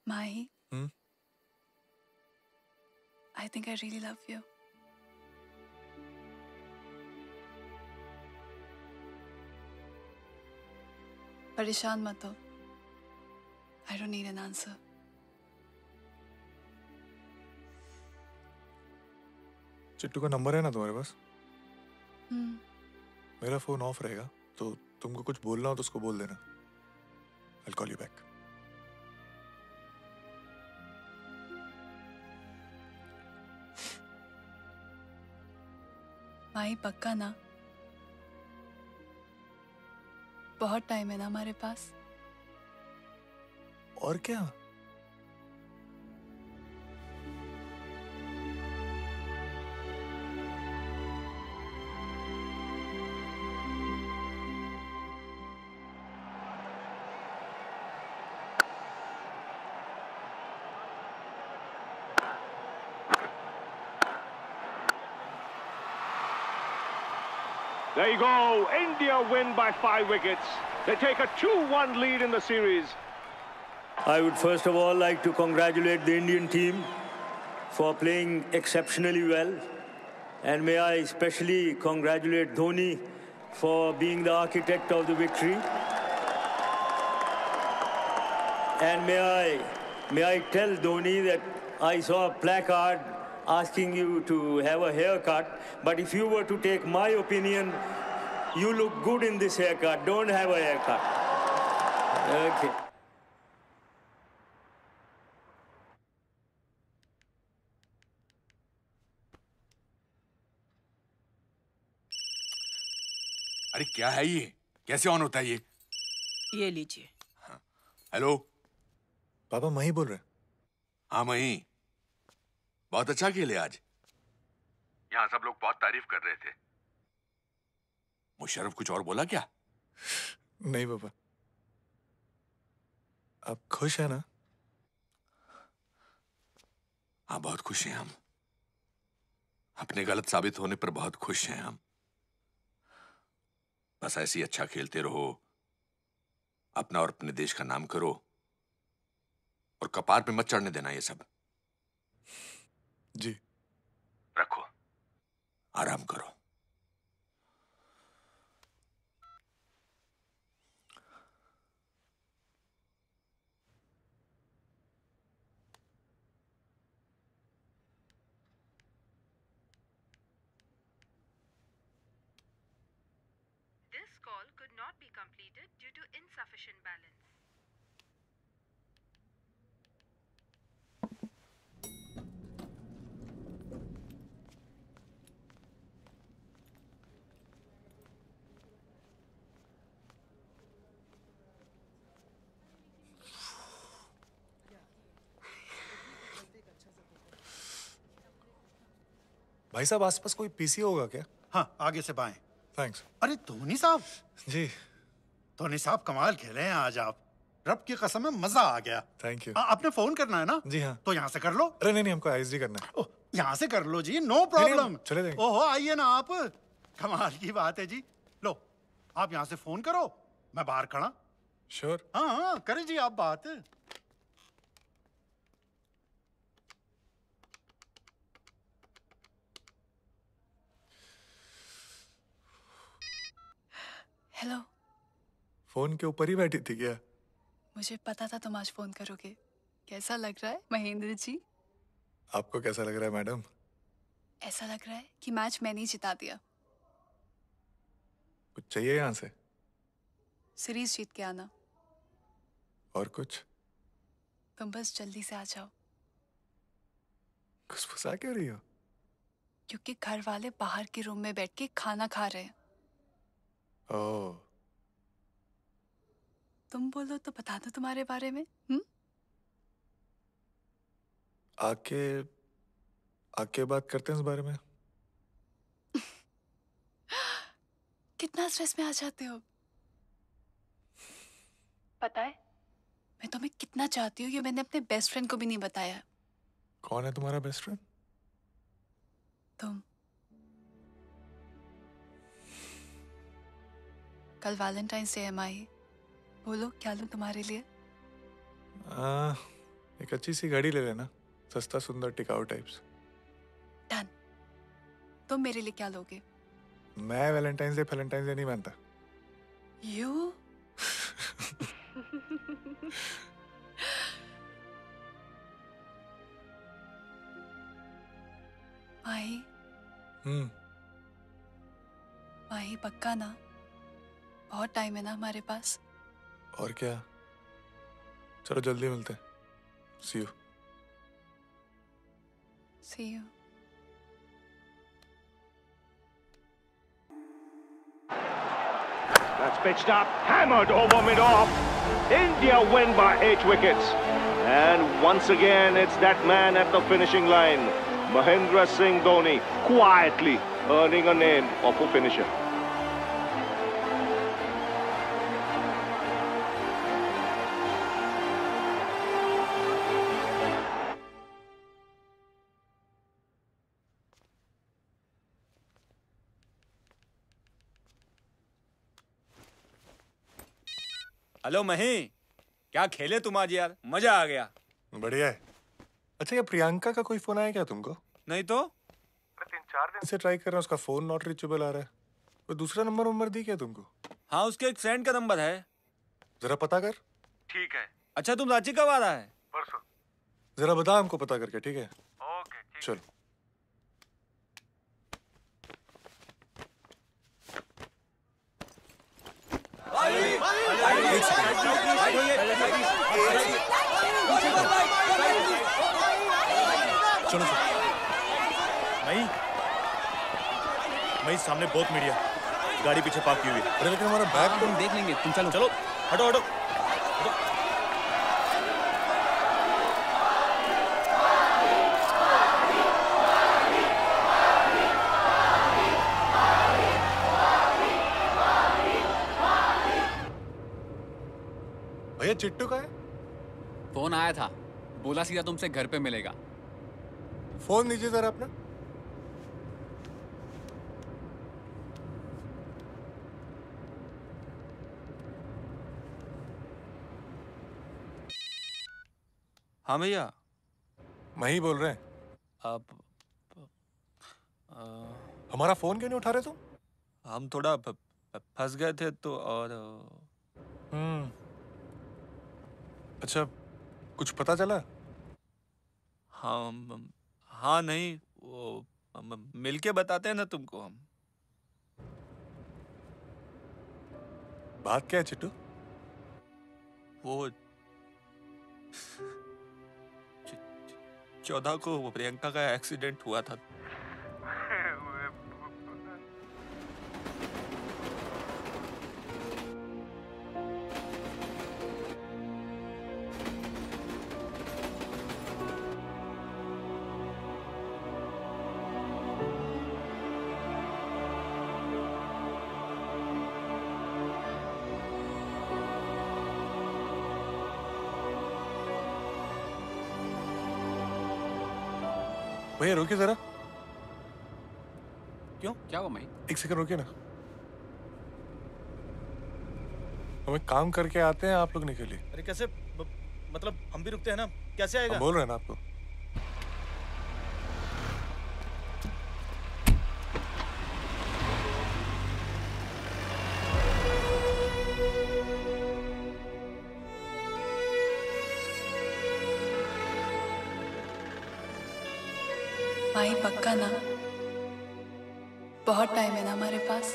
माही Hmm? I think I really love you. परेशान मत हो I don't need an answer. Chittu का नंबर है ना तुम्हारे पास हम्म मेरा फ़ोन ऑफ़ रहेगा तो तुमको कुछ बोलना हो तो उसको बोल देना I call you back Mahi पक्का ना? बहुत टाइम है ना हमारे पास। और क्या? There you go. India win by five wickets. They take a 2-1 lead in the series. I would first of all like to congratulate the Indian team for playing exceptionally well. And may I especially congratulate Dhoni for being the architect of the victory. And may I, may I tell Dhoni that I saw a placard asking you to have a haircut, but if you were to take my opinion, you look good in this haircut. Don't have a haircut. Okay. अरे क्या है ये कैसे on होता है ये ये लीजिए हेलो पापा मही बोल रहे हाँ मही बहुत अच्छा खेले आज। यहाँ सब लोग बहुत तारीफ़ कर रहे थे। मुशर्रफ कुछ और बोला क्या? नहीं बाबा। आप खुश है ना? हाँ बहुत खुश हैं हम। अपने गलत साबित होने पर बहुत खुश हैं हम। बस ऐसे ही अच्छा खेलते रहो। अपना और अपने देश का नाम करो। और कपार पे मत चढ़ने देना ये सब। जी रखो आराम करो This call could not be completed due to insufficient balance. भाई साहब आसपास कोई पीसी होगा क्या? हाँ आगे से बाएँ। थैंक्स अरे धोनी साहब। जी। धोनी साहब कमाल खेले हैं आज आप। रब की कसम है मज़ा आ गया। थैंक यू आपने फ़ोन करना है ना? जी हाँ। तो यहाँ से कर लो। अरे नहीं नहीं हमको आईएसडी करना है। यहाँ से कर लो जी नो प्रॉब्लम चले जाएँगे। ओहो आइए ना आप। कमाल की बात है जी। लो आप यहाँ से फ़ोन करो। मैं बाहर खड़ा। श्योर हाँ हाँ करें जी आप बात। हेलो फ़ोन के ऊपर ही बैठी थी क्या? मुझे पता था तुम आज फ़ोन करोगे। कैसा लग रहा है महेंद्र जी? आपको कैसा लग रहा है मैडम? ऐसा लग रहा है कि मैच मैंने ही जिता दिया। कुछ चाहिए यहाँ से? सीरीज़ जीत के आना। और कुछ? तुम बस जल्दी से आ जाओ। खुशफुसा क्यों रही हो? क्योंकि घर वाले बाहर के रूम में बैठ के खाना खा रहे हैं। ओह तुम बोलो तो बता दो तुम्हारे बारे में हम्म आके आके बात करते हैं इस बारे में? कितना स्ट्रेस में आ जाते हो? पता है? मैं तुम्हें कितना चाहती हूँ ये मैंने अपने बेस्ट फ्रेंड को भी नहीं बताया। कौन है तुम्हारा बेस्ट फ्रेंड तुम। कल वैलेंटाइंस डे है माही बोलो क्या लूँ तुम्हारे लिए? आ, एक अच्छी सी घड़ी ले लेना। सस्ता सुंदर टिकाऊ टाइप्स डन तुम मेरे लिए क्या लोगे? मैं वैलेंटाइंस डे फैलेंटाइंस डे नहीं मानता। यू माही। हम्म। माही पक्का ना? बहुत टाइम है ना हमारे पास और क्या चलो जल्दी मिलते हैं see you see you That's pitched up, hammered over mid-off. India win by eight wickets. And once again, it's that man at the finishing line, Mahendra Singh Dhoni, quietly earning a name of a finisher. Hello Mahi क्या खेले तुम आज यार? मज़ा आ गया। बढ़िया है। अच्छा ये प्रियंका का कोई फ़ोन आया क्या तुमको? नहीं तो? तीन चार दिन से ट्राई कर रहा हूँ उसका फ़ोन नॉट रिचेबल आ रहा है। कोई दूसरा नंबर नंबर दी क्या तुमको? हाँ उसके एक फ्रेंड का नंबर है। जरा पता कर। ठीक है। अच्छा तुम रांची कब आ रहा है? परसों। जरा बता हमको पता करके ठीक है? ओके चलो। चलो मई मई सामने बहुत मीडिया गाड़ी पीछे पार्क की हुई है। अरे लेकिन हमारा बैग हम देख लेंगे तुम चलो। चलो हटो हटो। भैया चिट्टू का है? फ़ोन आया था। बोला सीधा तुमसे घर पे मिलेगा। फ़ोन दीजिए जरा अपना। हाँ भैया। मैं ही बोल रहे हैं। अब हमारा फ़ोन क्यों नहीं उठा रहे तुम? हम थोड़ा फंस गए थे तो और हम्म। अच्छा कुछ पता चला? हाँ हाँ नहीं वो मिलके बताते हैं ना तुमको हम। बात क्या है चिट्टू? वो चौदह को वो प्रियंका का एक्सीडेंट हुआ था। क्यों हुआ मई एक सेकंड रुकिए ना। हम एक काम करके आते हैं आप लोग निकलिए अरे कैसे? ब- मतलब हम भी रुकते हैं ना? कैसे आएगा? बोल रहे हैं ना आपको। माही पक्का ना? बहुत टाइम है ना हमारे पास।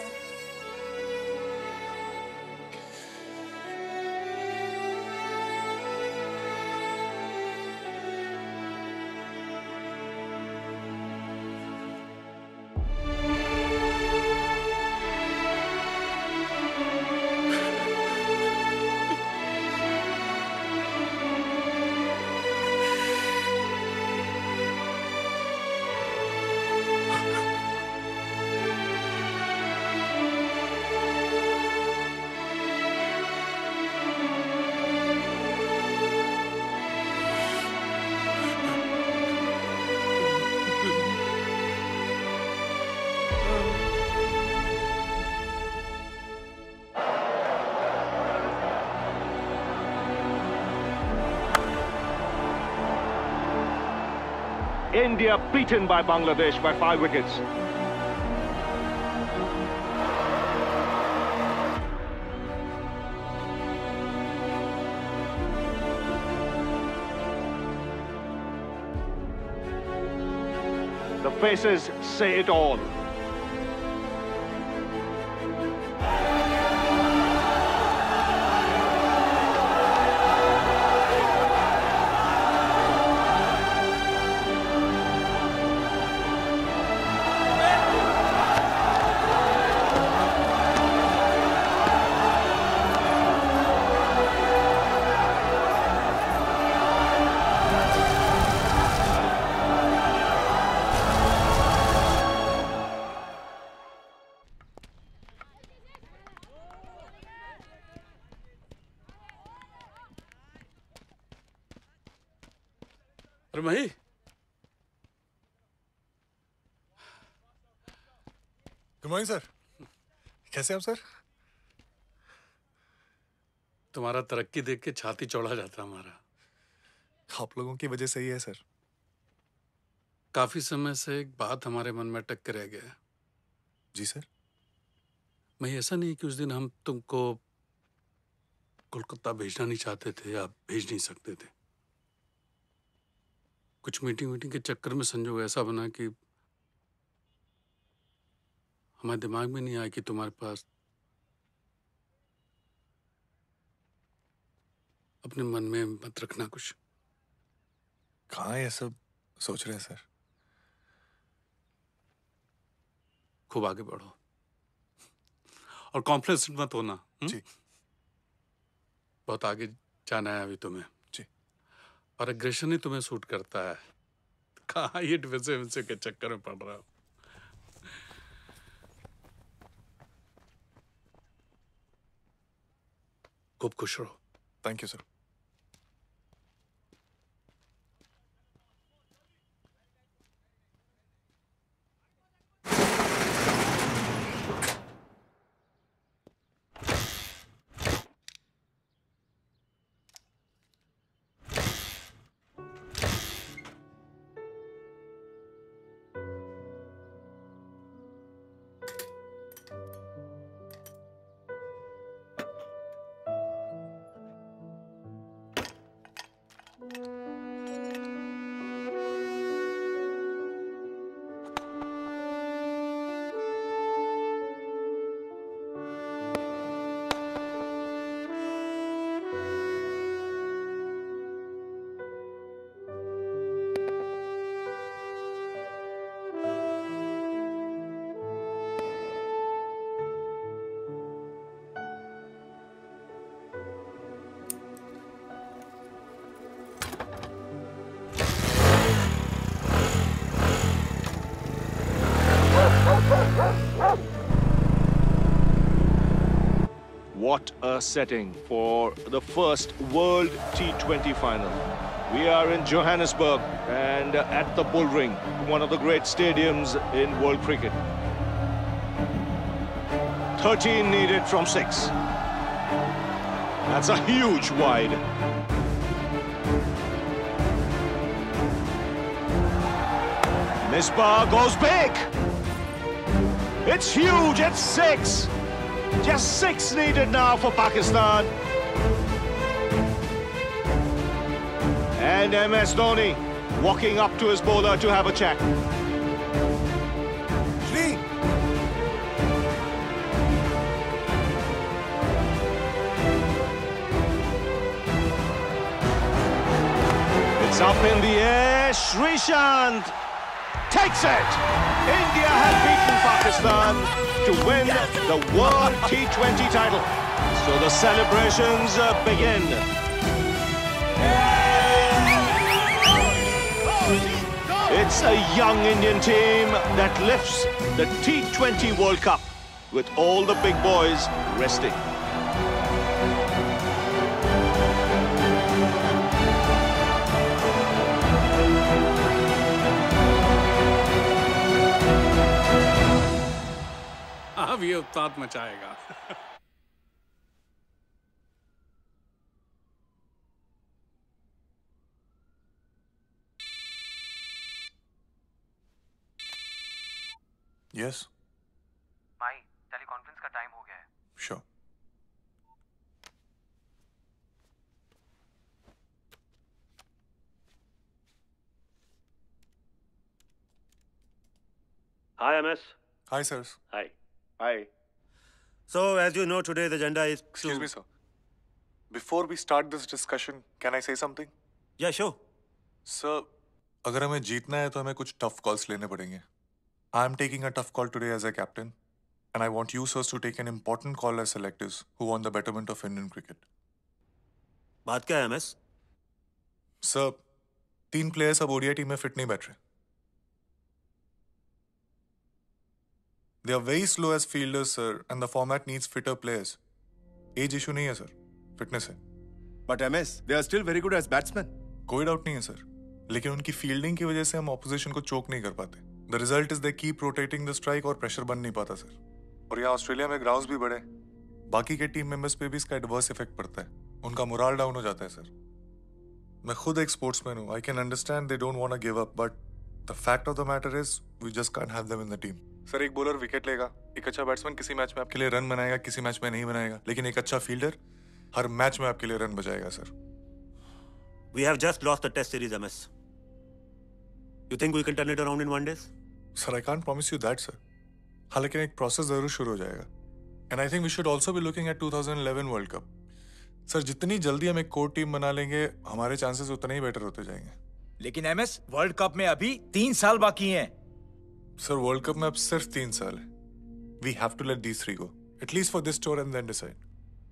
India beaten by Bangladesh by five wickets. The faces say it all. Mahi good morning sir कैसे हैं आप सर तुम्हारा तरक्की देख के छाती चौड़ा जाता हमारा। आप लोगों की वजह से ही है सर काफ़ी समय से एक बात हमारे मन में अटक के रह गया जी सर मैं ऐसा नहीं कि उस दिन हम तुमको कोलकाता भेजना नहीं चाहते थे या भेज नहीं सकते थे। कुछ मीटिंग वीटिंग के चक्कर में संजोग ऐसा बना कि हमारे दिमाग में नहीं आया कि तुम्हारे पास अपने मन में मत रखना कुछ। कहा ये सब सोच रहे हैं सर? खूब आगे बढ़ो। और कॉन्फिडेंस मत होना जी। बहुत आगे जाना है अभी तुम्हें। और एग्रेशन ही तुम्हें सूट करता है। कहा ये डिफेंसिव के चक्कर में पड़ रहा हो? खूब खुश रहो। Thank you sir setting for the first World T20 final. We are in Johannesburg and at the Bull Ring, one of the great stadiums in world cricket. 13 needed from 6. That's a huge wide. This Misbah goes big. It's huge. It's six. Just six needed now for Pakistan. And MS Dhoni walking up to his bowler to have a chat. It's up in the air. Srishant takes it. India have beaten Pakistan to win the World T20 title. So the celebrations uh, begin. It's a young Indian team that lifts the T20 World Cup with all the big boys resting. अब ये उत्पाद मचाएगा yes भाई teleconference का time हो गया है sure Hi, MS. Hi, sirs. Hi. Hi. So, as you know, today's agenda is to... Excuse me, sir. Before we start this discussion, can I say something? Yeah, sure. Sir अगर हमें जीतना है तो हमें कुछ टफ कॉल्स लेने पड़ेंगे I am taking a tough call today as a captain and I want you sirs to take an important call as selectors who want the betterment of Indian cricket बात क्या है MS sir तीन players अब ODI team में fit नहीं बैठ रहे they are very slow as fielders sir and the format needs fitter players age issue नहीं है सर फिटनेस है but MS they are still very good as batsman कोई डाउट नहीं है सर लेकिन उनकी फील्डिंग की वजह से हम ऑपोजिशन को चोक नहीं कर पाते the result is they keep rotating the strike और प्रेशर बन नहीं पाता सर और यहाँ ऑस्ट्रेलिया में ग्राउंड्स भी बड़े बाकी के टीम मेंबर्स पे भी इसका एडवर्स इफ़ेक्ट पड़ता है उनका मोराल डाउन हो जाता है सर मैं खुद एक स्पोर्ट्समैन हूँ I can understand they don't want give up but the fact of the matter is we just can't have them in the team sir एक बॉलर विकेट लेगा एक अच्छा बैट्समैन किसी मैच में आपके लिए रन बनाएगा किसी मैच में नहीं बनाएगा लेकिन एक अच्छा फील्डर हर मैच में आपके लिए run बजाएगा sir. We have just lost the test series, MS. You think we can turn it around in one day? Sir I can't promise you that sir हालाँकि एक प्रोसेस ज़रूर शुरू हो जाएगा। And I think we should also be looking at 2011 world cup sir जितनी जल्दी हम एक कोर टीम बना लेंगे हमारे चांसेस उतने ही बेटर होते जाएँगे। लेकिन एमएस वर्ल्ड कप में अभी तीन साल बाकी हैं। सर वर्ल्ड कप में अब सिर्फ़ तीन साल है। We have to let these three go at least for this tour and then decide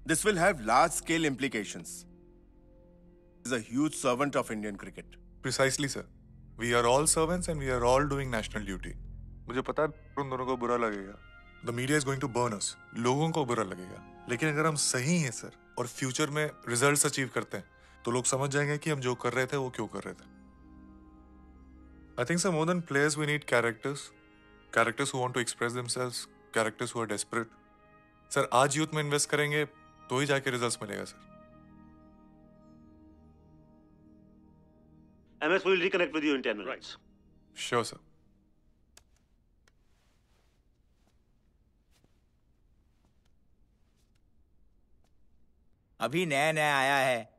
This will have large scale implications. Is a huge servant of Indian cricket. Precisely sir we are all servants and we are all doing national duty मुझे पता है उन दोनों को बुरा लगेगा। The media is going to burn us लोगों को बुरा लगेगा। लेकिन अगर हम सही हैं सर और फ्यूचर में रिजल्ट्स अचीव करते हैं तो लोग समझ जाएँगे कि हम जो कर रहे थे वो क्यों कर रहे थे। I think sir more than players we need characters characters who want to express themselves characters who are desperate sir आज यूथ में इन्वेस्ट करेंगे तो ही जाके रिजल्ट्स मिलेगा sir MS will reconnect with you in 10 minutes. Sure sir अभी नया नया आया है।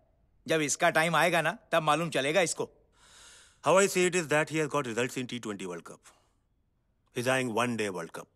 जब इसका टाइम आएगा ना तब मालूम चलेगा इसको। How I see it is that he has got results in T20 World Cup. He's eyeing one day World Cup.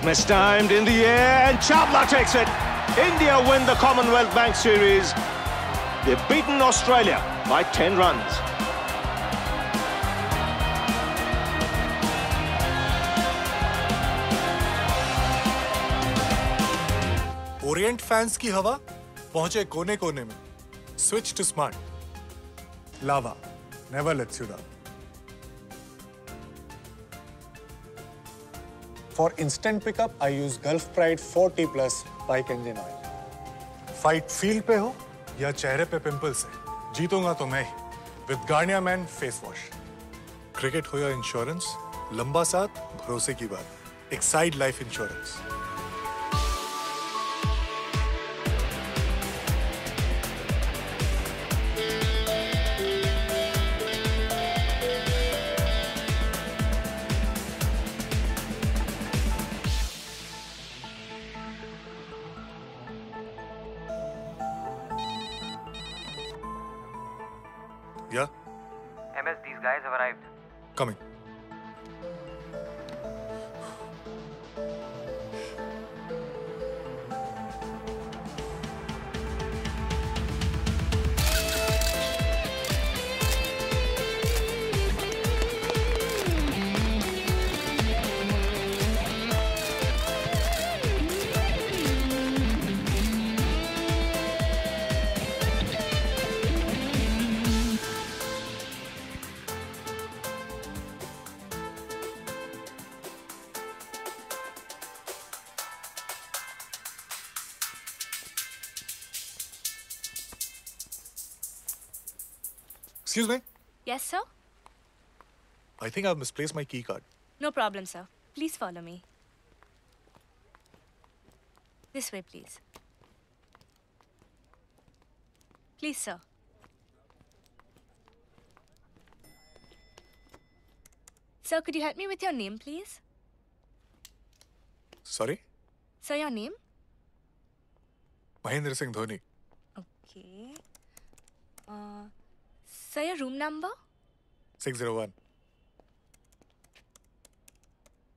That's mistimed in the air, and Chabla takes it. India win the Commonwealth Bank Series. They've beaten Australia by 10 runs. Orient fans की हवा पहुंचे कोने कोने में switch to smart Lava never lets you down For instant pickup, I use Gulf Pride 40 Plus bike engine oil. Fight field पे हो या चेहरे पे पिंपल्स है जीतूँगा तो मैं with Garnier man face wash cricket हो या इंश्योरेंस लंबा साथ भरोसे की बात। Exide life insurance Excuse me. Yes, sir? I think I've misplaced my key card. No problem, sir. Please follow me. This way, please. Please, sir. Sir, could you help me with your name, please? Sorry? Sir, your name? Mahendra Singh Dhoni. Okay. Uh, sir, your room number? 601.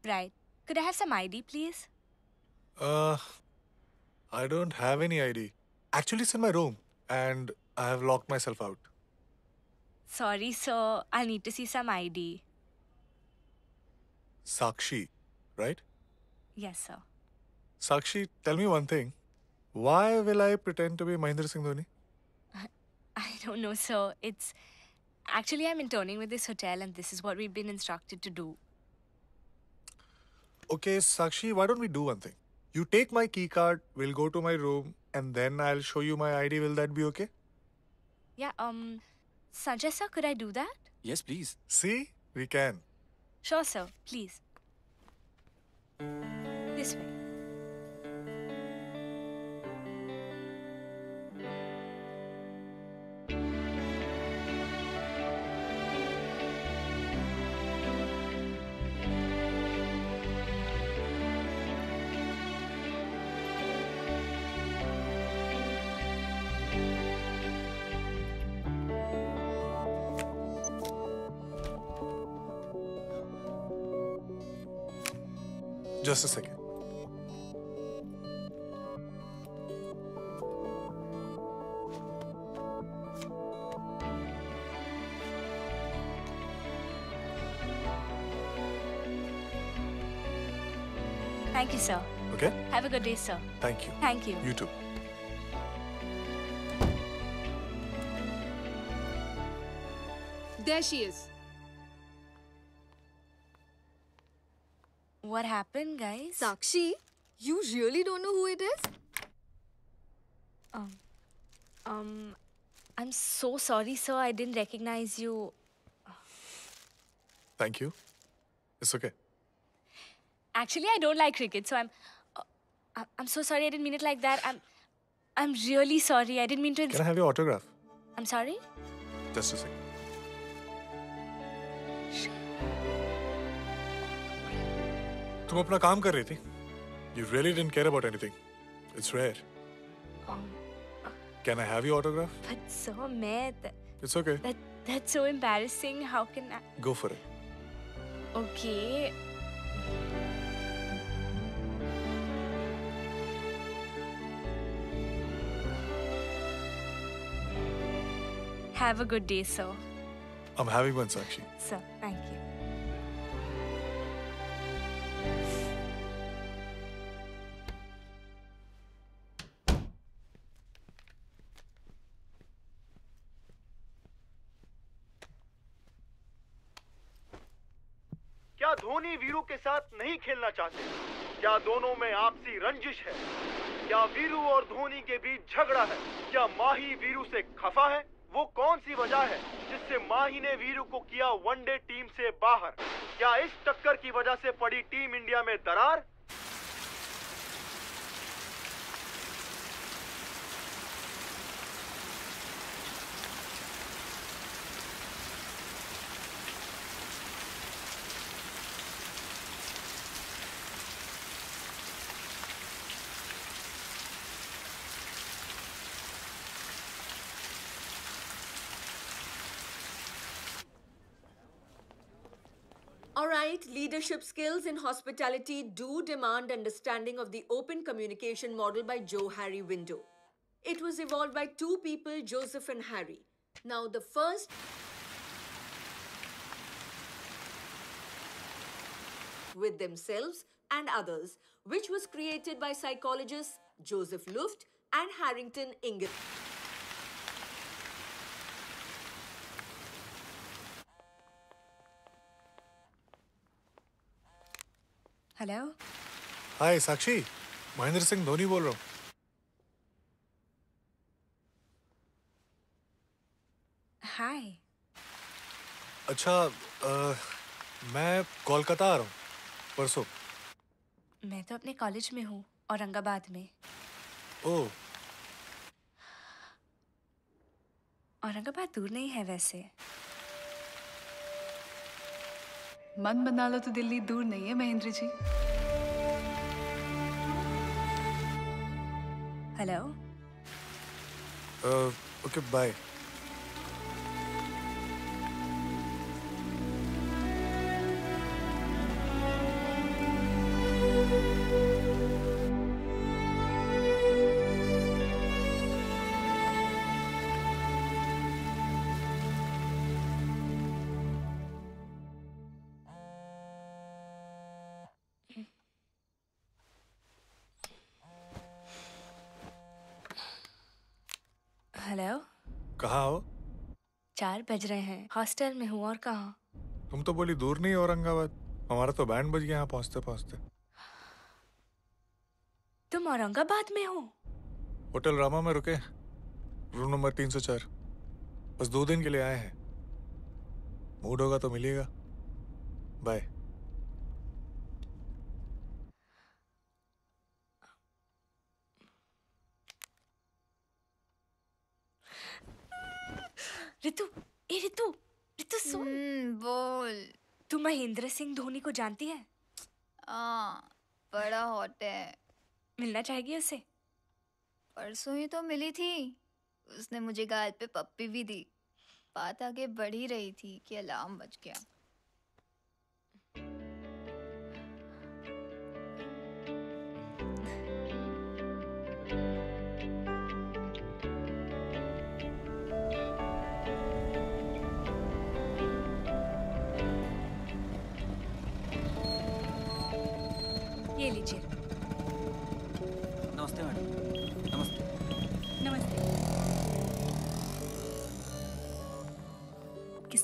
Right. Could I have some ID, please? Uh, I don't have any ID. Actually, it's in my room, and I have locked myself out. Sorry, sir. I'll need to see some ID. Sakshi, right? Yes, sir. Sakshi, tell me one thing. Why will I pretend to be Mahendra Singh Dhoni? I don't know, sir. It's actually I'm interning with this hotel, and this is what we've been instructed to do. Okay, Sakshi, why don't we do one thing? You take my key card, we'll go to my room, and then I'll show you my ID. Will that be okay? Yeah. Um, Sanjay, sir, could I do that? Yes, please. See? We can. Sure, sir. Please. This way. Just a second. Thank you, sir. Okay? Have a good day, sir. Thank you. Thank you. You too. There she is. What happened, guys? Sakshi, you really don't know who it is? Um, um, I'm so sorry, sir. I didn't recognize you. Thank you. It's okay. Actually, I don't like cricket, so I'm. Uh, I- I'm so sorry. I didn't mean it like that. I'm. I'm really sorry. I didn't mean to. Can I have your autograph? I'm sorry. Just a second. तुम अपना काम कर रही थी You really didn't care about anything. It's rare. Um, Can I have your autograph? but sir, मैं. th- It's okay. That that's so embarrassing. How can I? Go for it. Okay. Have a good day, sir. I'm having one, Sakshi. Sir, thank you. क्या वीरू के साथ नहीं खेलना चाहते। क्या दोनों में आपसी रंजिश है? क्या वीरू और धोनी के बीच झगड़ा है? क्या माही वीरू से खफा है? वो कौन सी वजह है जिससे माही ने वीरू को किया वनडे टीम से बाहर? क्या इस टक्कर की वजह से पड़ी टीम इंडिया में दरार? Right, leadership skills in hospitality do demand understanding of the open communication model by Joe Harry Window. It was evolved by two people, Joseph and Harry. Now, the first with themselves and others, which was created by psychologists Joseph Luft and Harrington Ingram. Hello. हाय साक्षी महेंद्र सिंह धोनी बोल रहा हूँ। Hi. अच्छा अ, मैं कोलकाता आ रहा हूँ परसों। मैं तो अपने कॉलेज में हूँ औरंगाबाद में। ओह औरंगाबाद दूर नहीं है वैसे। मन बना लो तो दिल्ली दूर नहीं है Mahendra ji. Hello okay bye बज रहे हैं। हॉस्टल में हूँ और कहा? तुम तो बोली दूर नहीं औरंगाबाद। हमारा तो बैंड बज गया यहाँ पहुँचते पहुँचते। तुम औरंगाबाद में हो? होटल रामा में रुके। रूम नंबर तीन सौ चार। बस दो दिन के लिए आए हैं। मूड होगा तो मिलेगा। बाय। रितु ए रितु रितु सुन। बोल। तू महेंद्र सिंह धोनी को जानती है? आ, बड़ा हॉट है। मिलना चाहेगी उसे? परसों ही तो मिली थी। उसने मुझे गाल पे पप्पी भी दी। बात आगे बढ़ ही रही थी कि अलार्म बज गया।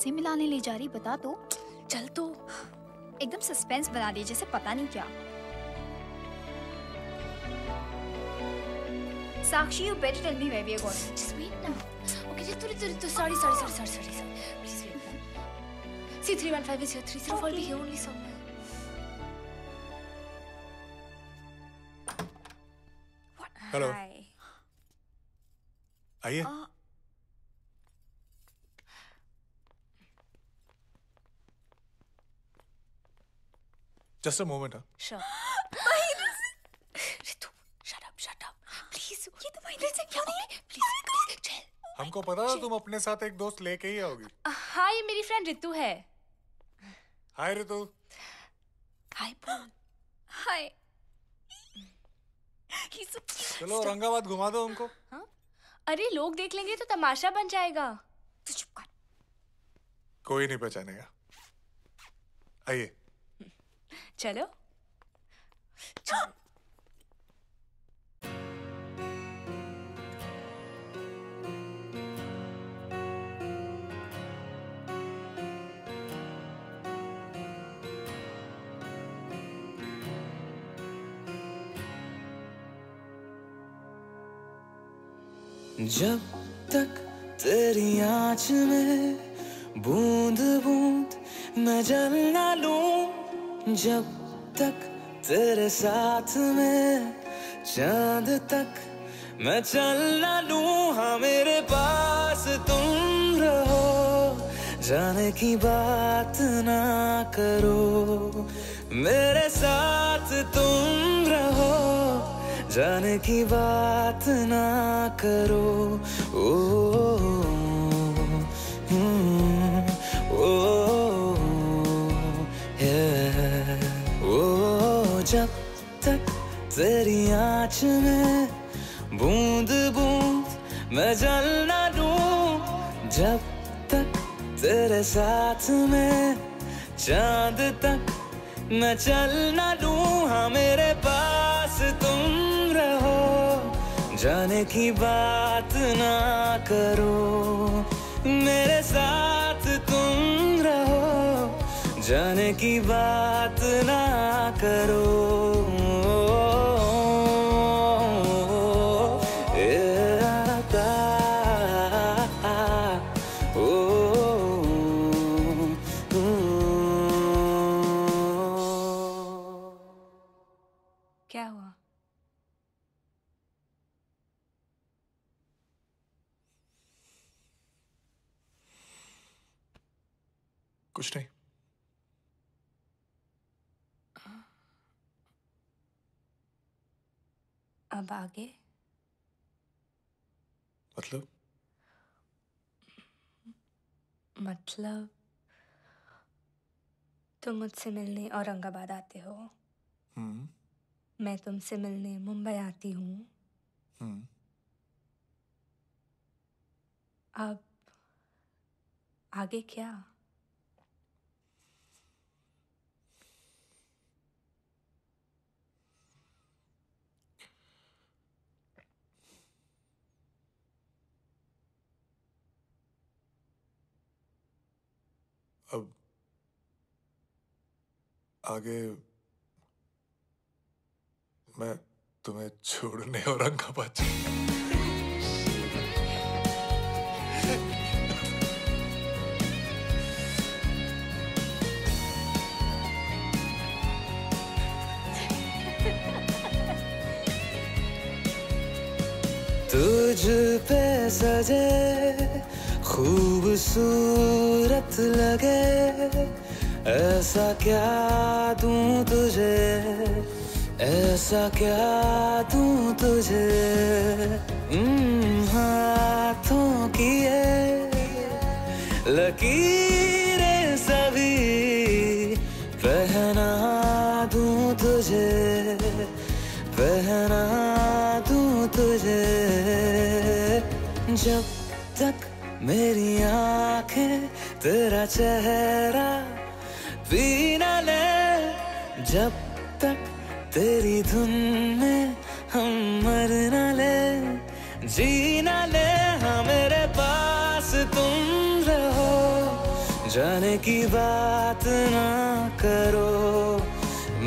किससे मिलाने ले जा रही बता दो चल तो। एकदम सस्पेंस बना दी जैसे पता नहीं क्या। Sakshi you better tell me where we are going just wait ना ओके जस्ट थोड़ी थोड़ी sorry sorry sorry sorry sorry C 315 is your 304 for B here only so hello आइए जस्ट अ मोमेंट हाँ Sure. Ritu, shut up, shut up. Please. ये तो महेंद्र सिंह क्यों नहीं? Please, please, chill. हमको पता था तुम अपने साथ एक दोस्त लेके ही आओगी। हाँ ये मेरी फ्रेंड रितु है। हाय ऋतु हाय बोल हाय चलो औरंगाबाद घुमा दो हमको। अरे लोग देख लेंगे तो तमाशा बन जाएगा। कोई नहीं पहचानेगा। आइए। चलो। जब तक तेरी आँच में बूंद बूंद मैं जल ना लूँ जब तक तेरे साथ में चाँद तक मैं चल ना लूँ हाँ मेरे पास तुम रहो। जाने की बात ना करो। मेरे साथ तुम रहो। जाने की बात ना करो। ओ, हम्म, तेरी आँच में बूंद बूंद मैं जल ना लूँ जब तक तेरे साथ में चाँद तक मैं चल ना लूँ हाँ मेरे पास तुम रहो। जाने की बात ना करो। मेरे साथ तुम रहो। जाने की बात ना करो। अब आगे? मतलब? मतलब तुम मुझसे मिलने औरंगाबाद आते हो। हम्म। मैं तुमसे मिलने मुंबई आती हूँ। हम्म। अब आगे क्या? अब आगे मैं तुम्हें छोड़ने और औरंगाबाद तुझ पे सजे खूबसूरत लगे, ऐसा क्या दूँ तुझे? ऐसा क्या दूँ तुझे? हाथों की ये लकीरें सभी पहना दूँ तुझे, पहना दूँ तुझे। जब मेरी आँखें, तेरा चेहरा पी न ले। जब तक तेरी धुन में हम मर न ले जी न ले। हाँ मेरे पास तुम रहो, जाने की बात ना करो।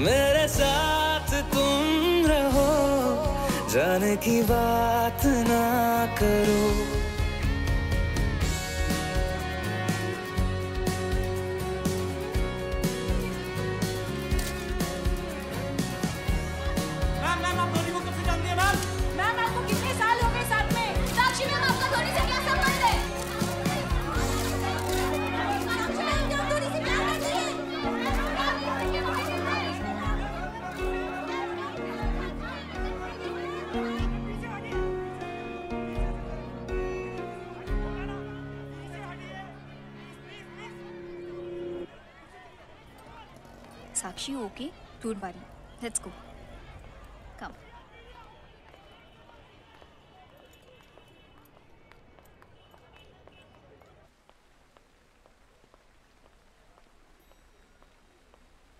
मेरे साथ तुम रहो, जाने की बात ना करो। Okay? Don't worry. Let's go. Come.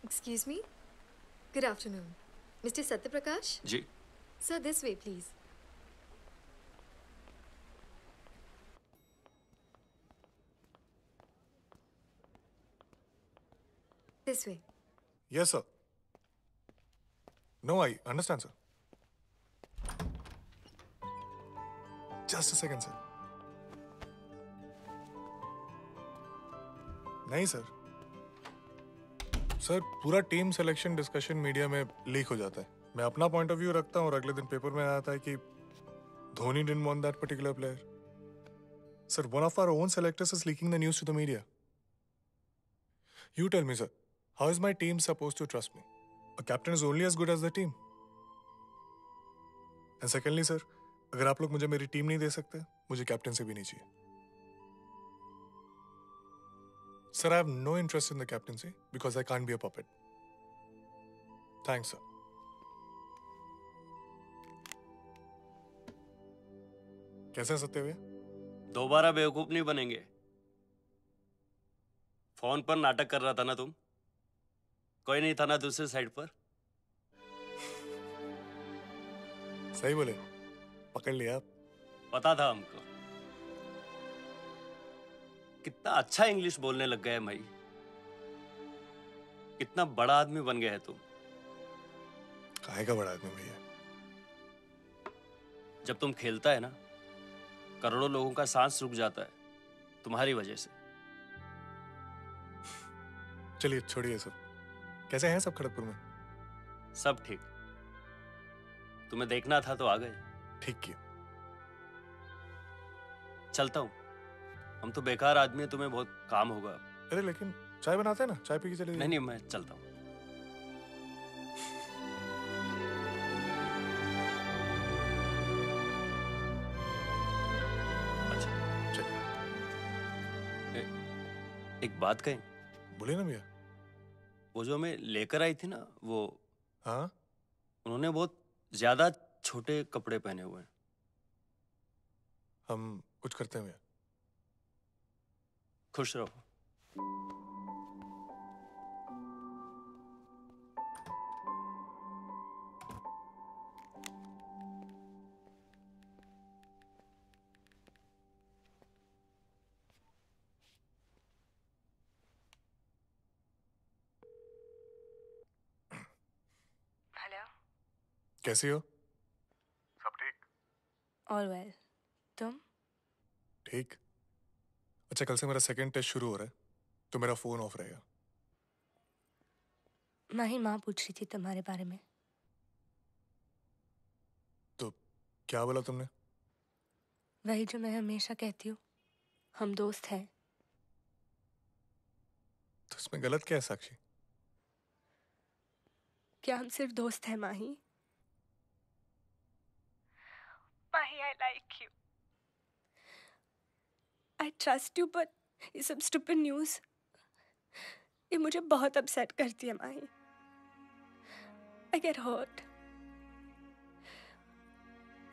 Excuse me? Good afternoon. Mr. Satyaprakash? Ji. Sir, this way, please. This way. Yes, sir. No, I understand, sir. Just a second, sir. नहीं सर सर पूरा team selection discussion media में leak हो जाता है मैं अपना point of view रखता हूँ और अगले दिन पेपर में आता है कि Dhoni didn't want that particular player sir one of our own selectors is leaking the news to the media you tell me sir How is my team supposed to trust me? A captain is only as good as the team. And secondly, sir, अगर आप लोग मुझे मेरी team नहीं दे सकते मुझे captain से भी नहीं चाहिए। Sir I have no interest in the captaincy because I can't be a puppet thanks sir कैसे सत्य हुए दोबारा बेवकूफ़ नहीं बनेंगे। फ़ोन पर नाटक कर रहा था ना तुम? कोई नहीं था ना दूसरे साइड पर। सही बोले। पकड़ लिया आप। पता था हमको। कितना अच्छा इंग्लिश बोलने लग गए भाई। कितना बड़ा आदमी बन गया है तुम। काहे का बड़ा आदमी भैया? जब तुम खेलता है ना करोड़ों लोगों का सांस रुक जाता है तुम्हारी वजह से। चलिए छोड़िए सब। कैसे हैं सब खड़गपुर में? सब ठीक। तुम्हें देखना था तो आ गए। ठीक किया। चलता हूँ। हम तो बेकार आदमी है तुम्हें बहुत काम होगा। अरे लेकिन चाय बनाते हैं ना? चाय पी के चले नहीं नहीं मैं चलता हूँ। अच्छा। एक बात कहें? बोले ना भैया। वो जो हमें लेकर आई थी ना वो हाँ? उन्होंने बहुत ज़्यादा छोटे कपड़े पहने हुए हैं। हम कुछ करते हैं भैया। खुश रहो। कैसी हो? सब ठीक। ऑल वेल तुम? ठीक। अच्छा कल से मेरा सेकंड टेस्ट शुरू हो रहा है तो मेरा फ़ोन ऑफ़ रहेगा। माही माँ पूछ रही थी तुम्हारे बारे में। तो क्या बोला तुमने? वही जो मैं हमेशा कहती हूँ हम दोस्त हैं। तो इसमें गलत क्या है साक्षी? क्या हम सिर्फ़ दोस्त हैं Mahi? I like you I trust you but ये सब स्टूपिड न्यूज़ ये मुझे बहुत अपसेट करती है Mahi. I get hurt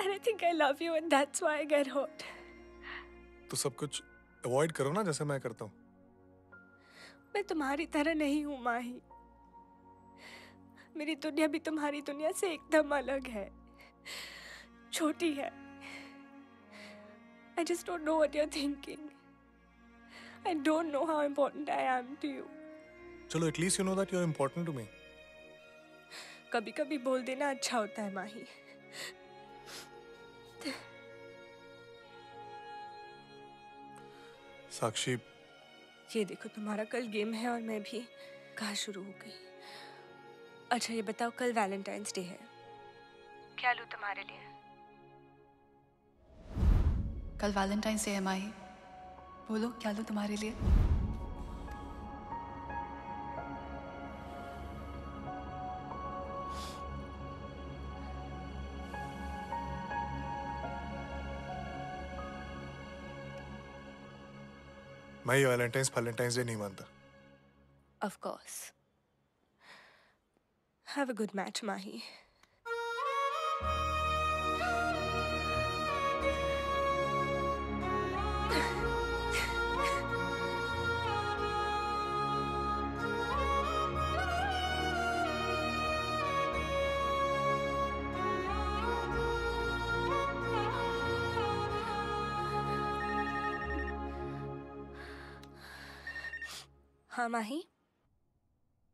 and I think I love you and that's why I get hurt तो सब कुछ अवॉइड करो ना जैसे मैं करता हूँ। मैं तुम्हारी तरह नहीं हूँ माही। मेरी दुनिया भी तुम्हारी दुनिया से एकदम अलग है। छोटी है। I just don't know what you're thinking. I don't know how important I am to you. चलो at least you know that you are important to me कभी कभी बोल देना अच्छा होता है माही। साक्षी। ये देखो तुम्हारा कल गेम है और मैं भी कहा शुरू हो गई। अच्छा ये बताओ कल वैलेंटाइंस डे है। क्या लू तुम्हारे लिए? कल वैलेंटाइंस डे है माही बोलो क्या लो तुम्हारे लिए मैं ये वैलेंटाइंस वैलेंटाइंस डे नहीं मानता Of course. Have a good match, Mahi. हाँ माही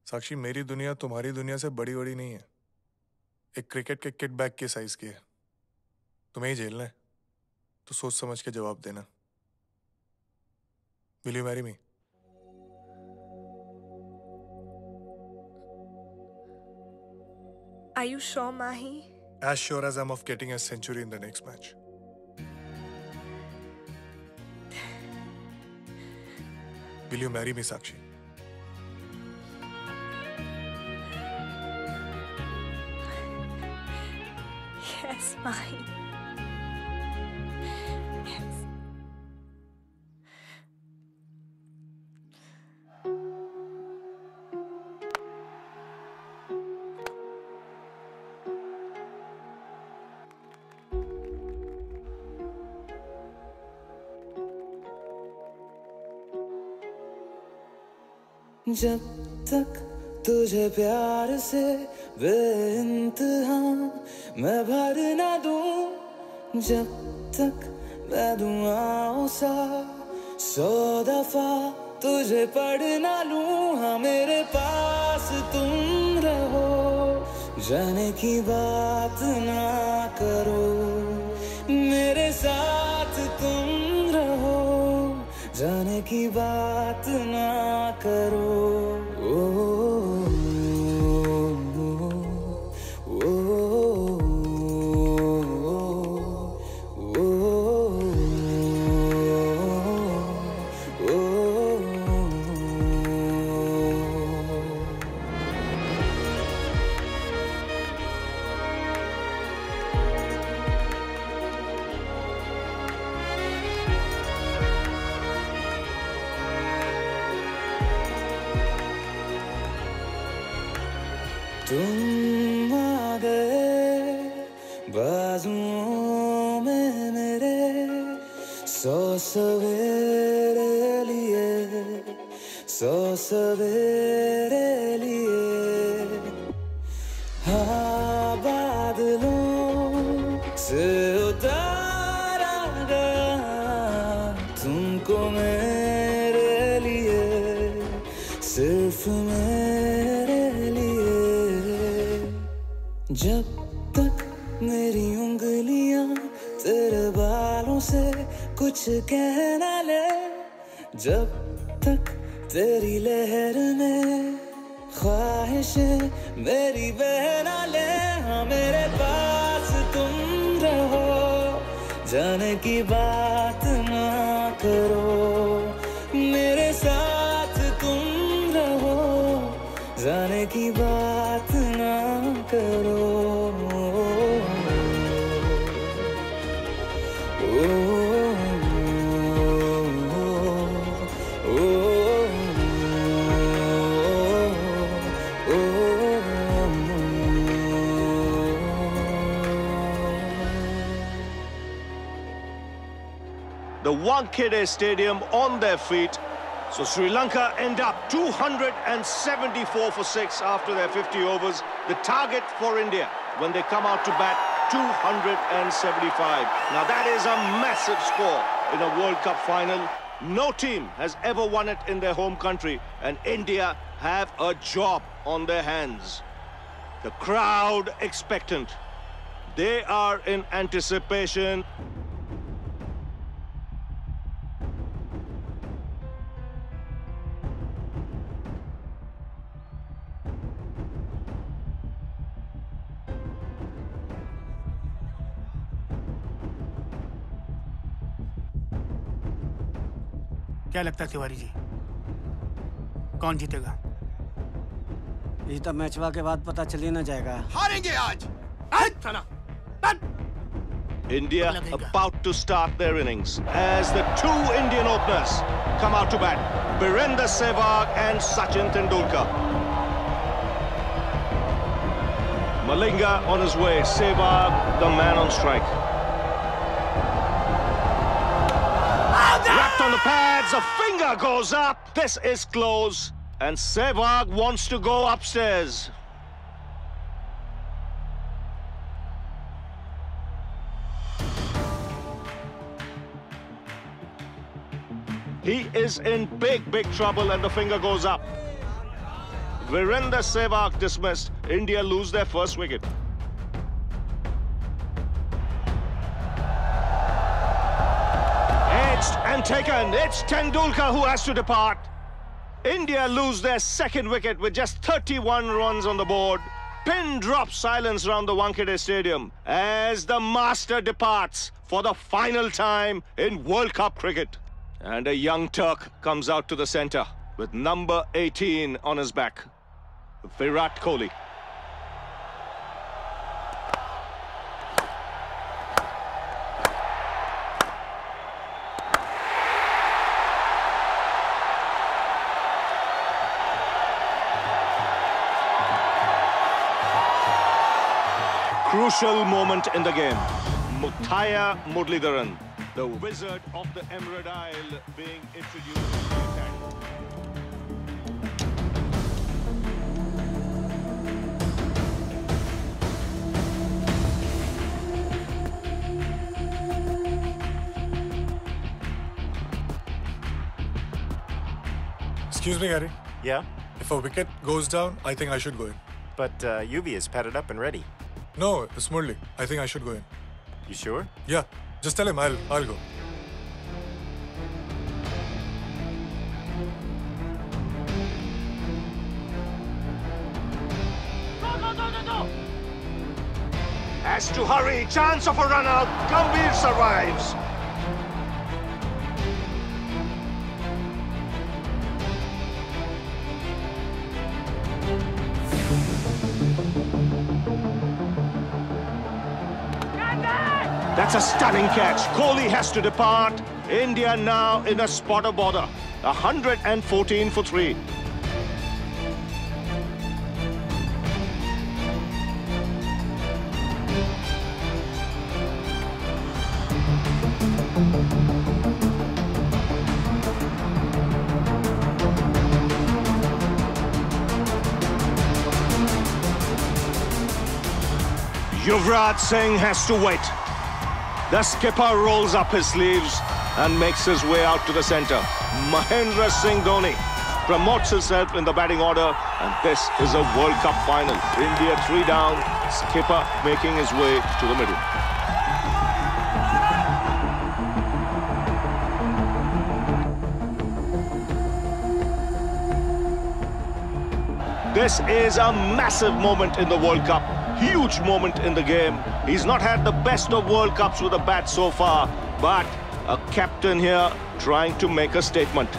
साक्षी मेरी दुनिया तुम्हारी दुनिया से बड़ी बड़ी नहीं है एक क्रिकेट के किट बैग के साइज़ की है तुम्हें ही झेलना है तो सोच समझ के जवाब देना will you marry me Are you sure, Mahi? as sure as I'm of getting a century in the next match. Will you marry me, Sakshi? Yes, Mahi. Yes. जब तक तुझे प्यार से बेइंतहा मैं भर ना दूँ जब तक मैं दुआओं सा। सौ दफ़ा तुझे पढ़ ना लूँ हाँ मेरे पास तुम रहो। जाने की बात ना करो, मेरे साथ तुम रहो। जाने की बात ना करो। कुछ कहना ले जब तक तेरी लहर में ख्वाहिश मेरी बहना ले हाँ मेरे पास तुम रहो। जाने की बात The Wankhede Stadium on their feet. So Sri Lanka end up 274 for 6 after their 50 overs. The target for India when they come out to bat 275. Now that is a massive score in a World Cup final. No team has ever won it in their home country and India have a job on their hands. The crowd expectant. They are in anticipation. क्या लगता है तिवारी जी? कौन जीतेगा? ये तो जीता मैचवा के बाद पता चले ना जाएगा। हारेंगे आज। India about to start their innings as the two Indian openers come out to bat Virender Sehwag and Sachin Tendulkar Malinga on his way, Sehwag the man on strike. Pads, a finger goes up. This is close. And Sehwag wants to go upstairs. He is in big, big trouble and the finger goes up. Virender Sehwag dismissed. India lose their first wicket. Edged and taken. It's Tendulkar who has to depart. India lose their second wicket with just 31 runs on the board. Pin drop silence around the Wankhede Stadium as the master departs for the final time in World Cup cricket. And a young Turk comes out to the centre with number 18 on his back. Virat Kohli. Crucial moment in the game. Muthaya Muralidharan, the wizard of the Emerald Isle, being introduced to the attack. Excuse me, Gary. Yeah? If a wicket goes down, I think I should go in. But uh, Yuvi is padded up and ready. No, it's Murli. I think I should go in. You sure? Yeah, just tell him I'll, I'll go. Has to hurry. Chance of a run out. Gambhir survives. That's a stunning catch. Kohli has to depart. India now in a spot of bother. 114 for three. Yuvraj Singh has to wait. The skipper rolls up his sleeves and makes his way out to the center. Mahendra Singh Dhoni promotes himself in the batting order, and this is a World Cup final. India three down, skipper making his way to the middle. This is a massive moment in the World Cup. Huge moment in the game. He's not had the best of World Cups with a bat so far, but a captain here trying to make a statement.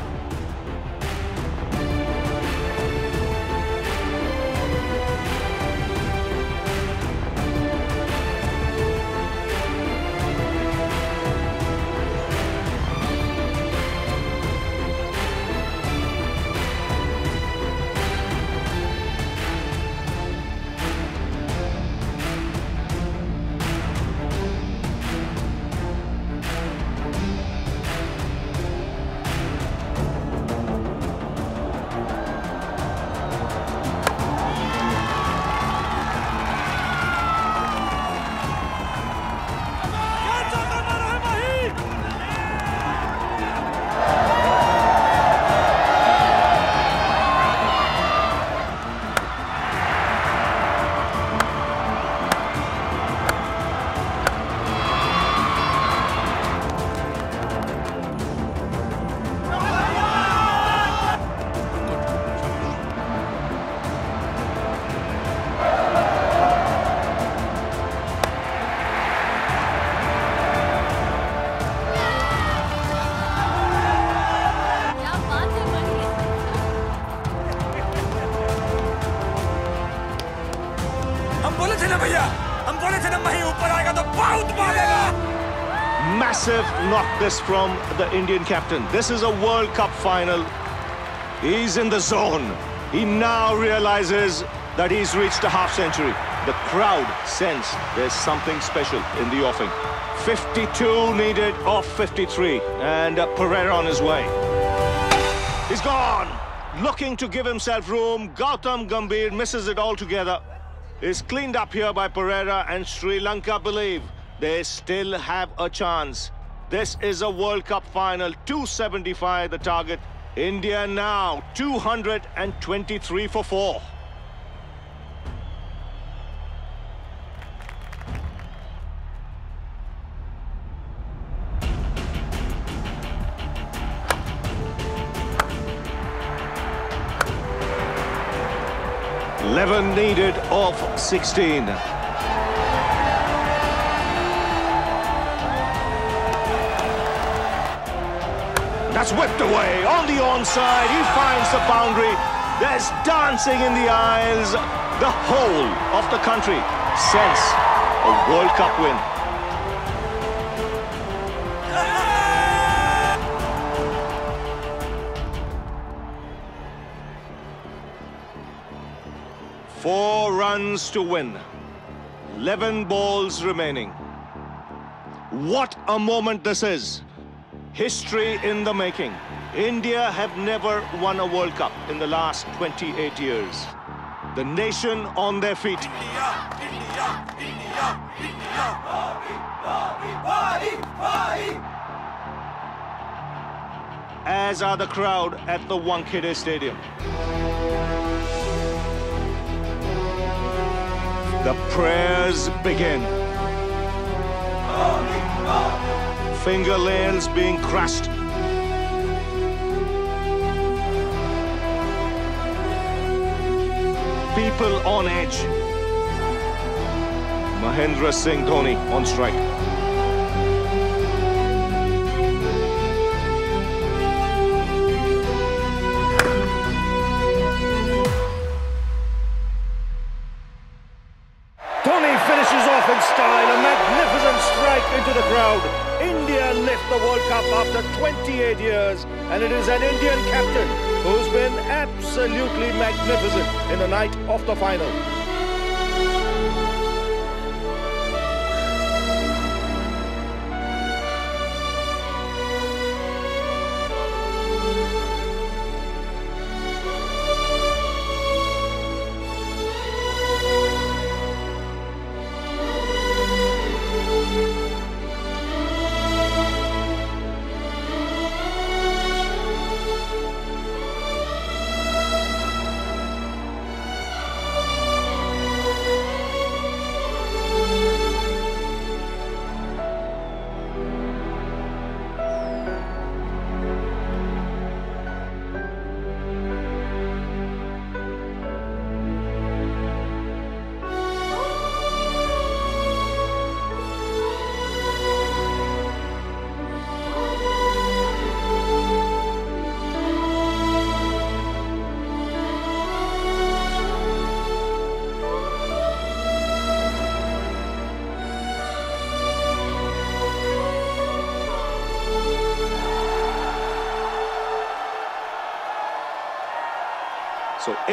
This from the Indian captain. This is a World Cup final. He's in the zone. He now realizes that he's reached a half century. The crowd sense there's something special in the offing. 52 needed off 53, and uh, Pereira on his way. He's gone! Looking to give himself room, Gautam Gambhir misses it altogether. Is cleaned up here by Pereira, and Sri Lanka believe they still have a chance. This is a World Cup final, 275 the target. India now 223 for 4. Eleven needed of 16. That's whipped away on the onside. He finds the boundary. There's dancing in the eyes. The whole of the country sense a World Cup win. Four runs to win. 11 balls remaining. What a moment this is. History in the making. India have never won a World Cup in the last 28 years. The nation on their feet. india india As are the crowd at the Wankhede Stadium. The prayers begin. Finger nails being crushed. People on edge. Mahendra Singh Dhoni on strike. In the night of the final.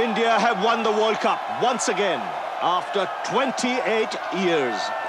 India have won the World Cup once again after 28 years.